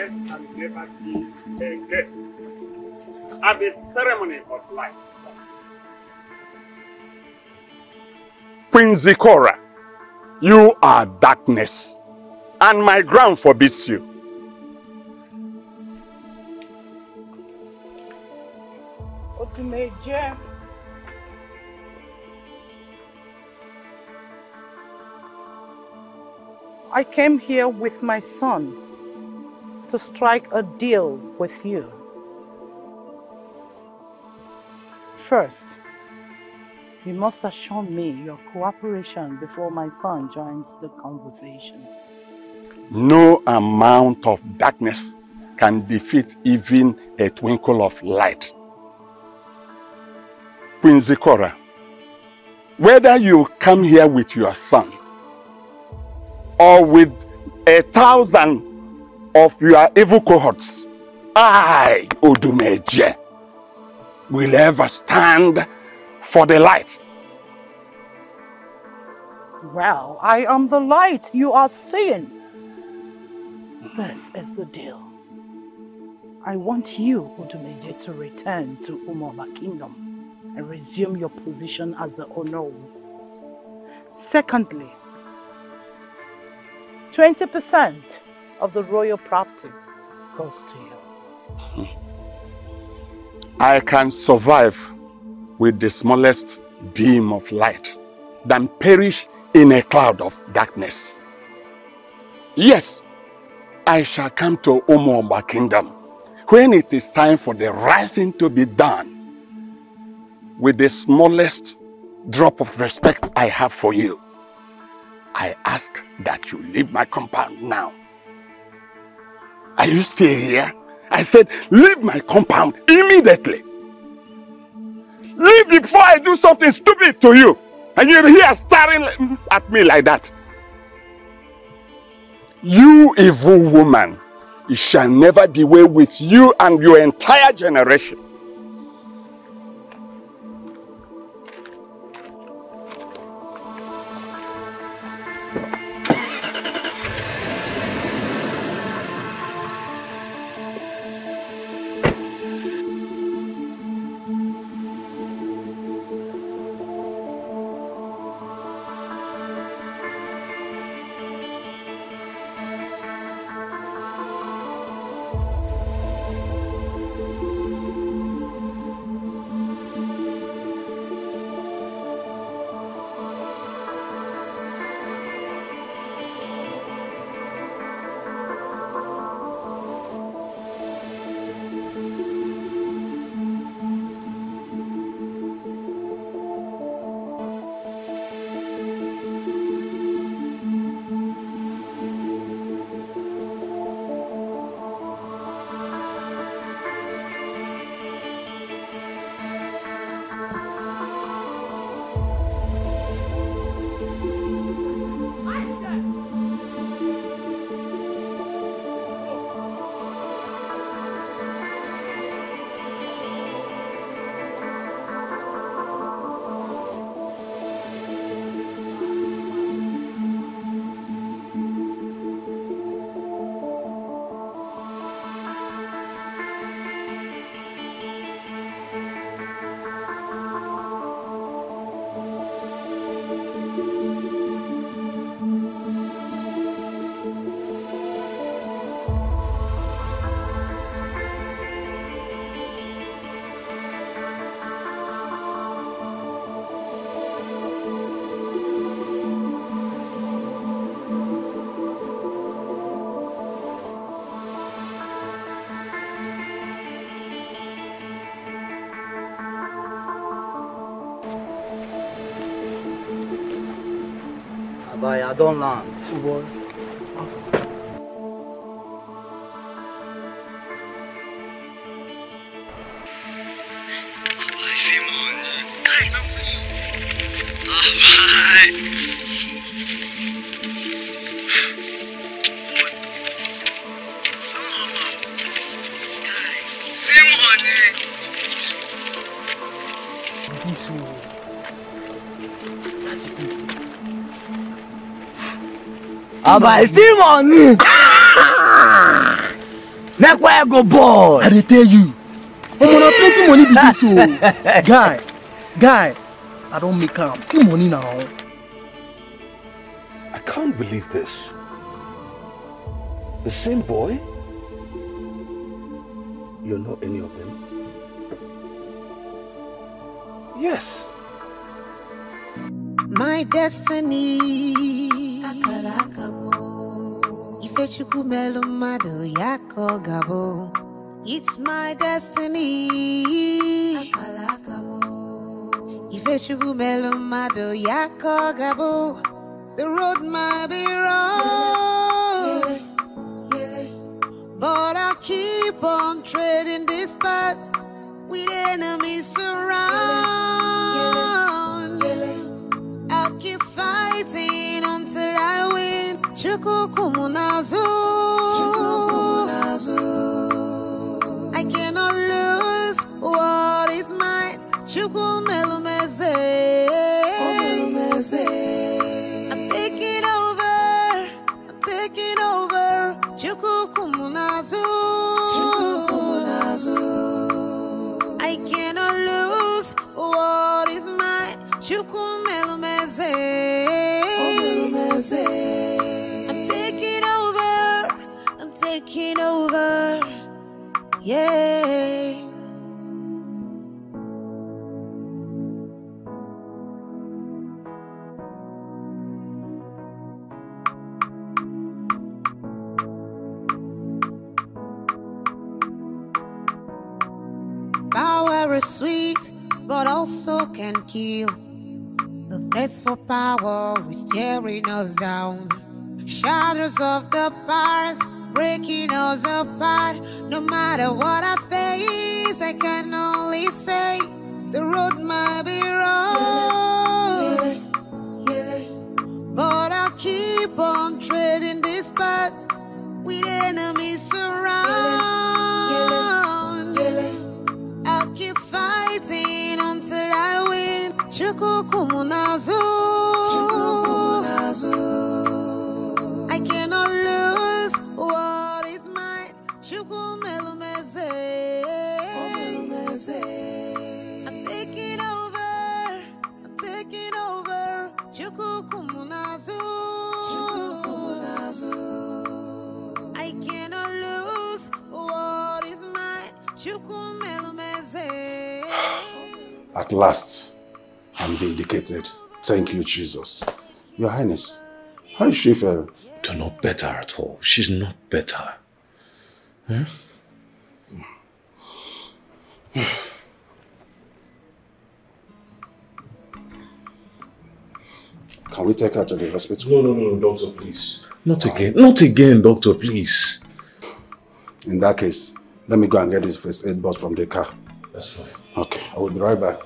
Darkness can never be a guest at the ceremony of life. Queen Zikora, you are darkness, and my ground forbids you. Odumeje. I came here with my son to strike a deal with you. First, you must assure me your cooperation before my son joins the conversation. No amount of darkness can defeat even a twinkle of light. Queen Zikora, whether you come here with your son or with a thousand of your evil cohorts, I, Odumeje, will ever stand for the light. Well, I am the light you are seeing. This is the deal. I want you, Odumeje, to return to Umoba Kingdom and resume your position as the Ono. Secondly, 20% of the royal property goes to you. Hmm. I can survive with the smallest beam of light than perish in a cloud of darkness. Yes, I shall come to Umoba kingdom when it is time for the right thing to be done with the smallest drop of respect I have for you. I ask that you leave my compound now. Are you still here? I said, leave my compound immediately. Leave before I do something stupid to you. And you're here staring at me like that. You evil woman, it shall never be well with you and your entire generation. Abai, I don't land. Boy. Abai, see money. Ah! Make where I go boy. I dey tell you. Omo na plenty money be this o. Oh. Guy, guy, I don make am. See money now. I can't believe this. The same boy? You know any of them? Yes. My destiny. Ifechukwu melu mmadụ ya ka ọ ga-abụ. It's my destiny. Ifechukwu melu mmadụ ya ka ọ ga-abụ. The road might be rough. But I'll keep on trading this path with enemies around. I'll keep fighting win. Um Chukukumunazu. I cannot lose what is mine. Chukumelumeze. I'm taking over. I'm taking over. Chukukumunazu. I cannot lose what is mine. Chukumelumeze. Yeah. Power is sweet, but also can kill. The thirst for power is tearing us down. Shadows of the past breaking us apart. No matter what I face, I can only say the road might be rough, but I'll keep on treading these paths with enemies around. I'll keep fighting until I win. Chukukumunazu. I'm taking over. I'm taking over. Chukukumunazu. I cannot lose what is mine. Chukumelumeze. At last, I'm vindicated. Thank you, Jesus. Your Highness, how is she faring? To not better at all. She's not better. Huh? Can we take her to the hospital? No, no, no, doctor, please. Not again. Not again, doctor, please. In that case, let me go and get this first aid box from the car. That's fine. Okay, I will be right back.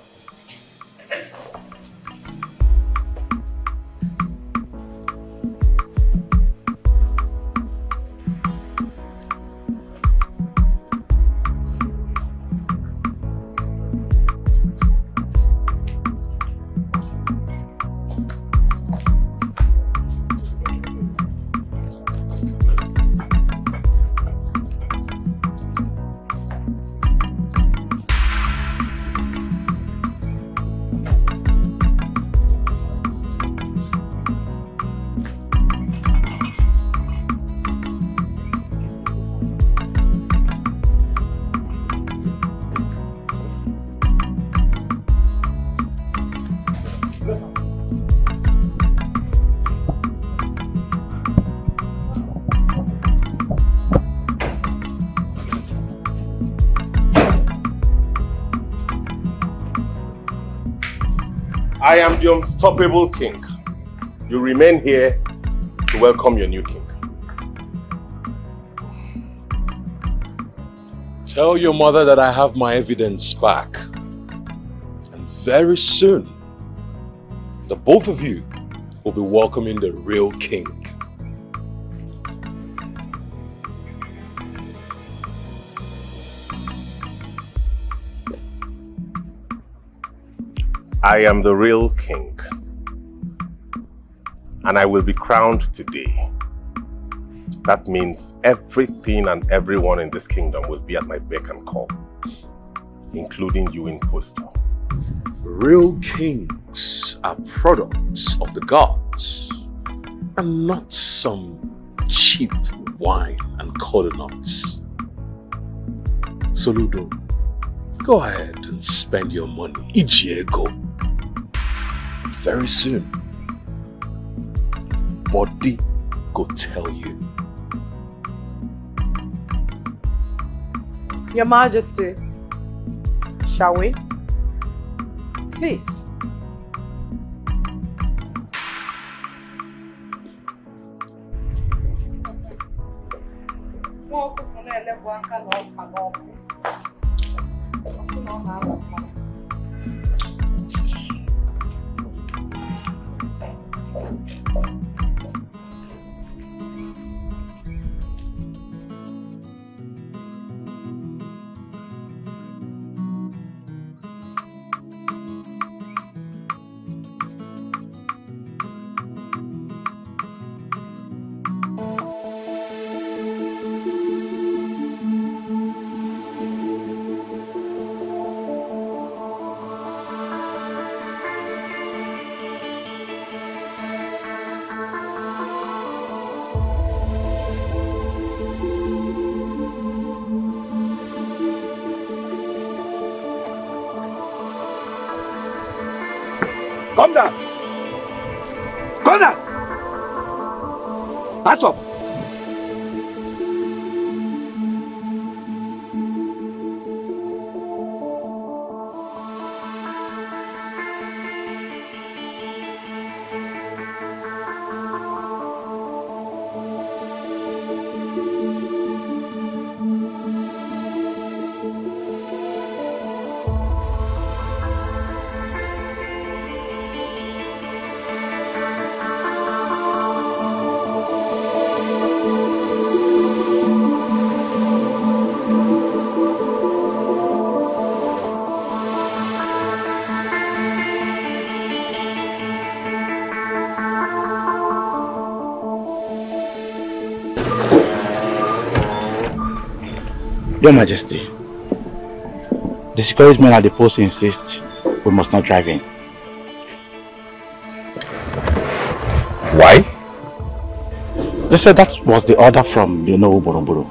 Unstoppable king. You remain here to welcome your new king. Tell your mother that I have my evidence back. And very soon, the both of you will be welcoming the real king. I am the real king. And I will be crowned today. That means everything and everyone in this kingdom will be at my beck and call, including you, impostor. Real kings are products of the gods and not some cheap wine and cola nuts. Go ahead and spend your money. Ijiego. Very soon, body go tell you. Your Majesty, shall we? Please. N'ọka n'ọkụ. Ọ sị na ọ na-alọ mmadụ. Come down. Come Your Majesty, the security men at the post insist we must not drive in. Why? They said that was the order from the Onowu Buruburu.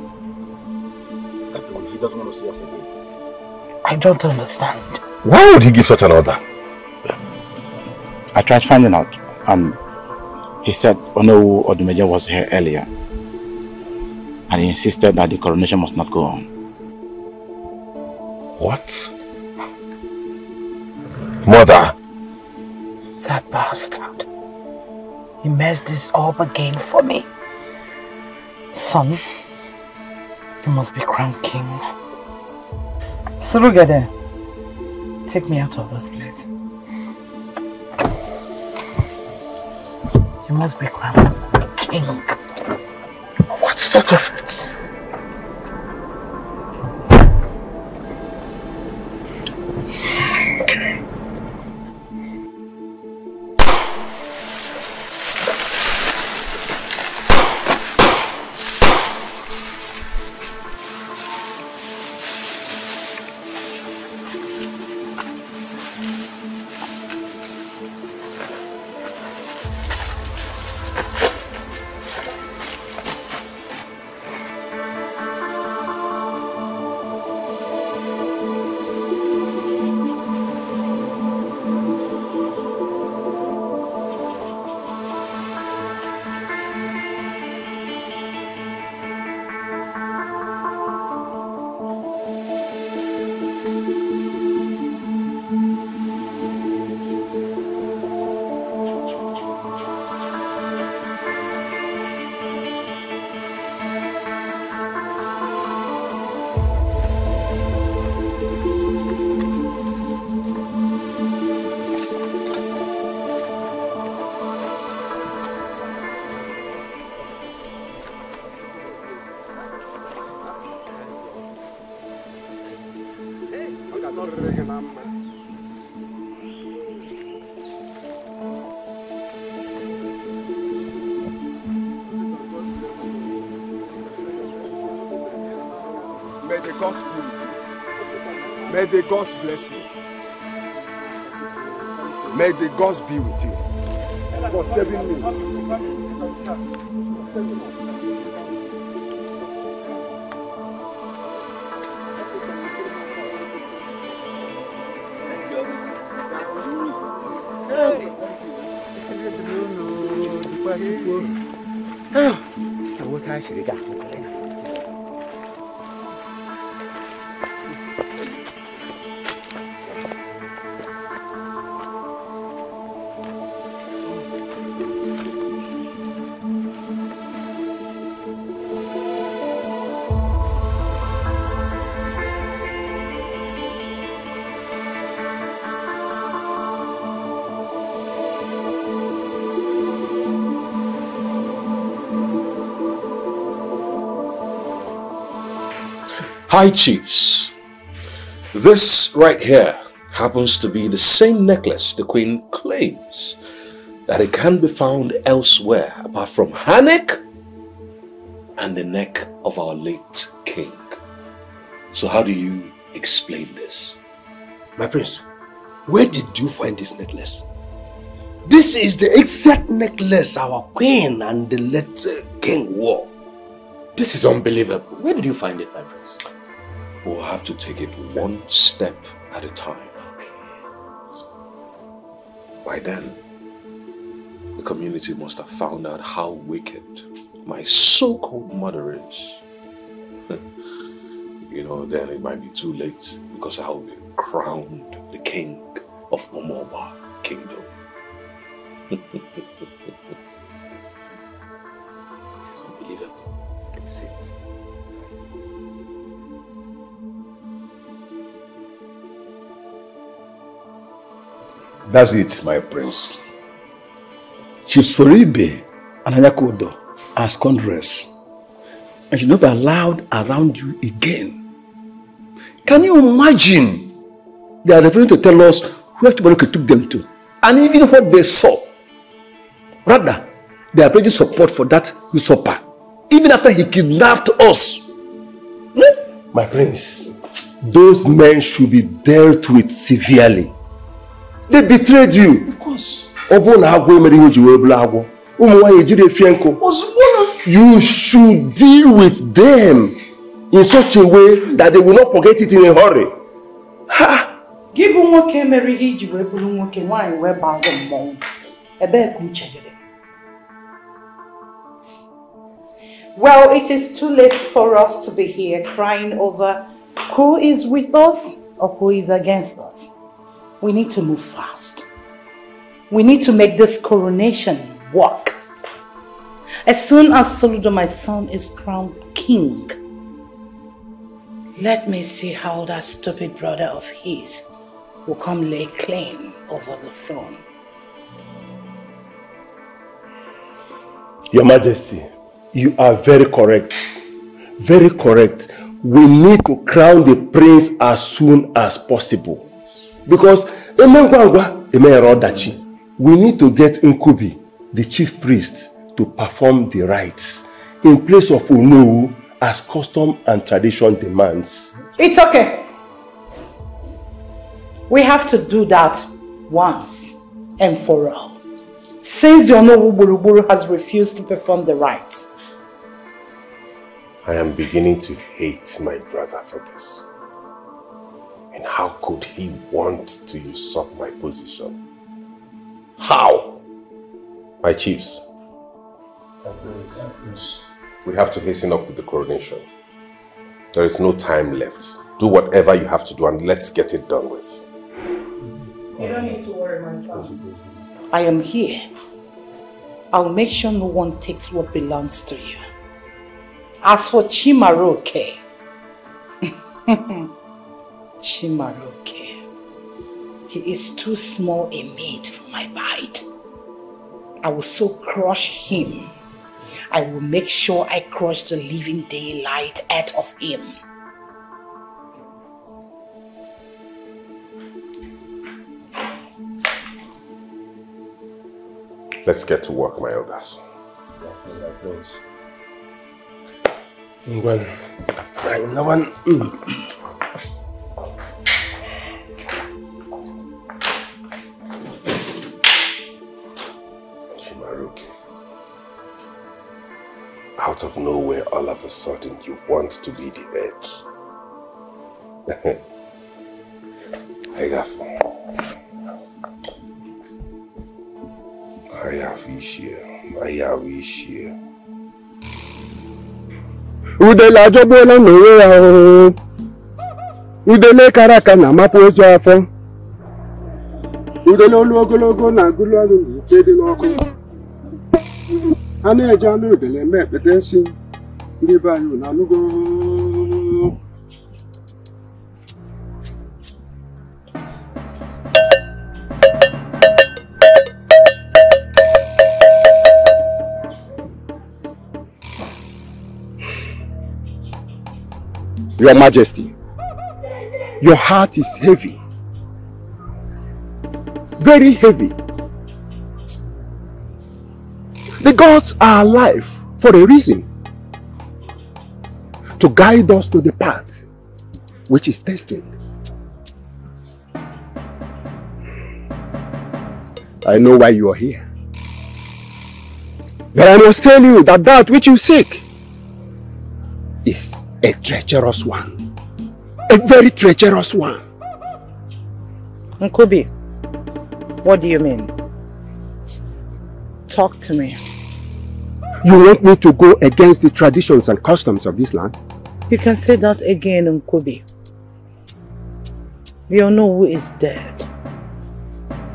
He doesn't want to see us again. I don't understand. Why would he give such an order? I tried finding out and he said Onowu Odumeje was here earlier and he insisted that the coronation must not go on. What? Mother! That bastard. He messed this up again for me. Son, you must be crowned king. Surugade, take me out of this place. You must be crowned king. What sort of... Yeah. May the gods bless you. May the gods be with you. For saving Owó tá a ṣe rí gà. High Chiefs, this right here happens to be the same necklace the Queen claims that it can be found elsewhere apart from her neck and the neck of our late king. So how do you explain this? My prince, where did you find this necklace? This is the exact necklace our queen and the late king wore. This is unbelievable. Where did you find it, my prince? We'll have to take it one step at a time. By then, the community must have found out how wicked my so-called mother is. you know, then it might be too late because I'll be crowned the king of Umoba kingdom. is unbelievable. This is it. That's it, my prince. Chief and Anyakodo as Congress and should not be allowed around you again. Can you imagine? They are refusing to tell us where Tubaruki took them to and even what they saw. Rather, they are pledging support for that usurper even after he kidnapped us. Hmm? My prince, those men should be dealt with severely. They betrayed you. Of course. Ọ bụrụ na agwọ emere ihe o ji wee bụrụ agwọ, ụmụ nwaanyị ejiri efie nkụ. You should deal with them in such a way that they will not forget it in a hurry. Gị bụ nwoke mere ihe iji wee bụrụ nwoke nwaanyị wee baa gị mmọnwụ. Ebee ka uche dịrị? Well, it is too late for us to be here crying over who is with us or who is against us. We need to move fast. We need to make this coronation work. As soon as Soludo, my son, is crowned king, let me see how that stupid brother of his will come lay claim over the throne. Your Majesty, you are very correct. Very correct. We need to crown the prince as soon as possible. Because Emengwangwa Emere Odachi, we need to get Nkubi, the chief priest, to perform the rites in place of Onowu as custom and tradition demands. It's okay. We have to do that once and for all. Since the Onowu Buruburu has refused to perform the rites. I am beginning to hate my brother for this. And how could he want to usurp my position? How? My chiefs, we have to hasten up with the coronation. There is no time left. Do whatever you have to do and let's get it done with. You don't need to worry, my son. I am here. I'll make sure no one takes what belongs to you. As for Chimaroke, Chimaroke, he is too small a meat for my bite. I will so crush him. I will make sure I crush the living daylight out of him. Let's get to work, my elders. Ngwan, ay naman. mm. Out of nowhere, all of a sudden, you want to be the head. I have. I have issue. I have issue. udele ajọgbuola n'onwe ya oo udele kara aka na-amapụ ozu afọ udele olu ogologo na agụlụ ọnụ n'ite dị n'ọkụ a na-eji anụ udele eme ekpete nsị ndị be anyị anụgo Your Majesty, your heart is heavy. Very heavy. The gods are alive for a reason. To guide us to the path which is destined. I know why you are here. But I must tell you that that which you seek is a treacherous one. A very treacherous one. Nkubi, what do you mean? Talk to me. You want me to go against the traditions and customs of this land? You can say that again, Nkubi. The Onowu is dead.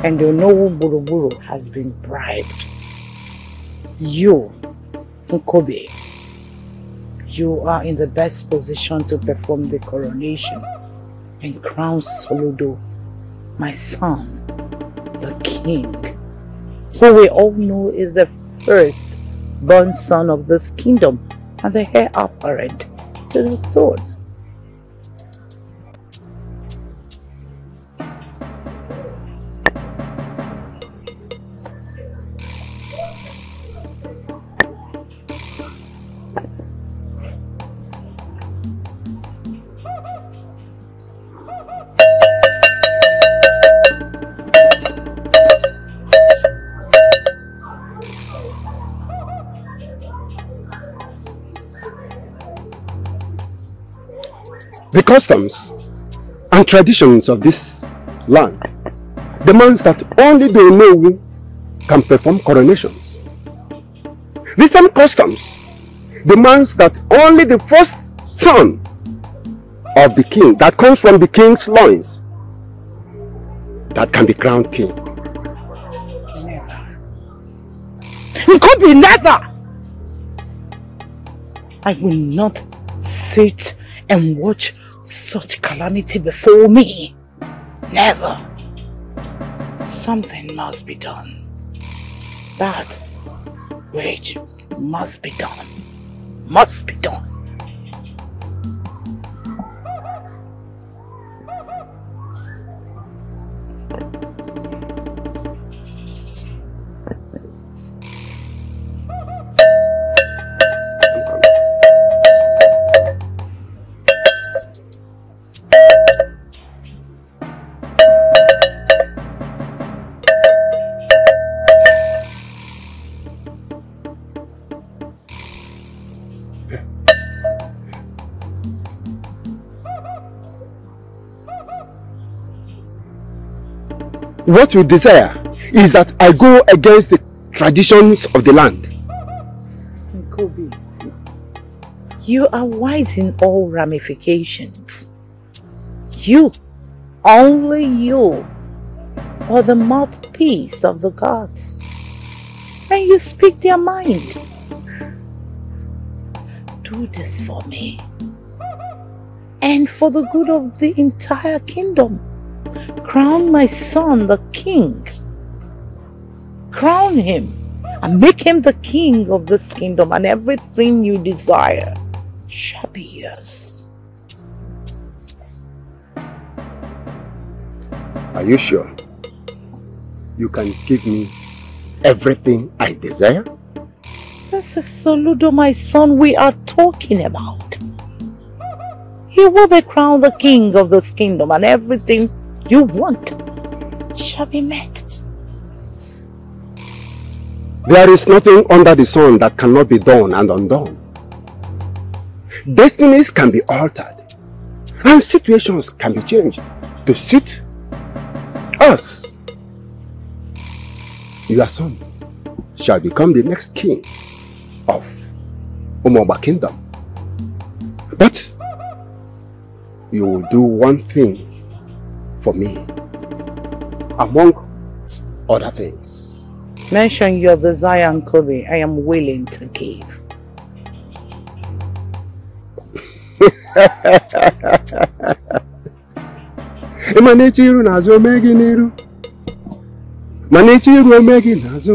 And the Onowu Buruburu has been bribed. You, Nkubi, you are in the best position to perform the coronation and crown Soludo, my son, the king, who we all know is the first born son of this kingdom and the heir apparent to the throne. The customs and traditions of this land demands that only the Onowu can perform coronations. The same customs demands that only the first son of the king that comes from the king's loins that can be crowned king. It could be never! I will not sit and watch such calamity before me. Never. Something must be done. That which must be done. Must be done. What you desire is that I go against the traditions of the land. Kobe, you are wise in all ramifications. You, only you, are the mouthpiece of the gods. And you speak their mind. Do this for me. And for the good of the entire kingdom. Crown my son the king. Crown him and make him the king of this kingdom and everything you desire shall be yours. Are you sure? You can give me everything I desire? This is Soludo, my son, we are talking about. He will be crowned the king of this kingdom and everything you want shall be met. There is nothing under the sun that cannot be done and undone. Destinies can be altered and situations can be changed to suit us. Your son shall become the next king of Umoba Kingdom. But you will do one thing for me, among other things. Mention your desire, Kobe. I am willing to give. iru n'azụ gị n'iru ma na-eche iru ome gị n'azụ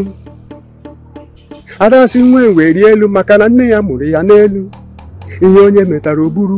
adasị nwa weri elu maka na nne ya mụrụ ya n'elu ihe onye metara o buru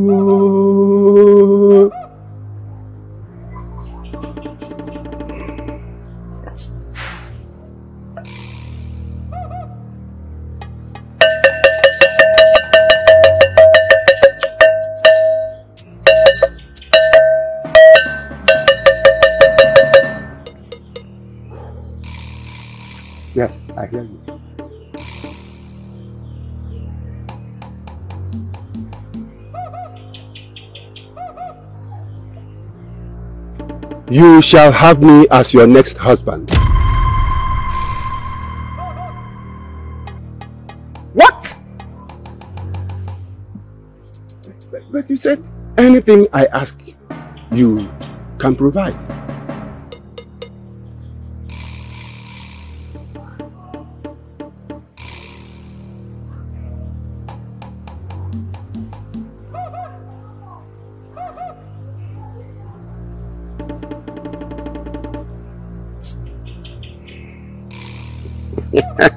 You shall have me as your next husband. What? But you said anything I ask you can provide. Yeah.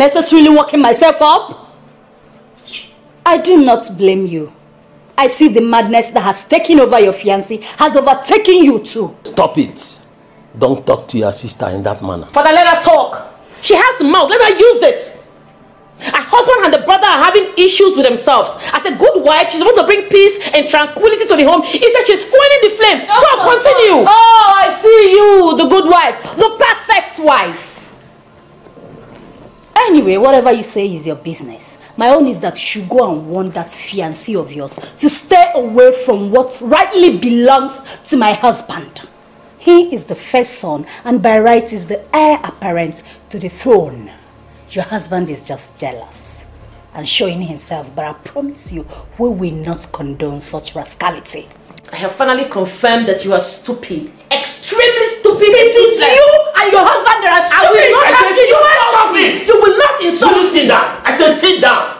Unnecessarily working myself up? I do not blame you. I see the madness that has taken over your fiancé has overtaken you too. Stop it. Don't talk to your sister in that manner. Father, let her talk. She has mouth. Let her use it. Her husband and the brother are having issues with themselves. As a good wife, she's supposed to bring peace and tranquility to the home. Instead, she's fueling the flame. Talk, continue. Oh, I see you, the good wife, the perfect wife. Anyway, whatever you say is your business. My own is that you should go and warn that fiancé of yours to stay away from what rightly belongs to my husband. He is the first son and by right is the heir apparent to the throne. Your husband is just jealous and showing himself, but I promise you, we will not condone such rascality. I have finally confirmed that you are stupid. Extremely stupid. It is you and your husband that are stupid. I have said you you insult stop me. it. You will not insult You me. sit down. I said sit down.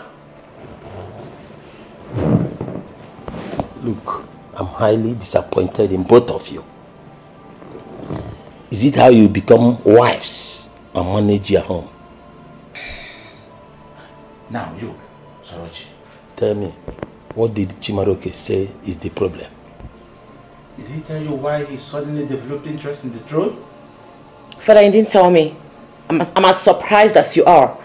Look, I'm highly disappointed in both of you. Is it how you become wives and manage your home? Now, you, Sorochi. Tell me, what did Chimaroke say is the problem? Did he tell you why he suddenly developed interest in the throne? Father, you didn't tell me. I'm as, I'm as surprised as you are.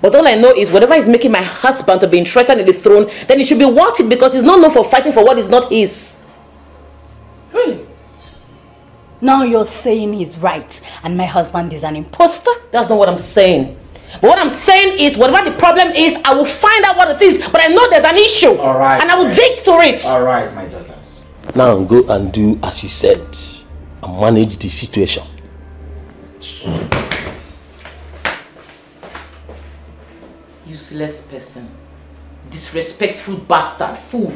But all I know is whatever is making my husband to be interested in the throne, then it should be worth it because he's not known for fighting for what is not his. Really? Now you're saying he's right and my husband is an imposter? That's not what I'm saying. But what I'm saying is, whatever the problem is, I will find out what it is. But I know there's an issue. All right. And I will dig to it. All right, my daughters. Now go and do as you said and manage the situation. Useless person. Disrespectful bastard. Fool.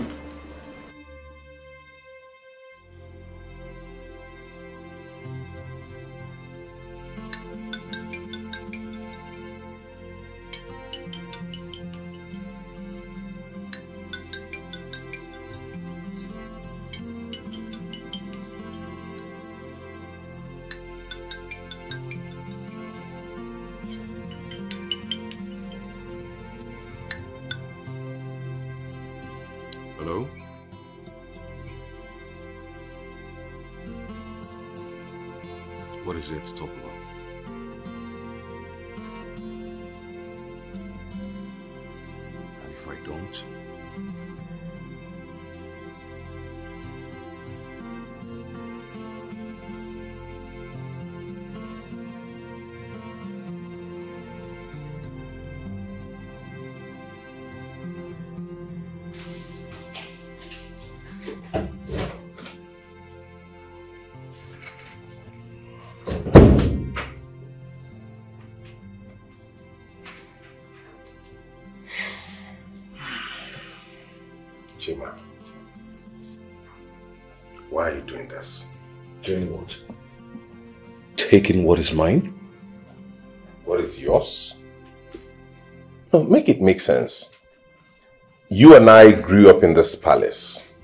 Taking what is mine? What is yours? No, make it make sense. You and I grew up in this palace.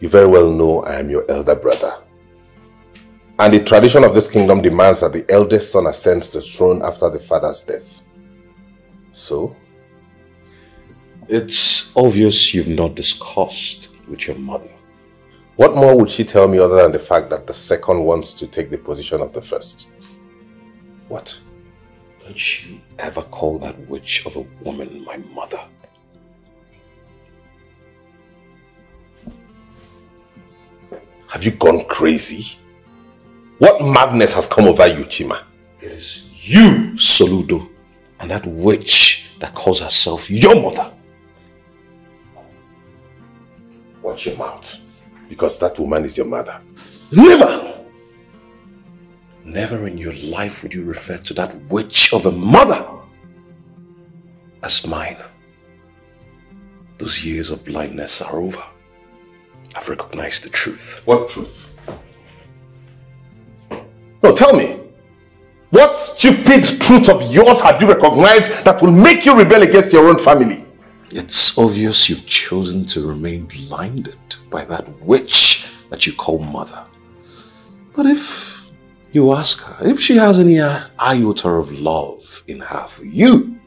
You very well know I am your elder brother. And the tradition of this kingdom demands that the eldest son ascends the throne after the father's death. So? It's obvious you've not discussed with your mother. What more would she tell me other than the fact that the second wants to take the position of the first? What? Don't you ever call that witch of a woman my mother? Have you gone crazy? What madness has come over you, Chima? It is you, Soludo, and that witch that calls herself your mother. Watch your mouth, because that woman is your mother. Never! Never in your life would you refer to that witch of a mother as mine. Those years of blindness are over. I've recognized the truth. What truth? No, tell me. What stupid truth of yours have you recognized that will make you rebel against your own family? It's obvious you've chosen to remain blinded by that witch that you call mother. But if you ask her if she has any iota of love in her for you,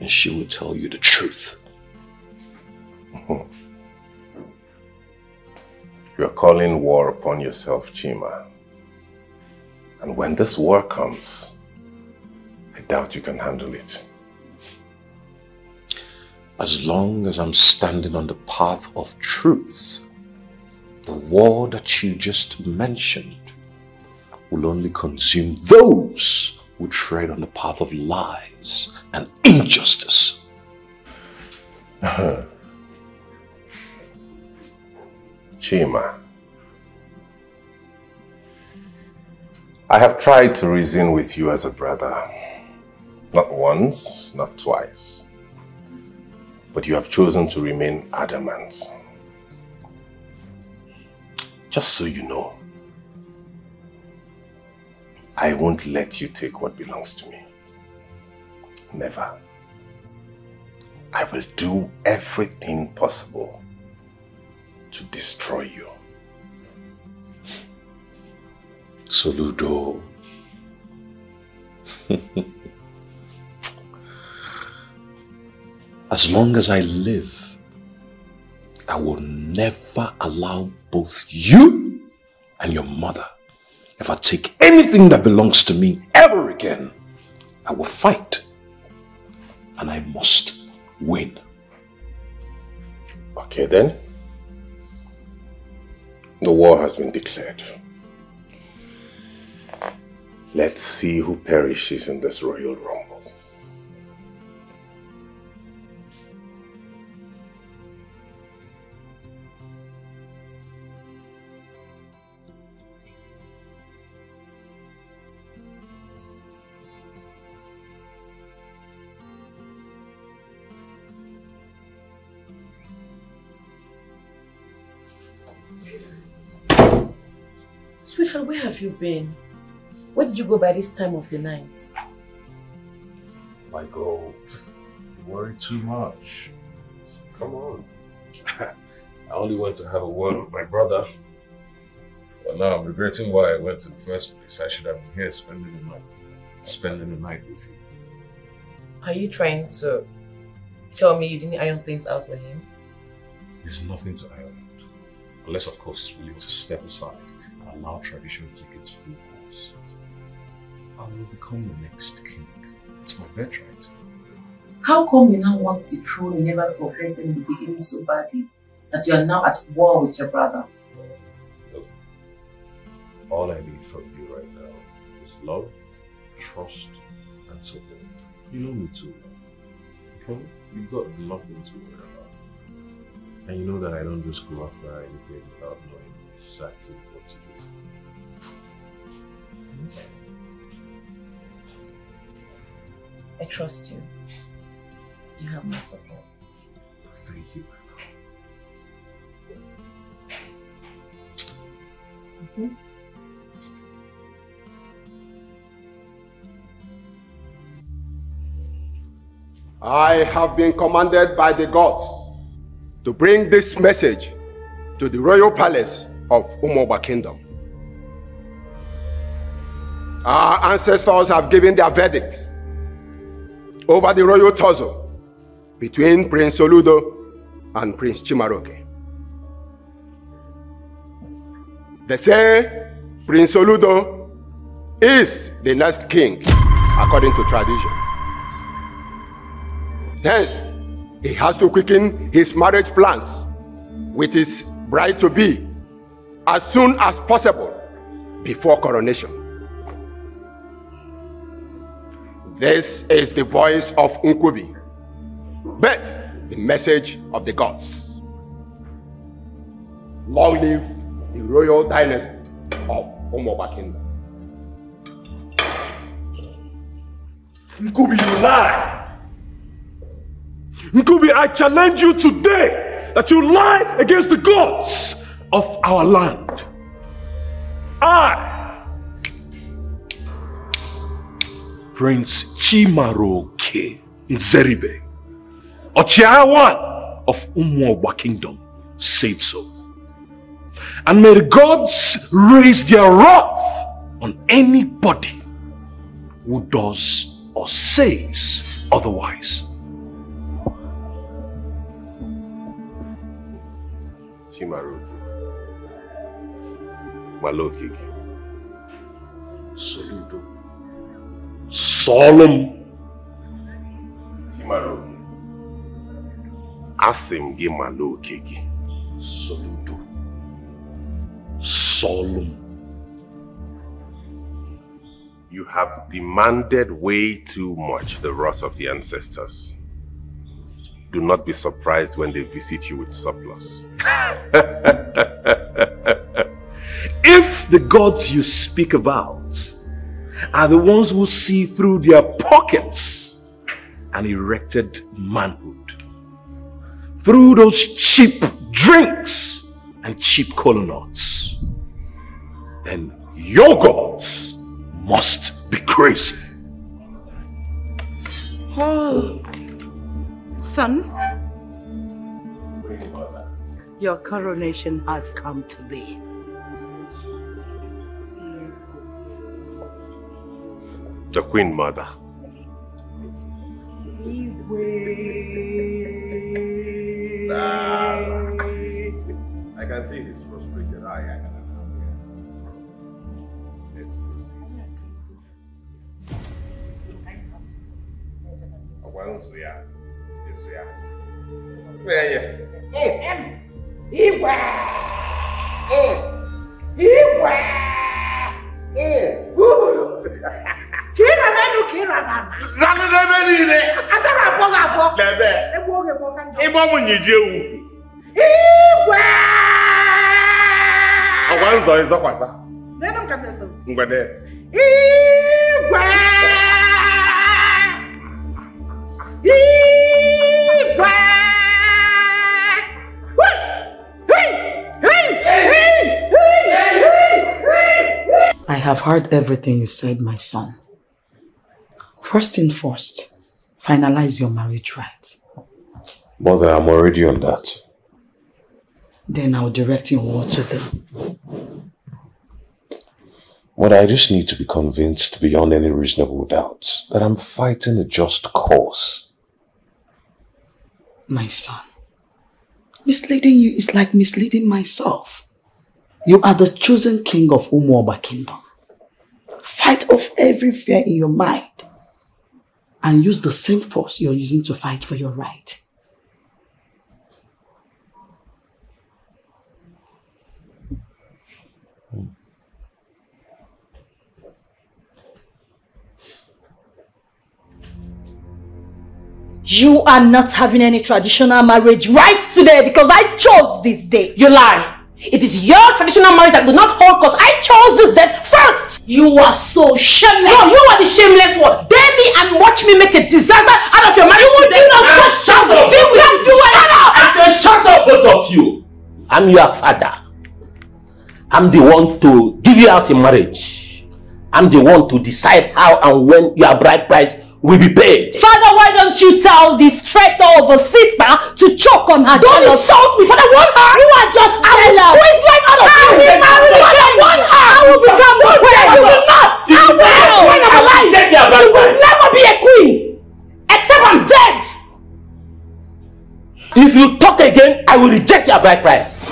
and she will tell you the truth. You're calling war upon yourself, Chima. And when this war comes, I doubt you can handle it. As long as I'm standing on the path of truth, the war that you just mentioned will only consume those who tread on the path of lies and injustice. Chima, I have tried to reason with you as a brother. Not once, not twice. But you have chosen to remain adamant. Just so you know, I won't let you take what belongs to me. Never. I will do everything possible to destroy you. Soludo. as long as I live, I will never allow both you and your mother if I take anything that belongs to me ever again, I will fight. And I must win. Okay then. The war has been declared. Let's see who perishes in this royal rumble. Where have you been? Where did you go by this time of the night? My gold, you worry too much. Come on. I only went to have a word with my brother. But now I'm regretting why I went to the first place. I should have been here spending the night, spending the night with you. Are you trying to tell me you didn't iron things out with him? There's nothing to iron out. Unless, of course, he's willing to step aside allow tradition to take its full course. I will become the next king. It's my birthright. How come you now want the throne you never coveted in the beginning so badly that you are now at war with your brother? Look, all I need from you right now is love, trust, and support. You know me too well. Okay? You've got nothing to worry about. And you know that I don't just go after anything without knowing exactly what to do. I trust you. You have my support. Thank you, Mhm. I have been commanded by the gods to bring this message to the royal palace of Umoba Kingdom. Our ancestors have given their verdict over the royal tussle between Prince Soludo and Prince Chimaroke. They say Prince Soludo is the next king according to tradition. Hence, he has to quicken his marriage plans with his bride to be as soon as possible before coronation. This is the voice of Nkubi, but the message of the gods. Long live the royal dynasty of Umoba Kingdom. Nkubi, you lie! Nkubi, I challenge you today that you lie against the gods of our land. I, Prince Chimaroke Nzeribe, Ochiawan of Umuoba Kingdom said so. And may the gods raise their wrath on anybody who does or says otherwise. Chimaruki. Malokiki. Soludo. Solemn. Chimaruki. Asị m gị maloke gị. Soludo. Solemn. You have demanded way too much the wrath of the ancestors. Do not be surprised when they visit you with surplus. if the gods you speak about are the ones who see through their pockets and erected manhood, through those cheap drinks and cheap colonels, then your gods must be crazy. Oh, son, your coronation has come to be. The Queen Mother. Ah. I can see he's frustrated. I, I can. Let's proceed. Once we are, yes, we are. Yeah, yeah. Igwe! Igwe! Gúbùrù. Kì í rànà ẹnu kì í rànà àná. Rànà n'ebe niile. Atara abụọ gị abụọ. N'ebe. Ebe oge bụ ọka njọ. Ịbọ m nyiji ewu. Igwe. Ọgwa nzọ ịzọkwasa. N'ebe m ka na-eso. Ngwede. Igwe. Igwe. I have heard everything you said, my son. First thing first, finalize your marriage right. Mother, I'm already on that. Then I'll direct you what to do. Mother, I just need to be convinced beyond any reasonable doubt that I'm fighting a just cause. My son, misleading you is like misleading myself. You are the chosen king of Umuoba kingdom. Fight off every fear in your mind and use the same force you're using to fight for your right. You are not having any traditional marriage rights today because I chose this day. You lie. It is your traditional marriage that will not hold because I chose this date first. You are so shameless. No, you are the shameless one. Dare me and watch me make a disaster out of your marriage. You will do not such shut up. See, we have you Shut and up. I said shut up, both of you. I'm your father. I'm the one to give you out in marriage. I'm the one to decide how and when your bride price will be paid. Father, why don't you tell this traitor of a sister to choke on her Don't jealous- insult me, Father, want her. You are just I will jealous. squeeze life out of I you. will marry Father, I again. want her. I will become the Don't queen. You will not. I will. I will bride you will never be a queen. Except I'm dead. If you talk again, I will reject your bride price.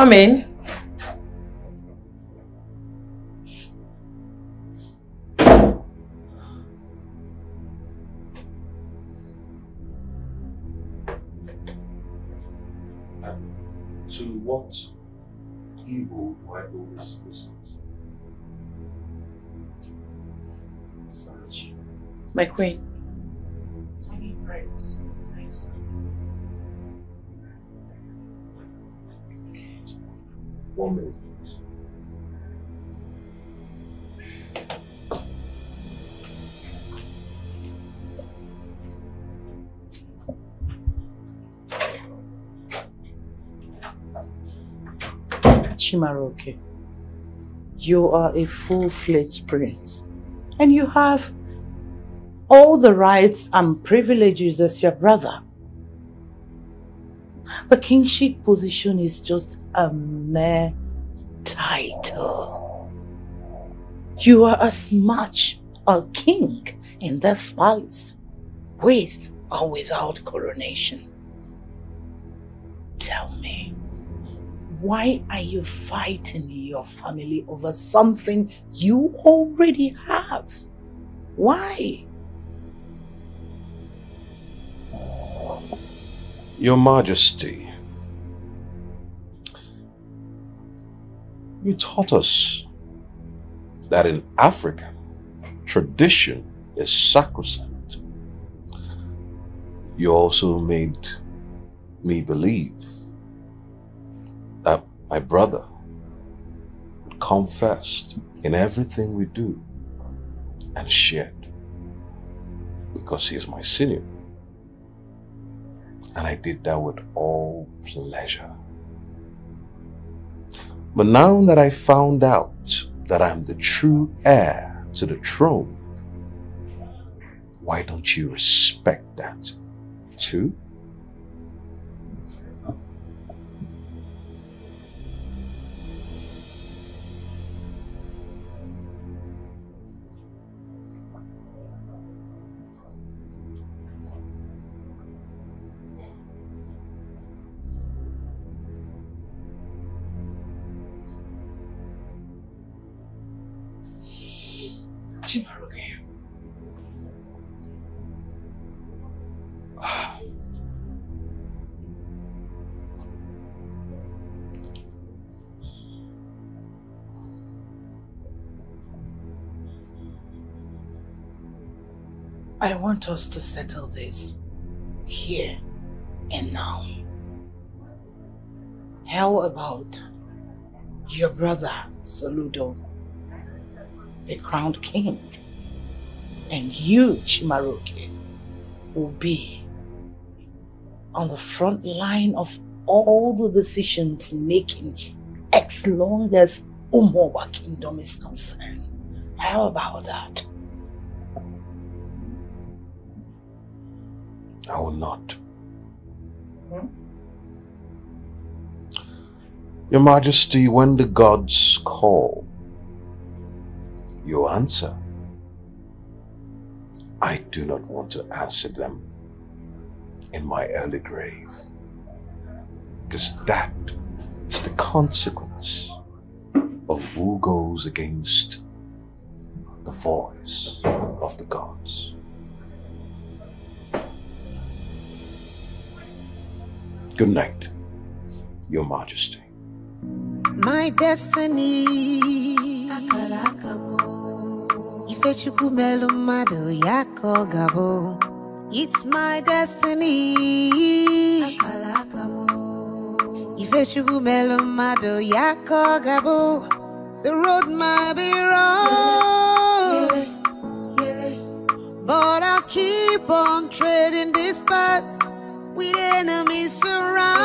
Come in. To what evil do I owe this business? My queen. One moment, please. Chimaroke, you are a full-fledged prince and you have all the rights and privileges as your brother. The kingship position is just a mere title. You are as much a king in this palace, with or without coronation. Tell me, why are you fighting your family over something you already have? Why? Your Majesty, you taught us that in Africa, tradition is sacrosanct. You also made me believe that my brother confessed in everything we do and shared because he is my senior. And I did that with all pleasure. But now that I found out that I'm the true heir to the throne, why don't you respect that too? I want us to settle this here and now. How about your brother, Soludo, the crowned king, and you, Chimaroke, will be on the front line of all the decisions making as long as Umoba kingdom is concerned. How about that? I will not. Hmm? Your Majesty, when the gods call, you answer. I do not want to answer them in my early grave. Because that is the consequence of who goes against the voice of the gods. Good night, Your Majesty. My destiny. Ifechukwu melu mmadụ ya ka ọ ga-abụ. It's my destiny. Ifechukwu melu mmadụ ya ka ọ ga-abụ. The road might be rough, but I'll keep on treading this path with enemies around.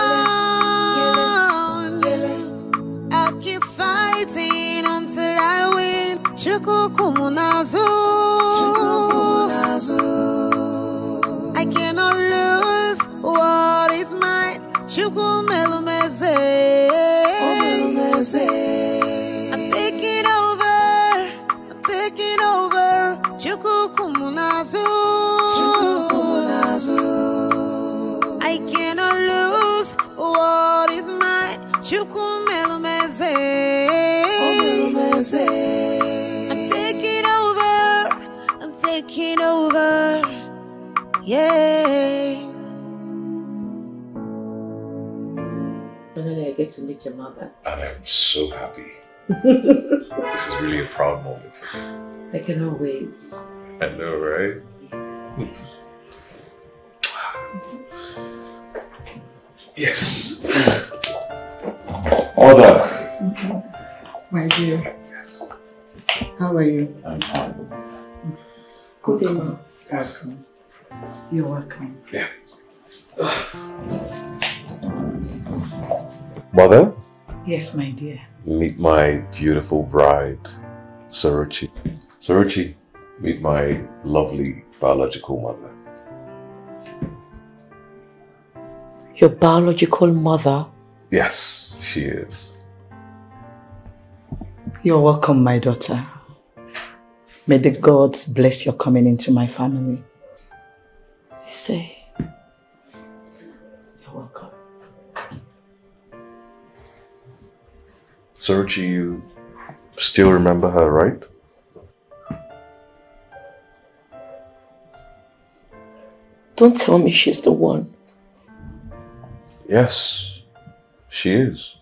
I'll keep fighting until I win. Chukukumunazu. I cannot lose what is mine. Chukumelumeze. I'm taking over. I'm taking over. Chukukumunazu. I cannot lose what is mine. Chukumelumeze. I'm taking over. I'm taking over. Yeah. Finally, I get to meet your mother. And I'm so happy. this is really a proud moment for me. I cannot wait. I know, right? yes. Order. My dear. Yes. How are you? I'm fine. Good evening. Welcome. You're welcome. Yeah. Mother, Yes, my dear. Meet my beautiful bride, Sorochi. Sorochi, meet my lovely biological mother. Your biological mother? Yes, she is. You're welcome, my daughter. May the gods bless your coming into my family. Say. You're welcome. Sorochi, you still remember her, right? Don't tell me she's the one. Yes, she is.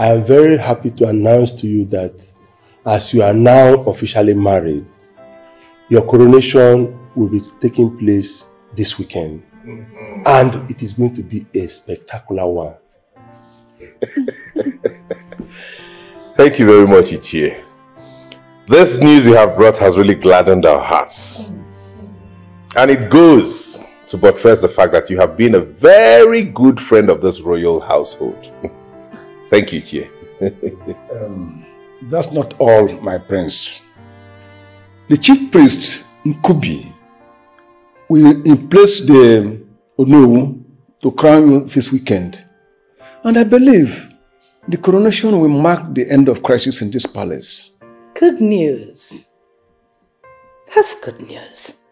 I am very happy to announce to you that as you are now officially married, your coronation will be taking place this weekend. Mm-hmm. And it is going to be a spectacular one. Thank you very much, Ichie. This news you have brought has really gladdened our hearts. And it goes to buttress the fact that you have been a very good friend of this royal household. Thank you, Ichie. um, that's not all, my prince. The chief priest, Nkubi, will in place the Onowu to crown you this weekend. And I believe the coronation will mark the end of crisis in this palace. Good news. That's good news.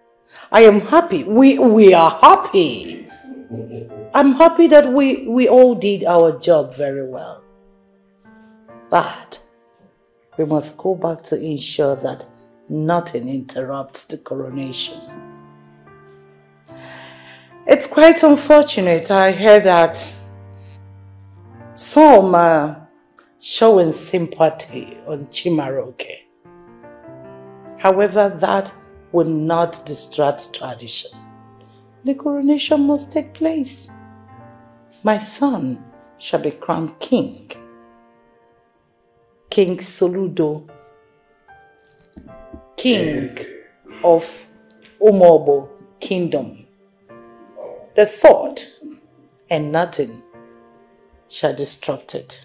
I am happy. We, we are happy. I'm happy that we, we all did our job very well. But we must go back to ensure that nothing interrupts the coronation. It's quite unfortunate. I heard that some are showing sympathy on Chimaroke. However, that will not distract tradition. The coronation must take place. My son shall be crowned king. King Soludo, king of Umoba kingdom. The thought and nothing shall disrupt it.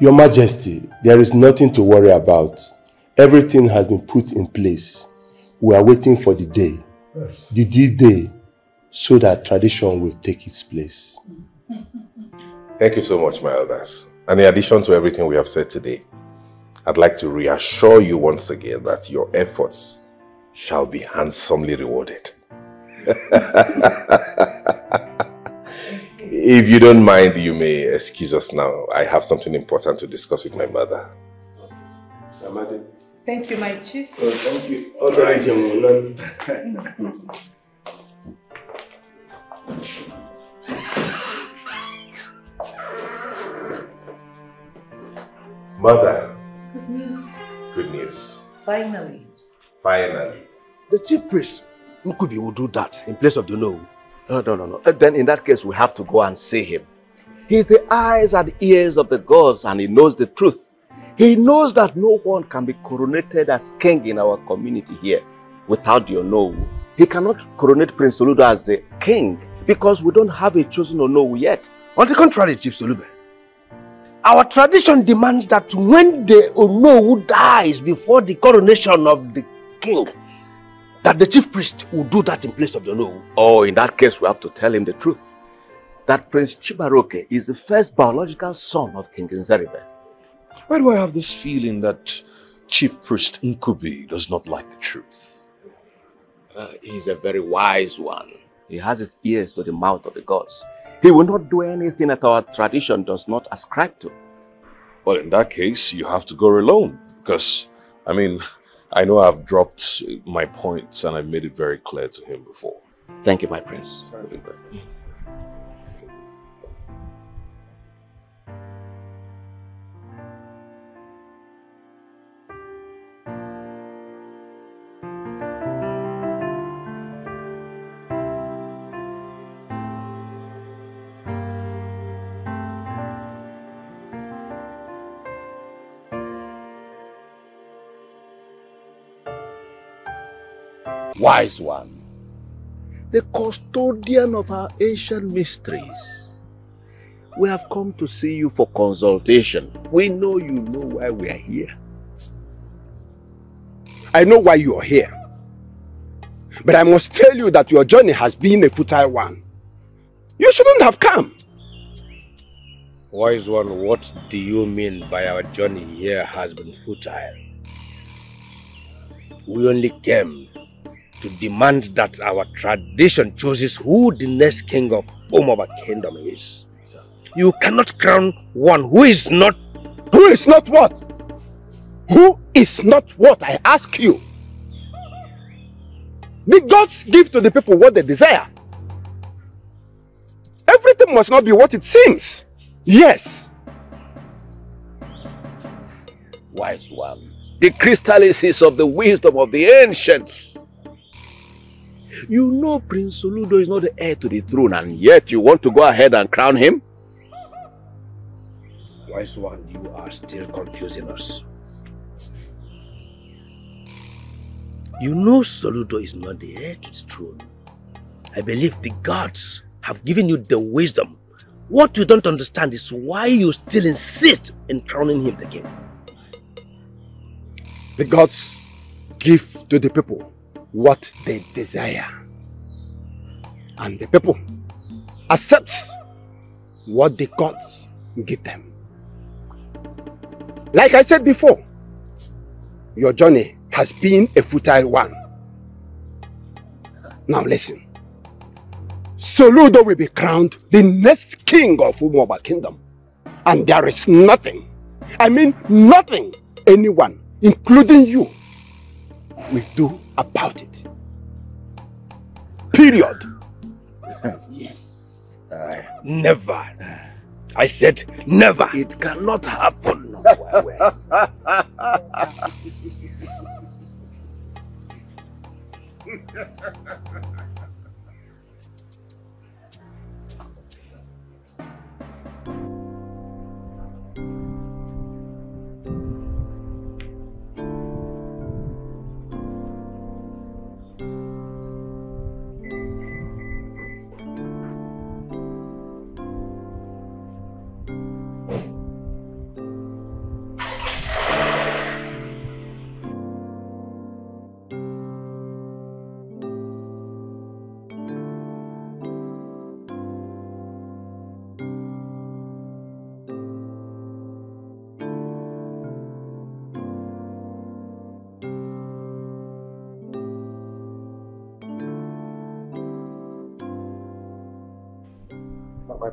Your Majesty, there is nothing to worry about. Everything has been put in place. We are waiting for the day, the D-Day, so that tradition will take its place. Thank you so much, my elders. And in addition to everything we have said today, I'd like to reassure you once again that your efforts shall be handsomely rewarded. if you don't mind, you may excuse us now. I have something important to discuss with my mother. Thank you, my chiefs. Oh, thank you. All right, gentlemen. Mother, Good news. good news. Finally. Finally. The chief priest, Nkubi, will do that in place of the no. No, no, no, no. Uh, Then in that case, we have to go and see him. He's the eyes and ears of the gods and he knows the truth. He knows that no one can be coronated as king in our community here without your no. He cannot coronate Prince Soludo as the king because we don't have a chosen Onowu yet. On the contrary, Chief Solube, our tradition demands that when the Onowu dies before the coronation of the king, that the chief priest will do that in place of the Onowu. Oh, in that case, we have to tell him the truth. That Prince Chimaroke is the first biological son of King Nzeribe. Why do I have this feeling that Chief Priest Nkubi does not like the truth? Uh, he's a very wise one. He has his ears to the mouth of the gods. He will not do anything that our tradition does not ascribe to. Well, in that case, you have to go alone. Because, I mean, I know I've dropped my points and I've made it very clear to him before. Thank you, my prince. Wise one, the custodian of our ancient mysteries. We have come to see you for consultation. We know you know why we are here. I know why you are here. But I must tell you that your journey has been a futile one. You shouldn't have come. Wise one, what do you mean by our journey here has been futile? We only came to demand that our tradition chooses who the next king of Umoba kingdom is. You cannot crown one who is not... Who is not what? Who is not what I ask you? The gods give to the people what they desire. Everything must not be what it seems. Yes. Wise one, the crystallises of the wisdom of the ancients. You know Prince Soludo is not the heir to the throne and yet you want to go ahead and crown him? Wise one, you are still confusing us. You know Soludo is not the heir to the throne. I believe the gods have given you the wisdom. What you don't understand is why you still insist in crowning him the king. The gods give to the people what they desire. And the people accept what the gods give them. Like I said before, your journey has been a futile one. Now listen. Soludo will be crowned the next king of Umoba kingdom. And there is nothing, I mean nothing, anyone, including you, will do about it. Period. yes. Uh, never. I said never. It cannot happen.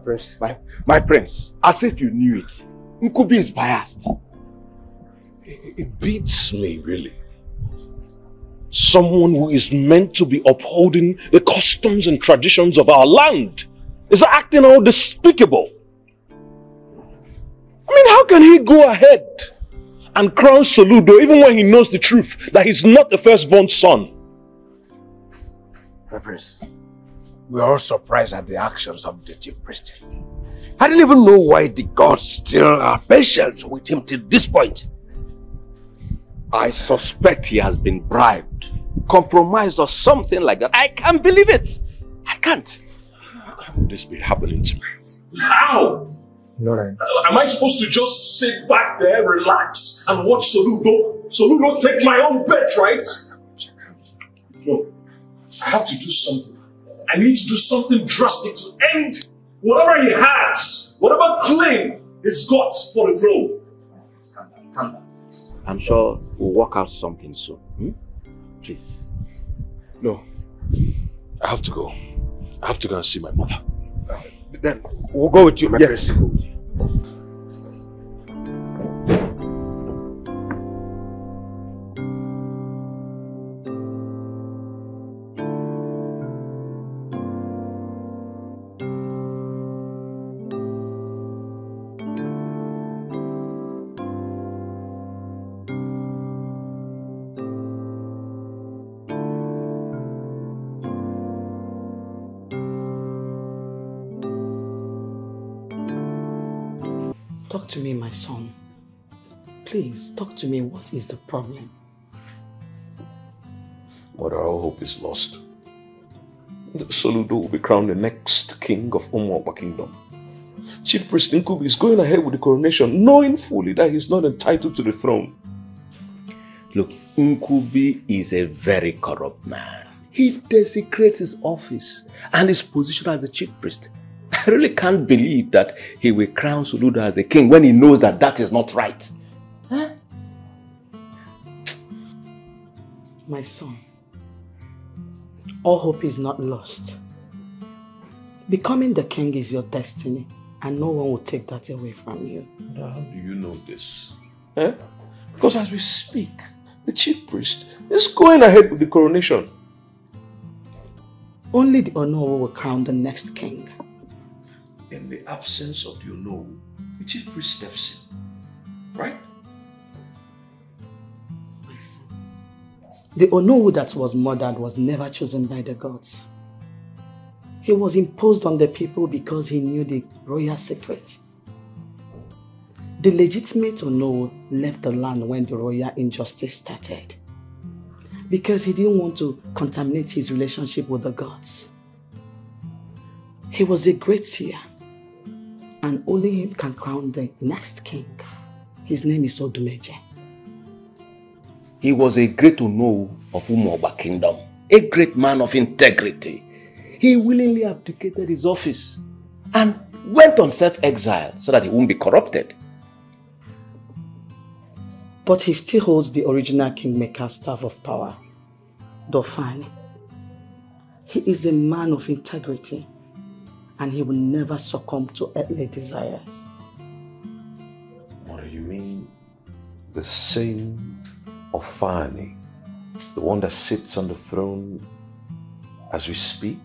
prince, my, my prince, as if you knew it. Nkubi is biased. It, beats me, really. Someone who is meant to be upholding the customs and traditions of our land is acting all despicable. I mean, how can he go ahead and crown Soludo even when he knows the truth that he's not the firstborn son? My prince, we are all surprised at the actions of the chief priest. I didn't even know why the gods still are patient with him till this point. I suspect he has been bribed, compromised or something like that. I can't believe it. I can't. How could this be happening to me? How? Lord. Uh, Am I supposed to just sit back there, relax, and watch Soludo? Soludo take my own bet, right? No. I have to do something. I need to do something drastic to end whatever he has, whatever claim he's got for the throne. I'm sure we'll work out something soon. Hmm? Please. No. I have to go. I have to go and see my mother. Then we'll go with you, my Yes. prince. My son. Please, talk to me. What is the problem? Mother, all hope is lost. Soludo will be crowned the next king of Umuoba kingdom. Chief Priest Nkubi is going ahead with the coronation, knowing fully that he's not entitled to the throne. Look, Nkubi is a very corrupt man. He desecrates his office and his position as the chief priest. I really can't believe that he will crown Soludo as the king when he knows that that is not right. My son, all hope is not lost. Becoming the king is your destiny, and no one will take that away from you. How do you know this? Eh? Because as we speak, the chief priest is going ahead with the coronation. Only the Onowu will crown the next king. In the absence of the Onowu, the chief priest steps in. Right? The Onowu that was murdered was never chosen by the gods. He was imposed on the people because he knew the royal secret. The legitimate Onowu left the land when the royal injustice started because he didn't want to contaminate his relationship with the gods. He was a great seer and only him can crown the next king. His name is Odumeje. He was a great Onowu of Umoba kingdom, a great man of integrity. He willingly abdicated his office and went on self-exile so that he won't be corrupted. But he still holds the original kingmaker staff of power, Dofani. He is a man of integrity and he will never succumb to earthly desires. What do you mean? The same Ofani, the one that sits on the throne as we speak?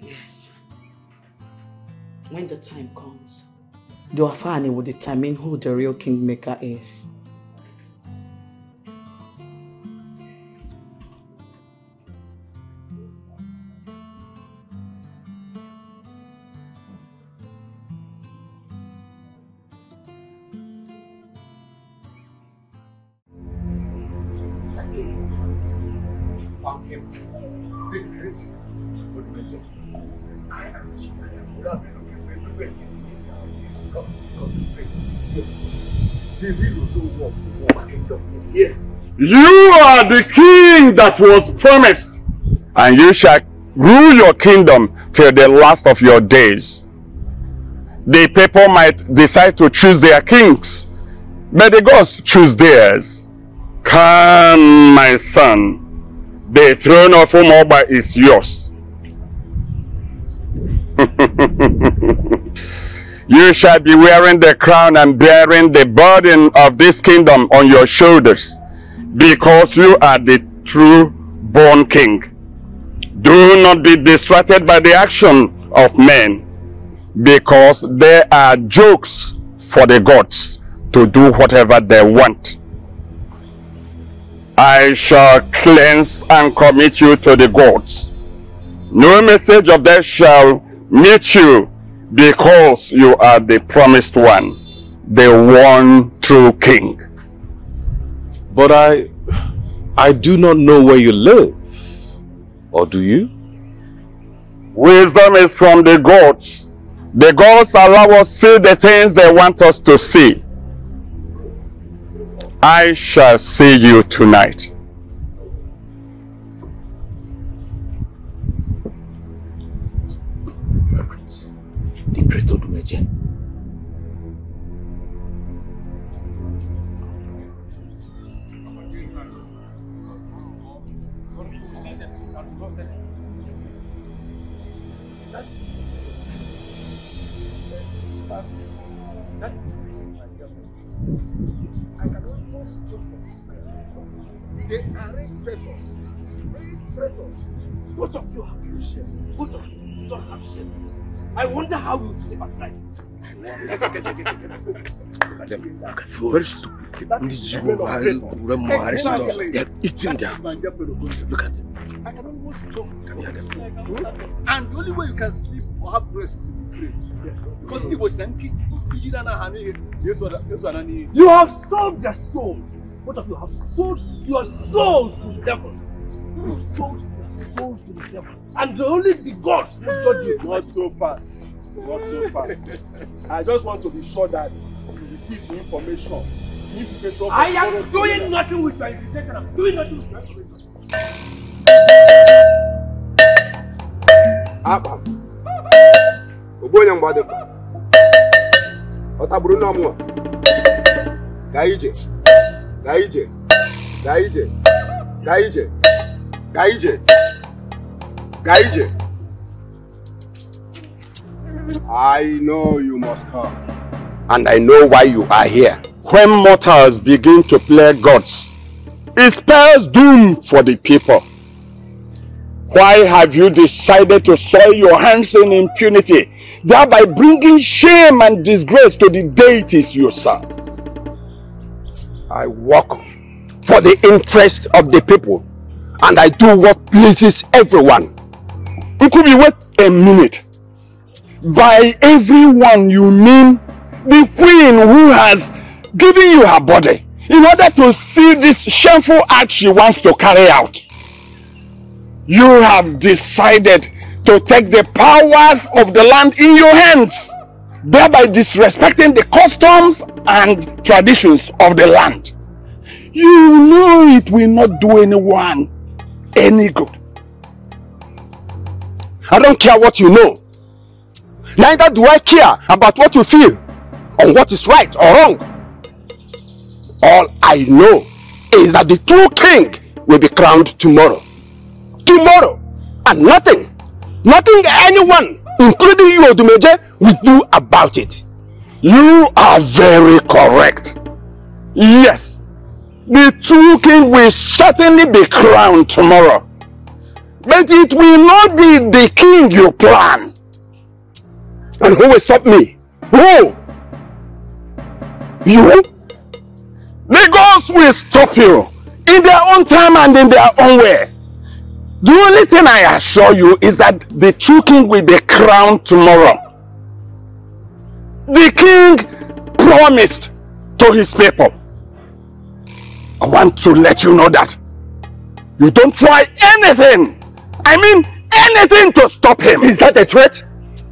Yes. When the time comes, the Ofani will determine who the real kingmaker is. You are the king that was promised, and you shall rule your kingdom till the last of your days. The people might decide to choose their kings, but the gods choose theirs. Come, my son. The throne of Umoba is yours. you shall be wearing the crown and bearing the burden of this kingdom on your shoulders because you are the true born king. Do not be distracted by the action of men because they are jokes for the gods to do whatever they want. I shall cleanse and commit you to the gods. No message of death shall meet you because you are the promised one, the one true king. But I, I do not know where you live. Or do you? Wisdom is from the gods. The gods allow us see the things they want us to see. I shall see you tonight. They are great traitors. Great traitors. Both of you have no shame. Both of you don't have shame. I wonder how you sleep at night. Look at them. Look at Very stupid. Ndị ji were were mma. They are eating their Look at them. I can almost joke. Can you them? And the only way you can sleep or have rest is in the grave. Because it was empty. You have sold their souls. Both of you have sold your souls to the devil. You sold your souls to the devil. And only the gods will judge you. Not so fast. Not so fast. I just want to be sure that you receive the information. The invitation I am doing nothing with your invitation. I'm doing nothing with your information. akpa ogbu onye mgba dịkwa ọ tagburu nne ọmụwa gaa ije gaa ije gaa ije gaa ije gaa ije gaa ije I know you must come. And I know why you are here. When mortals begin to play gods, it spells doom for the people. Why have you decided to soil your hands in impunity, thereby bringing shame and disgrace to the deities you serve? I work for the interest of the people, and I do what pleases everyone. Nkubi, wait a minute. By everyone, you mean the queen who has given you her body in order to see this shameful act she wants to carry out. You have decided to take the powers of the land in your hands, thereby disrespecting the customs and traditions of the land. You know it will not do anyone any good. I don't care what you know. Neither do I care about what you feel on what is right or wrong. All I know is that the true king will be crowned tomorrow. Tomorrow. And nothing, nothing anyone, including you, Odumeje, will do about it. You are very correct. Yes, the true king will certainly be crowned tomorrow. But it will not be the king you plan. And who will stop me? Who? You? The gods will stop you in their own time and in their own way. The only thing I assure you is that the true king will be crowned tomorrow. The king promised to his people. I want to let you know that you don't try anything. I mean anything to stop him. Is that a threat?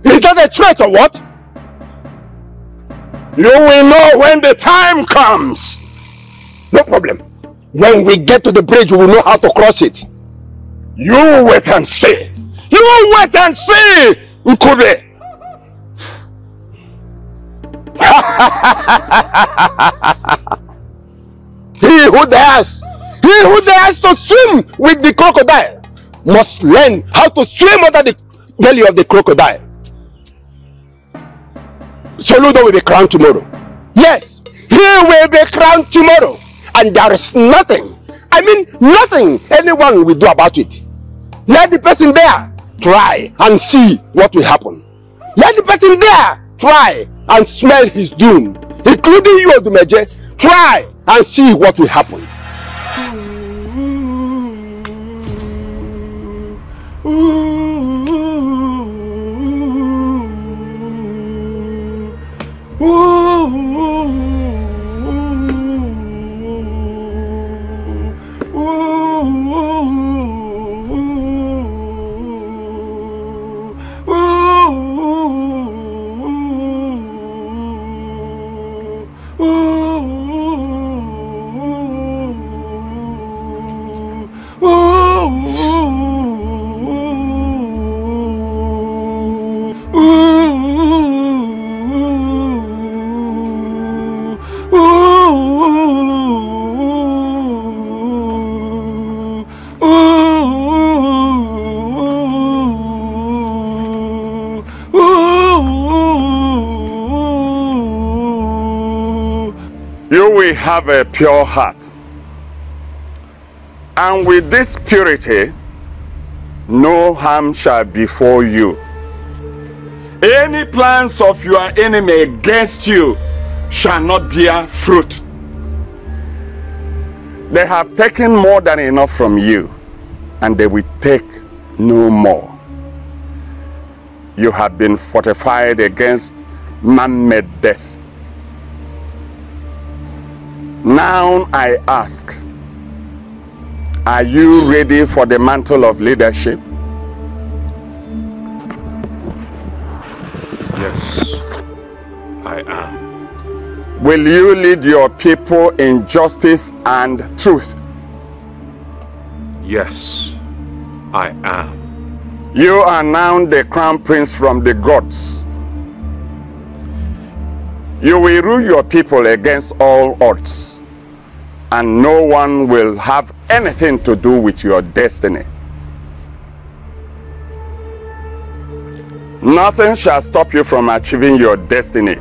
Is that a threat or what? You will know when the time comes. No problem. When we get to the bridge, we will know how to cross it. You wait and see. You wait and see, Nkubi. he who dares, he who dares to swim with the crocodile must learn how to swim under the belly of the crocodile. Soludo will be crowned tomorrow. Yes, he will be crowned tomorrow. And there is nothing, I mean, nothing anyone will do about it. Let the person there try and see what will happen. Let the person there try and smell his doom, including you, Odumeje. Try and see what will happen. Ooh. Have a pure heart. And with this purity, no harm shall befall you. Any plans of your enemy against you shall not bear fruit. They have taken more than enough from you, and they will take no more. You have been fortified against man-made death. Now I ask, are you ready for the mantle of leadership? Yes, I am. Will you lead your people in justice and truth? Yes, I am. You are now the crown prince from the gods. You will rule your people against all odds, and no one will have anything to do with your destiny. Nothing shall stop you from achieving your destiny.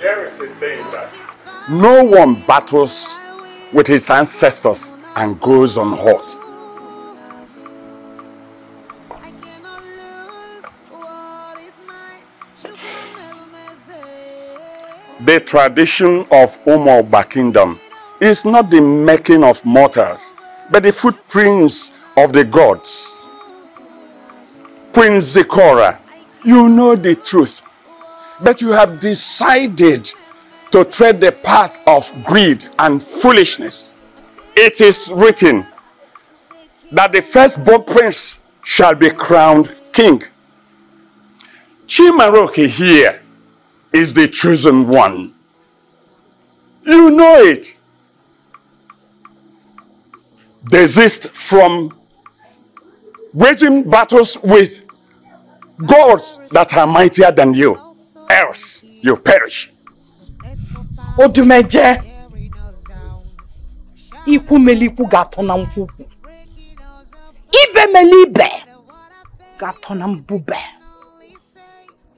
There is a saying that no one battles with his ancestors and goes unhurt. The tradition of Umoba Kingdom is not the making of mortals, but the footprints of the gods. Queen Zikora, you know the truth, but you have decided to tread the path of greed and foolishness. It is written that the firstborn prince shall be crowned king. Chimaroke here is the chosen one. You know it. Desist from waging battles with gods that are mightier than you, else you perish. odumeje ikwu mele ikwu na ibe mele na mbube.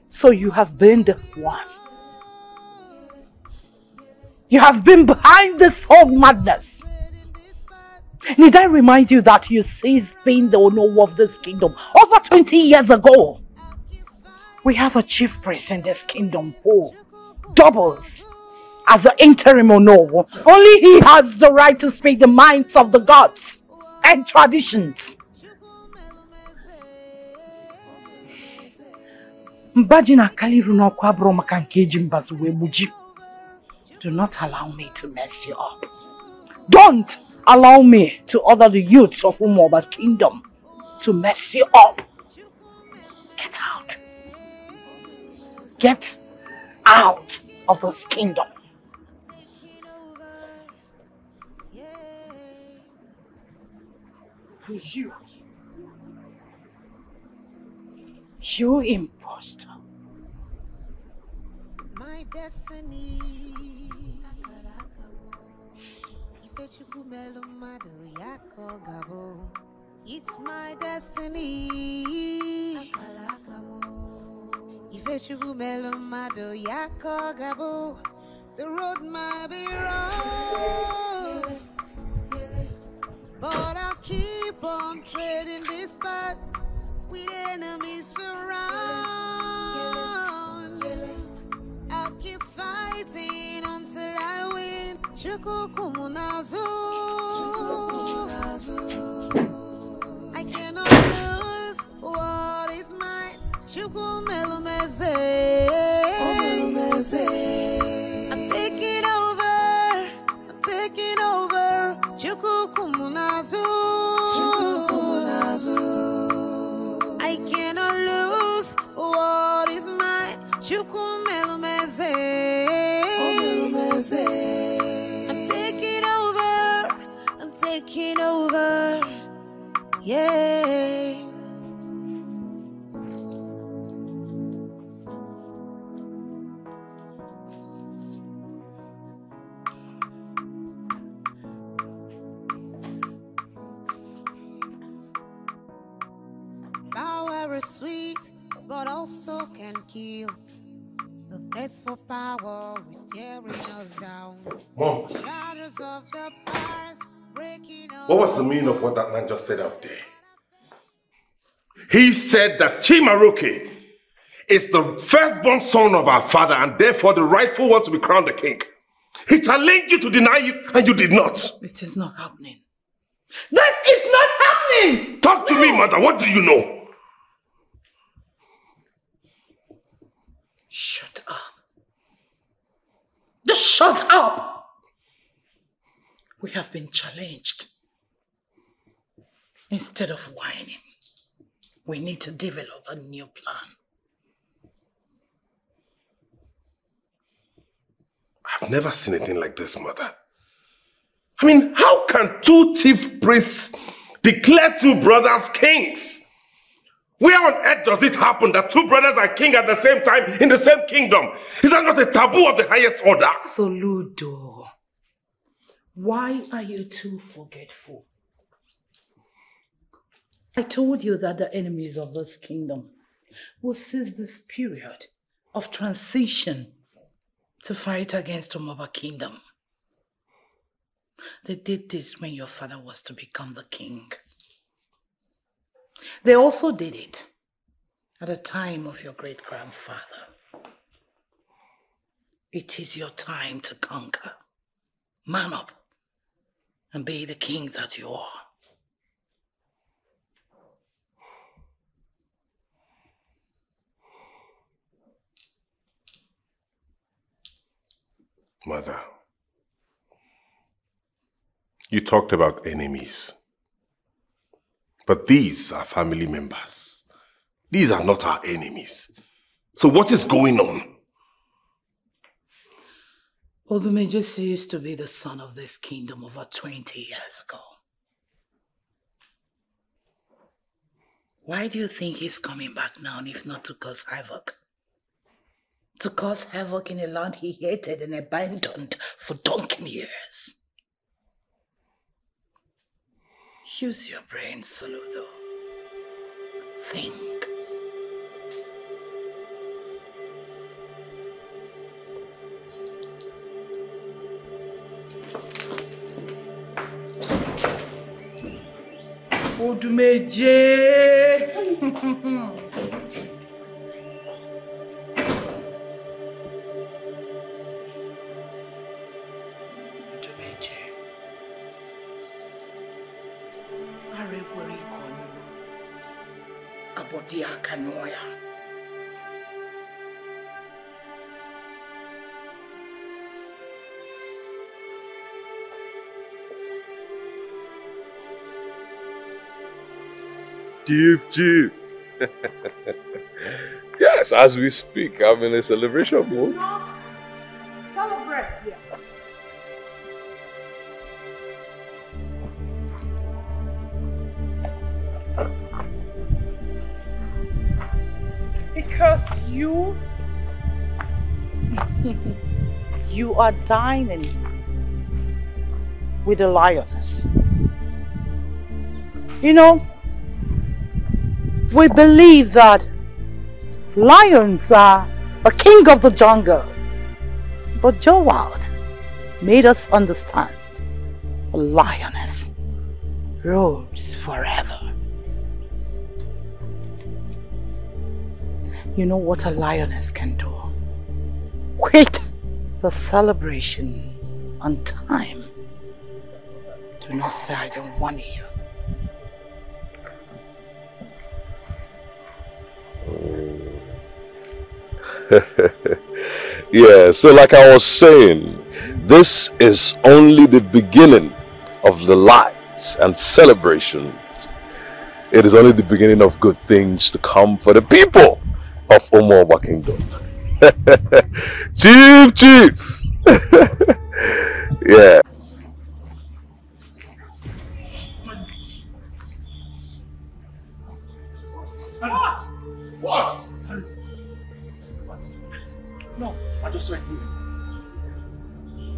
So you have been the one. You have been behind this whole madness. Need I remind you that you ceased being the owner of this kingdom over 20 years ago we have a chief priest in this kingdom who doubles as the interim Onowu. Only he has the right to speak the minds of the gods and traditions. Do not allow me to mess you up. Don't allow me to order the youths of Umoba kingdom to mess you up. Get out. Get out of this kingdom. You. You imposter. My destiny. It's my destiny. Ifechukwu melu mmadụ ya ka ọ ga-abụ. The road might be rough, but I'll keep on treading this path with enemies surround. I'll keep fighting until I win. Chukukumunazu. I cannot lose what is mine. Chukwumelumeze. I'm taking over. I'm taking over. I cannot lose what is mine. I'm taking over. I'm taking over. Yeah. Power is sweet, but also can kill. The thirst for power is tearing us down. Mom. Shadows of the past breaking. What was the meaning of what that man just said out there? He said that Chimaroke is the firstborn son of our father and therefore the rightful one to be crowned the king. He challenged you to deny it and you did not. It is not happening. This is not happening! Talk to me, mother. What do you know? Shut up. Just shut up! We have been challenged. Instead of whining, we need to develop a new plan. I've never seen anything like this, mother. I mean, how can two chief priests declare two brothers kings? Where on earth does it happen that two brothers are king at the same time in the same kingdom? Is that not a taboo of the highest order? Soludo, why are you too forgetful? I told you that the enemies of this kingdom will seize this period of transition to fight against Umoba kingdom. They did this when your father was to become the king. They also did it at the time of your great grandfather. It is your time to conquer. Man up and be the king that you are. Mother, you talked about enemies. But these are family members. These are not our enemies. So what is going on? Odumeje used to be the son of this kingdom over 20 years ago. Why do you think he's coming back now if not to cause havoc? To cause havoc in a land he hated and abandoned for donkey years. Use your brain, Soludo. Think. Odumeje. Abọdị aka. Chief, chief. yes, as we speak, I'm in a celebration mood. You, you are dining with a lioness. You know, we believe that lions are the king of the jungle. But Wild made us understand a lioness rules forever. You know what a lioness can do? Quit the celebration on time. Do not say I don't want you. yeah, so like I was saying, this is only the beginning of the lights and celebrations. It is only the beginning of good things to come for the people of Umoba Kingdom. chief, chief, yeah. What? What? No, I just saw it moving.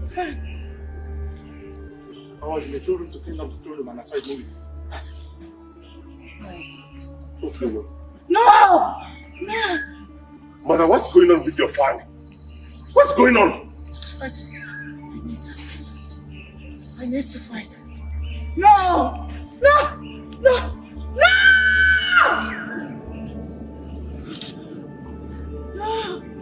Fine. I was in the throne room to clean up the throne room and I saw it moving. That's it. What's going on? No! Mother, what's going on with your family? What's going on? I need to find it. I need to find it. No! No! No! No! No!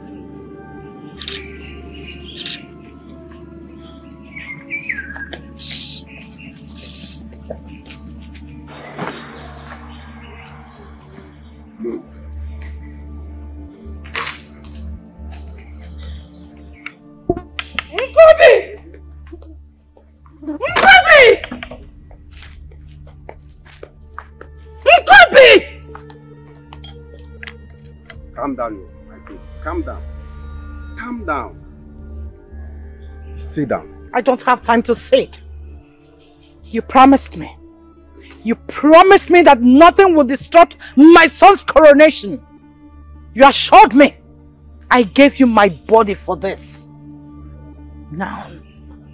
Calm down, yo, my. Calm down. Calm down. Sit down. I don't have time to sit. You promised me. You promised me that nothing will disrupt my son's coronation. You assured me. I gave you my body for this. Now,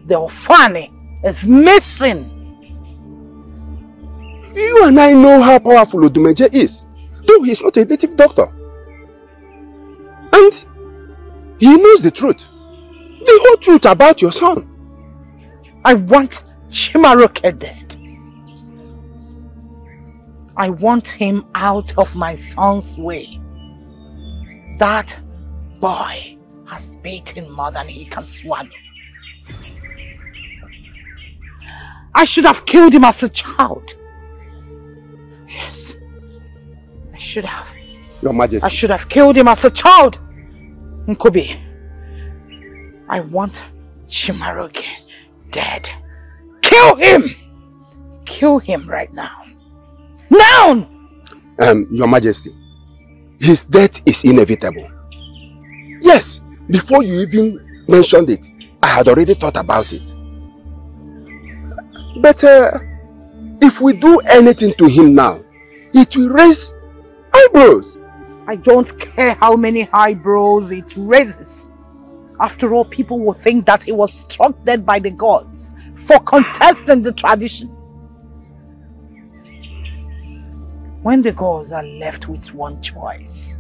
the Ofani is missing. You and I know how powerful Odumeje is, though he's not a native doctor. And he knows the truth. The whole truth about your son. I want Chimaroke dead. I want him out of my son's way. That boy has bitten more than he can swallow. I should have killed him as a child. Yes. I should have. Your Majesty. I should have killed him as a child. Nkubi, I want Chimaroke dead. Kill him! Kill him right now. Now! Um, Your Majesty, his death is inevitable. Yes, before you even mentioned it, I had already thought about it. But uh, if we do anything to him now, it will raise eyebrows. I don't care how many eyebrows it raises. After all, people will think that he was struck dead by the gods for contesting the tradition. When the gods are left with one choice,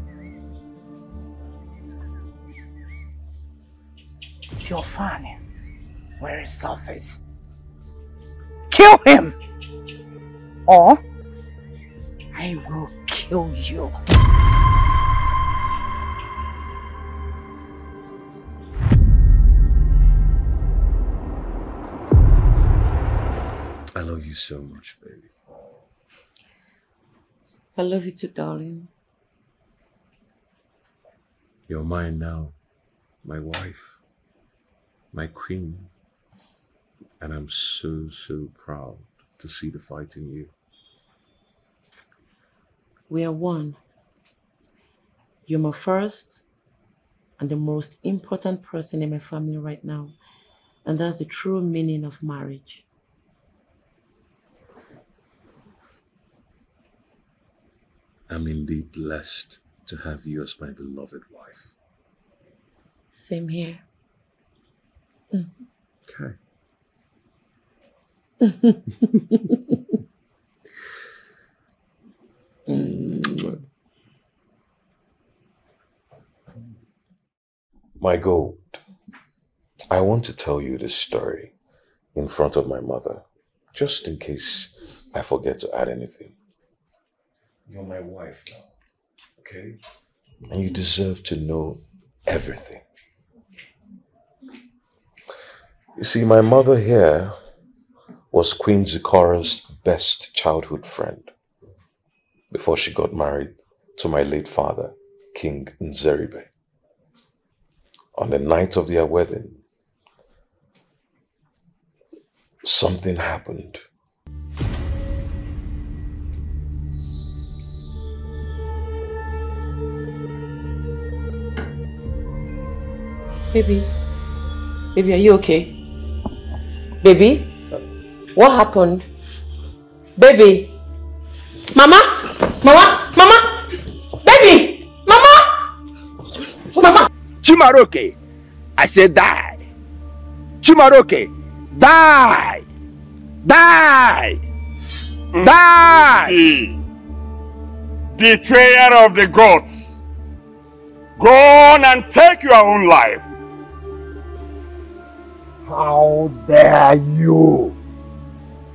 Theophany, where is surface? Kill him! Or I will kill you. I love you so much, baby. I love you too, darling. You're mine now, my wife, my queen. And I'm so, so proud to see the fight in you. We are one. You're my first and the most important person in my family right now. And that's the true meaning of marriage. I'm indeed blessed to have you as my beloved wife. Same here. Mm. Okay. Mm. My gold, I want to tell you this story in front of my mother, just in case I forget to add anything. You're my wife now, okay? And you deserve to know everything. You see, my mother here was Queen Zikora's best childhood friend before she got married to my late father, King Nzeribe. On the night of their wedding, something happened. Baby, Baby, are you okay? Baby? What happened? Baby? Mama? Mama? Mama? Baby! Mama! Mama! Chimaroke, I said die. Chimaroke, die! Die! Mm. Die! Betrayer of the gods. Go on and take your own life. How dare you?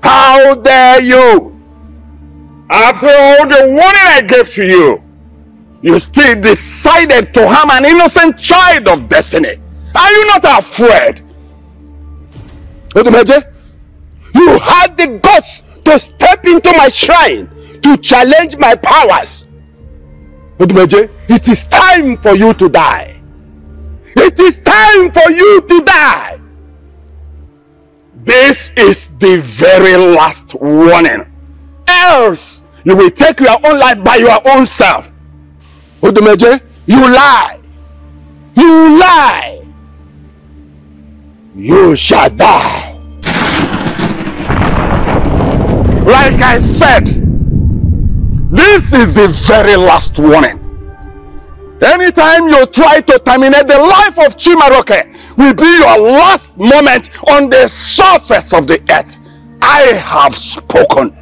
How dare you? After all the warning I gave to you, you still decided to harm an innocent child of destiny. Are you not afraid? Odumeje, you had the guts to step into my shrine to challenge my powers. Odumeje, it is time for you to die. It is time for you to die. This is the very last warning. Else, you will take your own life by your own self. Odumeje, you lie. You lie. You shall die. Like I said, this is the very last warning. Anytime you try to terminate the life of Chimaroke will be your last moment on the surface of the earth. I have spoken.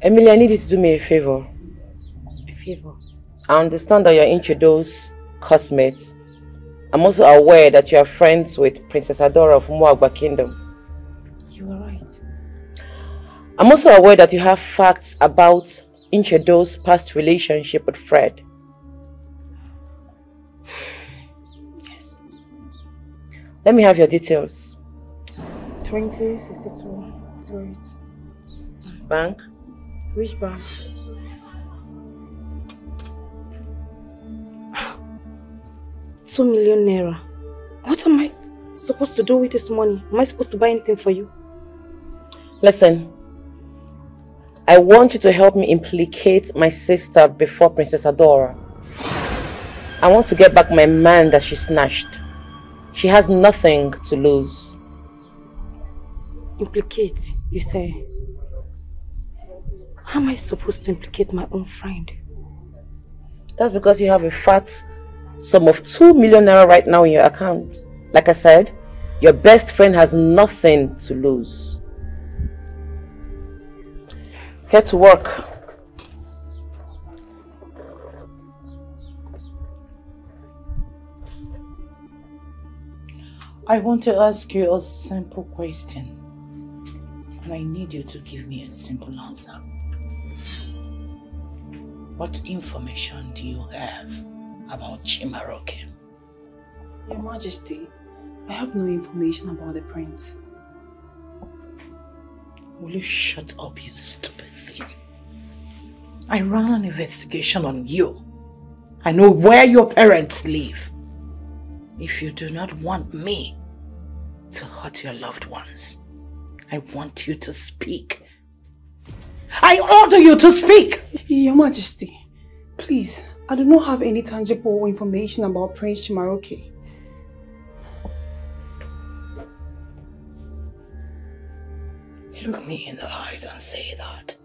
Emily, I need you to do me a favor. A favor? I understand that you're Introdo's cosmate. I'm also aware that you are friends with Princess Adora of Muagba Kingdom. You are right. I'm also aware that you have facts about Introdo's past relationship with Fred. Yes. Let me have your details. 20, 62, 08. Bank? Which bank? Two million naira. What am I supposed to do with this money? Am I supposed to buy anything for you? Listen, I want you to help me implicate my sister before Princess Adora. I want to get back my man that she snatched. She has nothing to lose. Implicate, you say? How am I supposed to implicate my own friend? That's because you have a fat sum of 2 million naira right now in your account. Like I said, your best friend has nothing to lose. Get to work. I want to ask you a simple question. And I need you to give me a simple answer. What information do you have about Chimaroke? Your Majesty, I have no information about the prince. Will you shut up, you stupid thing? I ran an investigation on you. I know where your parents live. If you do not want me to hurt your loved ones, I want you to speak. I order you to speak! Your Majesty, please, I do not have any tangible information about Prince Chimaroke. Look me in the eyes and say that.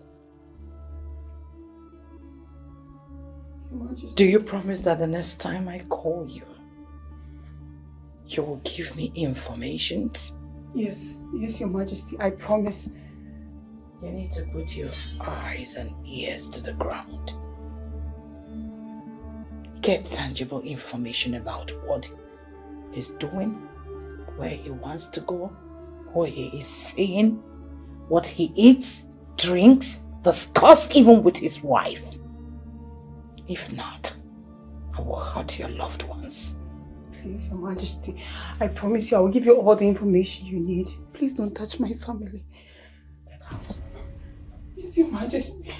Do you promise that the next time I call you, you will give me information? Yes, yes, Your Majesty, I promise. You need to put your eyes and ears to the ground. Get tangible information about what he's doing, where he wants to go, who he is seeing, what he eats, drinks, discuss even with his wife. If not, I will hurt your loved ones. Please, Your Majesty, I promise you I will give you all the information you need. Please don't touch my family. Get out. Yes, Your Majesty.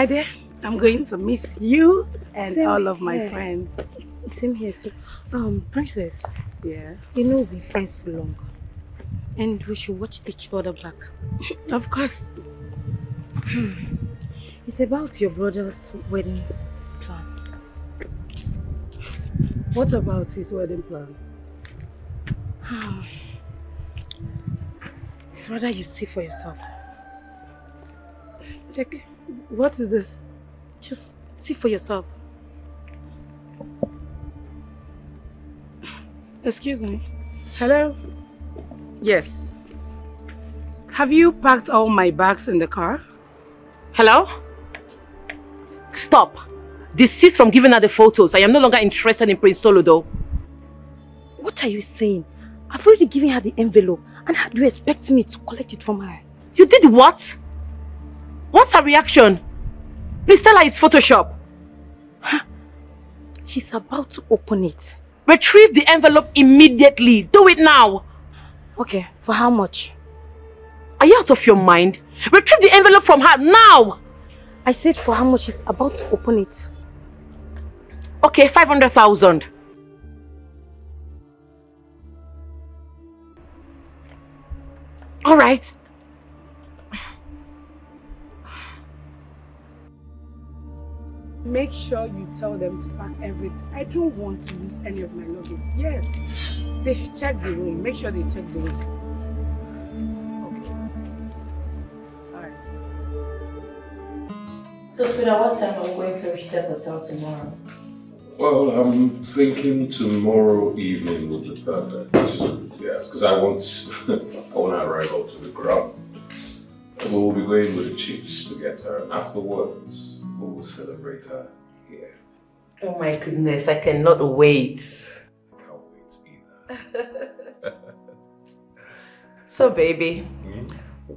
My dear, I'm going to miss you and Same all of my here. friends. Same here too. Um, Princess. Yeah. You know we're friends for long. And we should watch each other back. Of course. It's about your brother's wedding plan. What about his wedding plan? It's rather you see for yourself. Check. What is this? Just see for yourself. Excuse me. Hello? Yes. Have you packed all my bags in the car? Hello? Stop. Desist from giving her the photos. I am no longer interested in Prince Soludo. What are you saying? I've already given her the envelope. And how do you expect me to collect it from her? You did what? What's her reaction? Please tell her it's Photoshop. She's about to open it. Retrieve the envelope immediately. Do it now. Okay, for how much? Are you out of your mind? Retrieve the envelope from her now. I said for how much she's about to open it. Okay, 500,000. All Make sure you tell them to pack everything. I don't want to lose any of my luggage. Yes. They should check the room. Make sure they check the room. Okay, all right. So, sweetheart, what time are we going to reach the hotel tomorrow? Well, I'm thinking tomorrow evening will be perfect. Yes, because I want I want to arrive up to the ground. We'll be going with the chiefs to get her, and afterwards we will celebrate her here. Oh my goodness, I cannot wait. so, baby,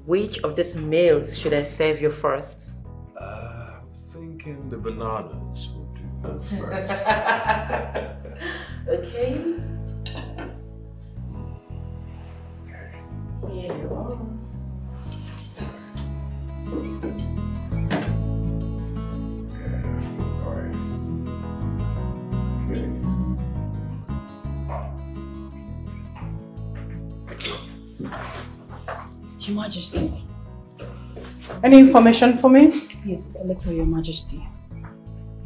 which of these meals should I serve you first? Uh, I'm thinking the bananas will do us first. okay. Here you are. Your Majesty. Any information for me? Yes, a little, Your Majesty.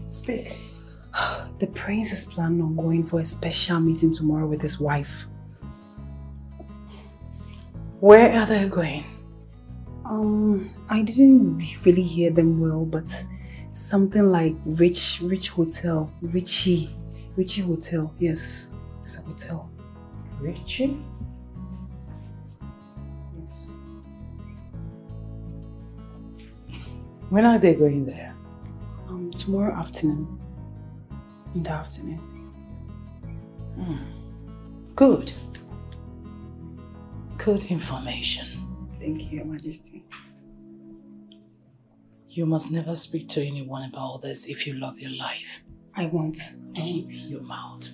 Speak. The prince is planning on going for a special meeting tomorrow with his wife. Where are they going? Um, I didn't really hear them well, but something like Rich, Rich Hotel, Richie, Richie Hotel. Yes, it's a hotel. Richie? When are they going there? Um, tomorrow afternoon. In the afternoon. Good. Good information. Thank you, Your Majesty. You must never speak to anyone about this if you love your life. I won't. Keep your mouth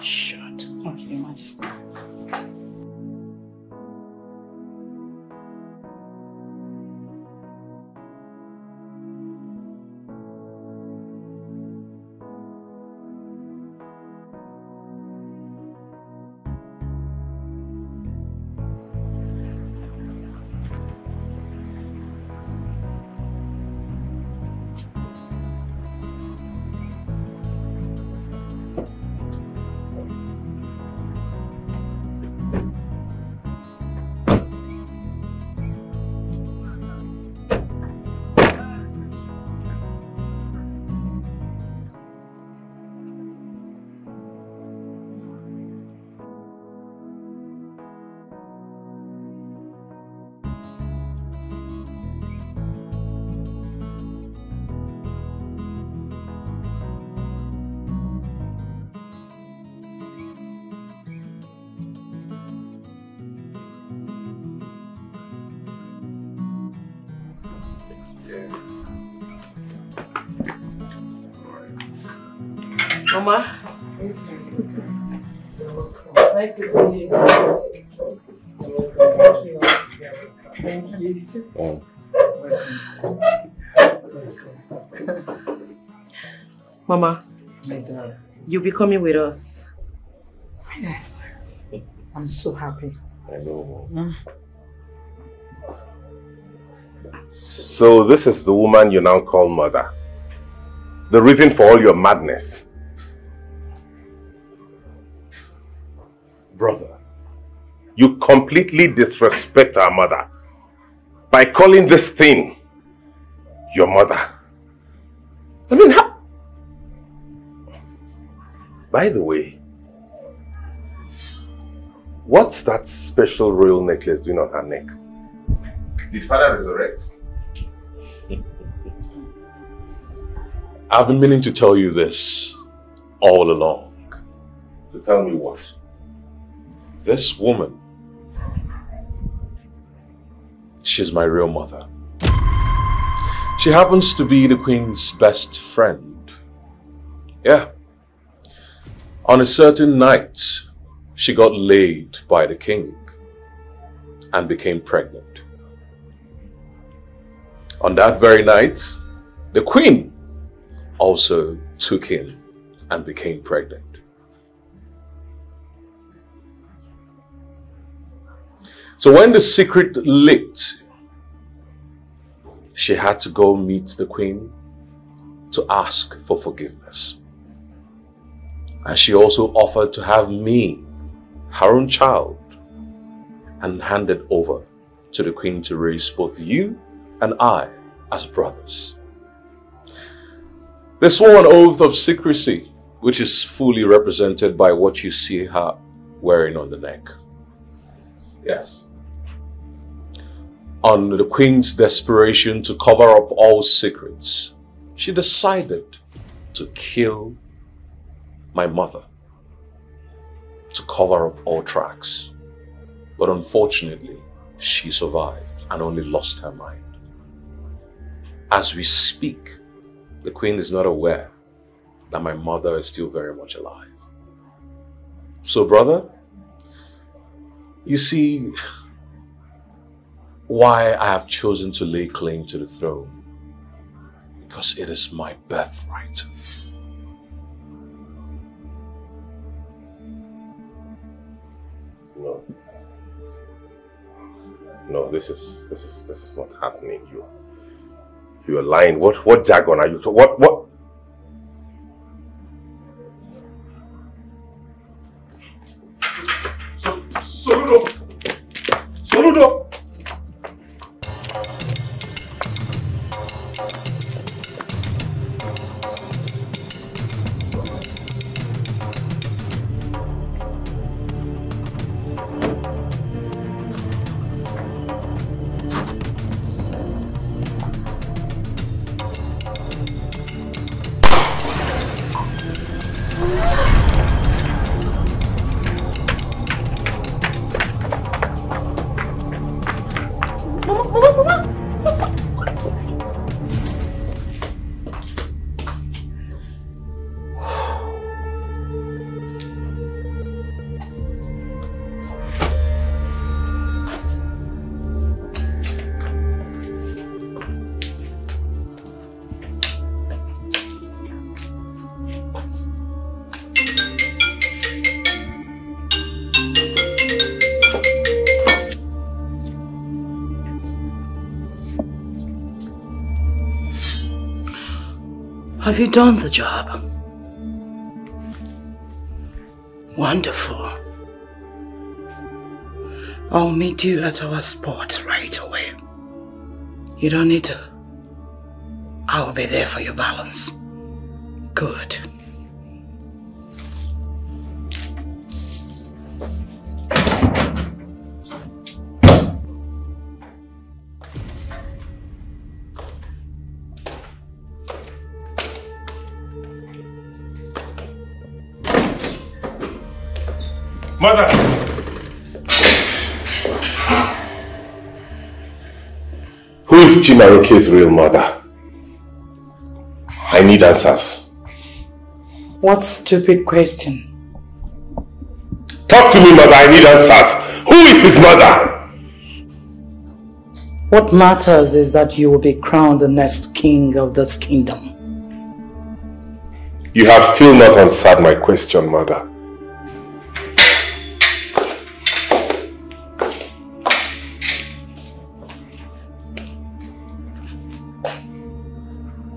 shut. Okay, Your Majesty. You'll be coming with us. Yes. I'm so happy. I know. Mm. So this is the woman you now call mother. The reason for all your madness. Brother, you completely disrespect our mother by calling this thing your mother. I mean, how? By the way, what's that special royal necklace doing on her neck? Did father resurrect? I've been meaning to tell you this all along. To tell me what? This woman, she's my real mother. She happens to be the queen's best friend. Yeah. On a certain night, she got laid by the king and became pregnant. On that very night, the queen also took him and became pregnant. So when the secret leaked, she had to go meet the queen to ask for forgiveness. And she also offered to have me, her own child, and hand it over to the queen to raise both you and I as brothers. They swore an oath of secrecy, which is fully represented by what you see her wearing on the neck. Yes. On the queen's desperation to cover up all secrets, she decided to kill my mother to cover up all tracks. But unfortunately, she survived and only lost her mind. As we speak, the queen is not aware that my mother is still very much alive. So, brother, you see why I have chosen to lay claim to the throne. Because it is my birthright. No, this is this is this is not happening. You you are lying. What what jargon are you talking? What what? Soludo! Soludo! Have you done the job? Wonderful. I'll meet you at our spot right away. You don't need to. I'll be there for your balance. Good. Who is Chimaroke's real mother? I need answers. What stupid question? Talk to me, mother. I need answers. Who is his mother? What matters is that you will be crowned the next king of this kingdom. You have still not answered my question, mother.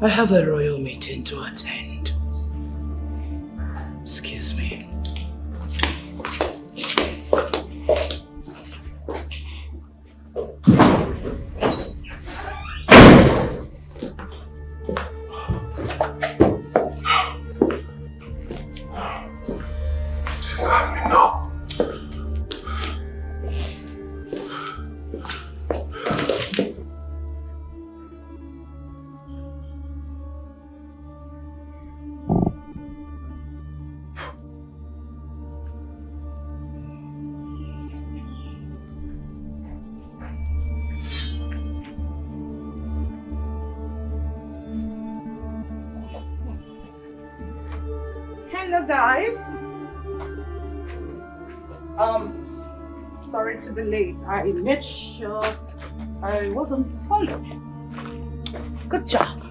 I have a royal meeting to attend. Sorry be late. I made sure I wasn't followed. Good job.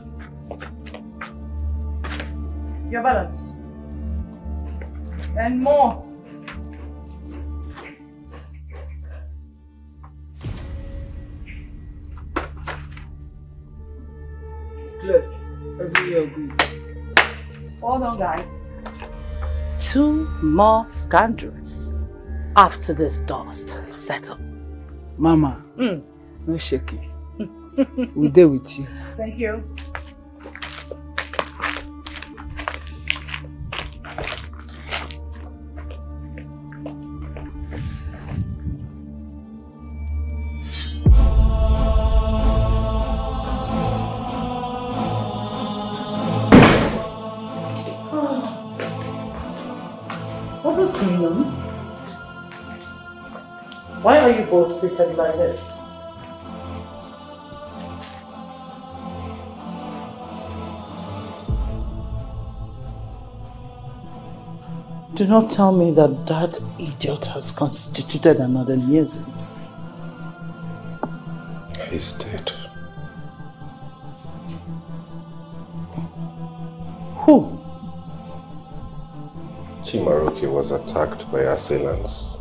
Your balance. And more. Hold on, guys. Two more scandals after this dust settle. Mama, Mm. no shaking. we there with you. Thank you. Why are you both seated like this? Do not tell me that that idiot has constituted another nuisance. He's dead. Who? Chimaroke was attacked by assailants.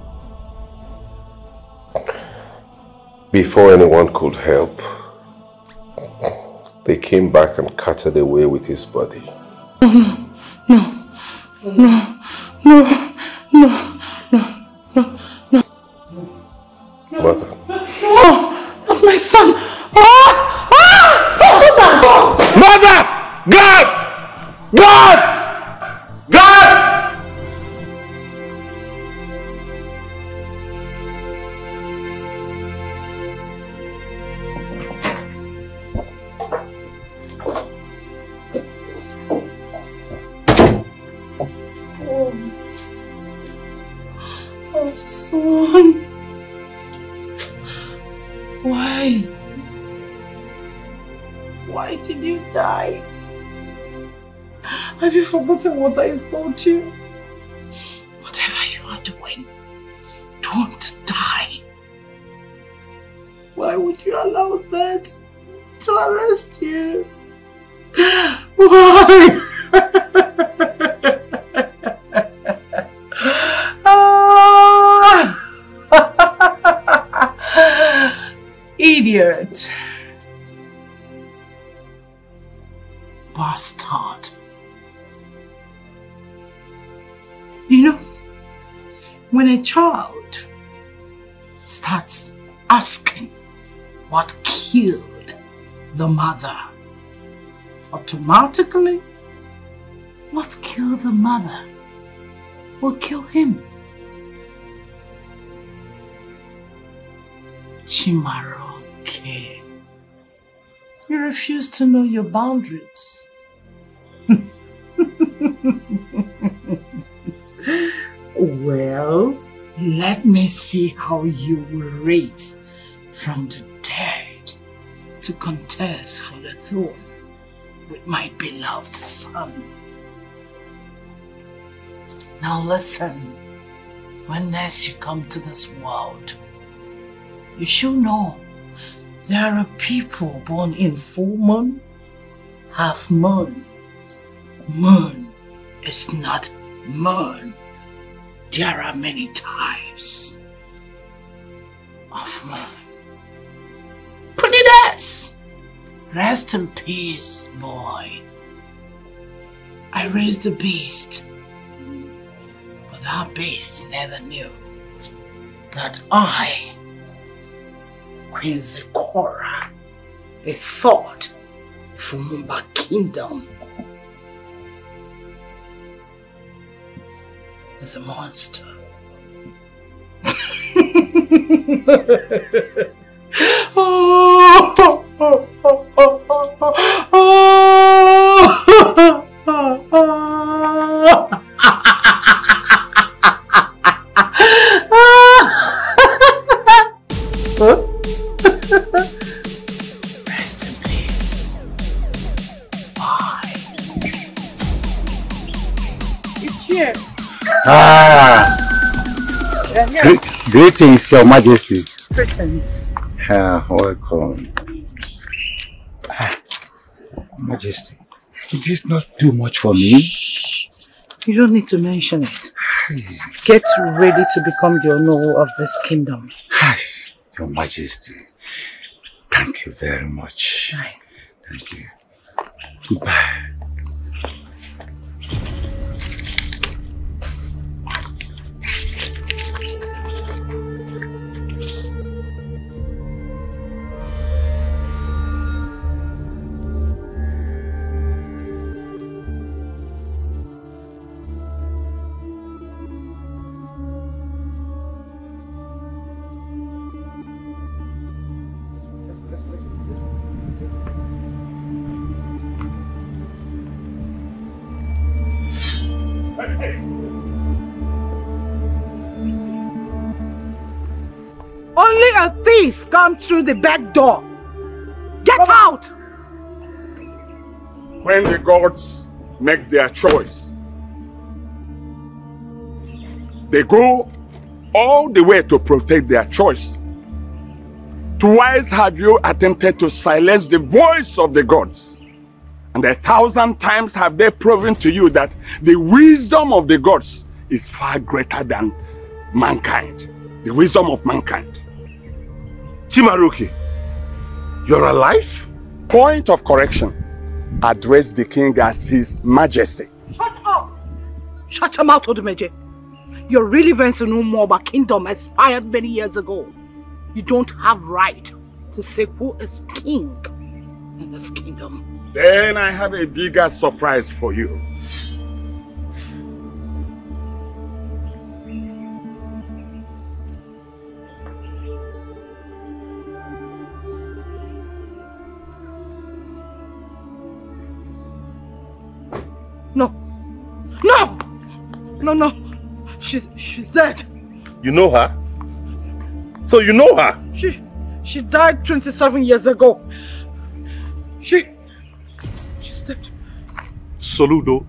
Before anyone could help, they came back and carted away with his body. No, no, no, no, no, no, forgotten what child starts asking what killed the mother, automatically, what killed the mother will kill him. Chimaroke, you refuse to know your boundaries. well, let me see how you will raise from the dead to contest for the throne with my beloved son. Now listen, when next you come to this world, you should know there are people born in full moon, half moon, moon, is not moon. There are many types of moon. Prettiness! Rest in peace, boy. I raised the beast, but that beast never knew that I, Queen Zikora, a thought from Umoba Kingdom, is a monster. Rest Ah, Yeah, gre- greetings, Your Majesty. Pretends. Ah, welcome. Ah, Majesty, you did not too much for me. You don't need to mention it. Get ready to become the owner of this kingdom. Your Majesty, thank you very much. Thank you. Goodbye. Comes through the back door. Get out! When the gods make their choice, they go all the way to protect their choice. Twice have you attempted to silence the voice of the gods. And a thousand times have they proven to you that the wisdom of the gods is far greater than mankind. The wisdom of mankind. Chimaroke, you're alive? Point of correction. Address the king as his majesty. Shut up! Shut your mouth, Odumeje. Your relevance to know more about kingdom expired many years ago. You don't have right to say who is king in this kingdom. Then I have a bigger surprise for you. No. No! No, no. She's she's dead. You know her? So you know her? She she died 27 years ago. She she's dead. Soludo,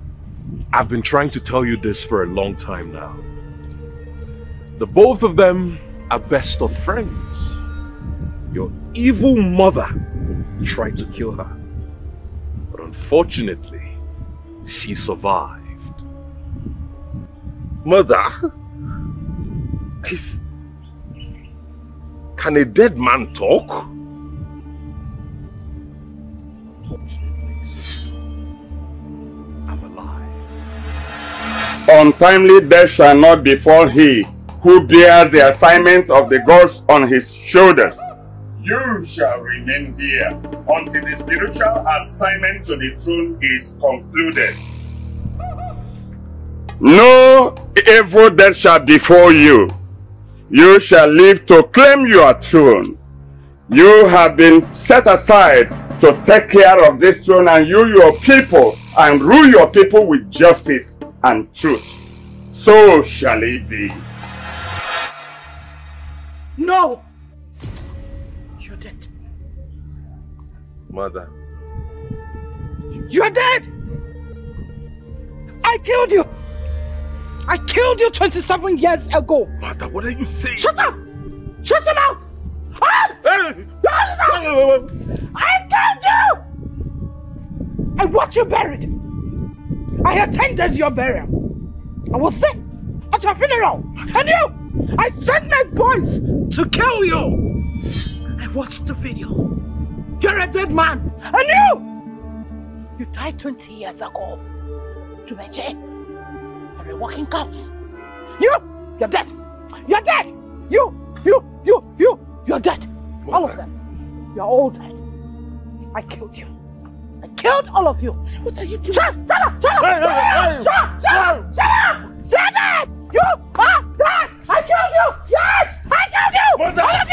I've been trying to tell you this for a long time now. The both of them are best of friends. Your evil mother tried to kill her. But unfortunately, she survived. Mother? Is... Can a dead man talk? Untimely death shall not befall he who bears the assignment of the gods on his shoulders. You shall remain here until the spiritual assignment to the throne is concluded. No evil death shall befall you. You shall live to claim your throne. You have been set aside to take care of this throne and you your people and rule your people with justice and truth. So shall it be. No! Mother. You're dead! I killed you! I killed you 27 years ago! Mother, what are you saying? Shut up! Shut! Ah! Shut up! I killed you! I watched you buried! I attended your burial. I was there at your funeral. And you, I sent my boys to kill you. I watched the video. You're a dead man. And you, you died 20 years ago. To my chain. You're a walking corpse. You, you're dead. You're dead. You, you, you, you, you're dead. All of them. You're all dead. I killed you. I killed all of you. What are you doing? Shut, shut up! Shut up! Hey, shut, hey, up hey. shut up! Shut up! Shut up! They're dead! You are dead! I killed you! Yes! I killed you! All of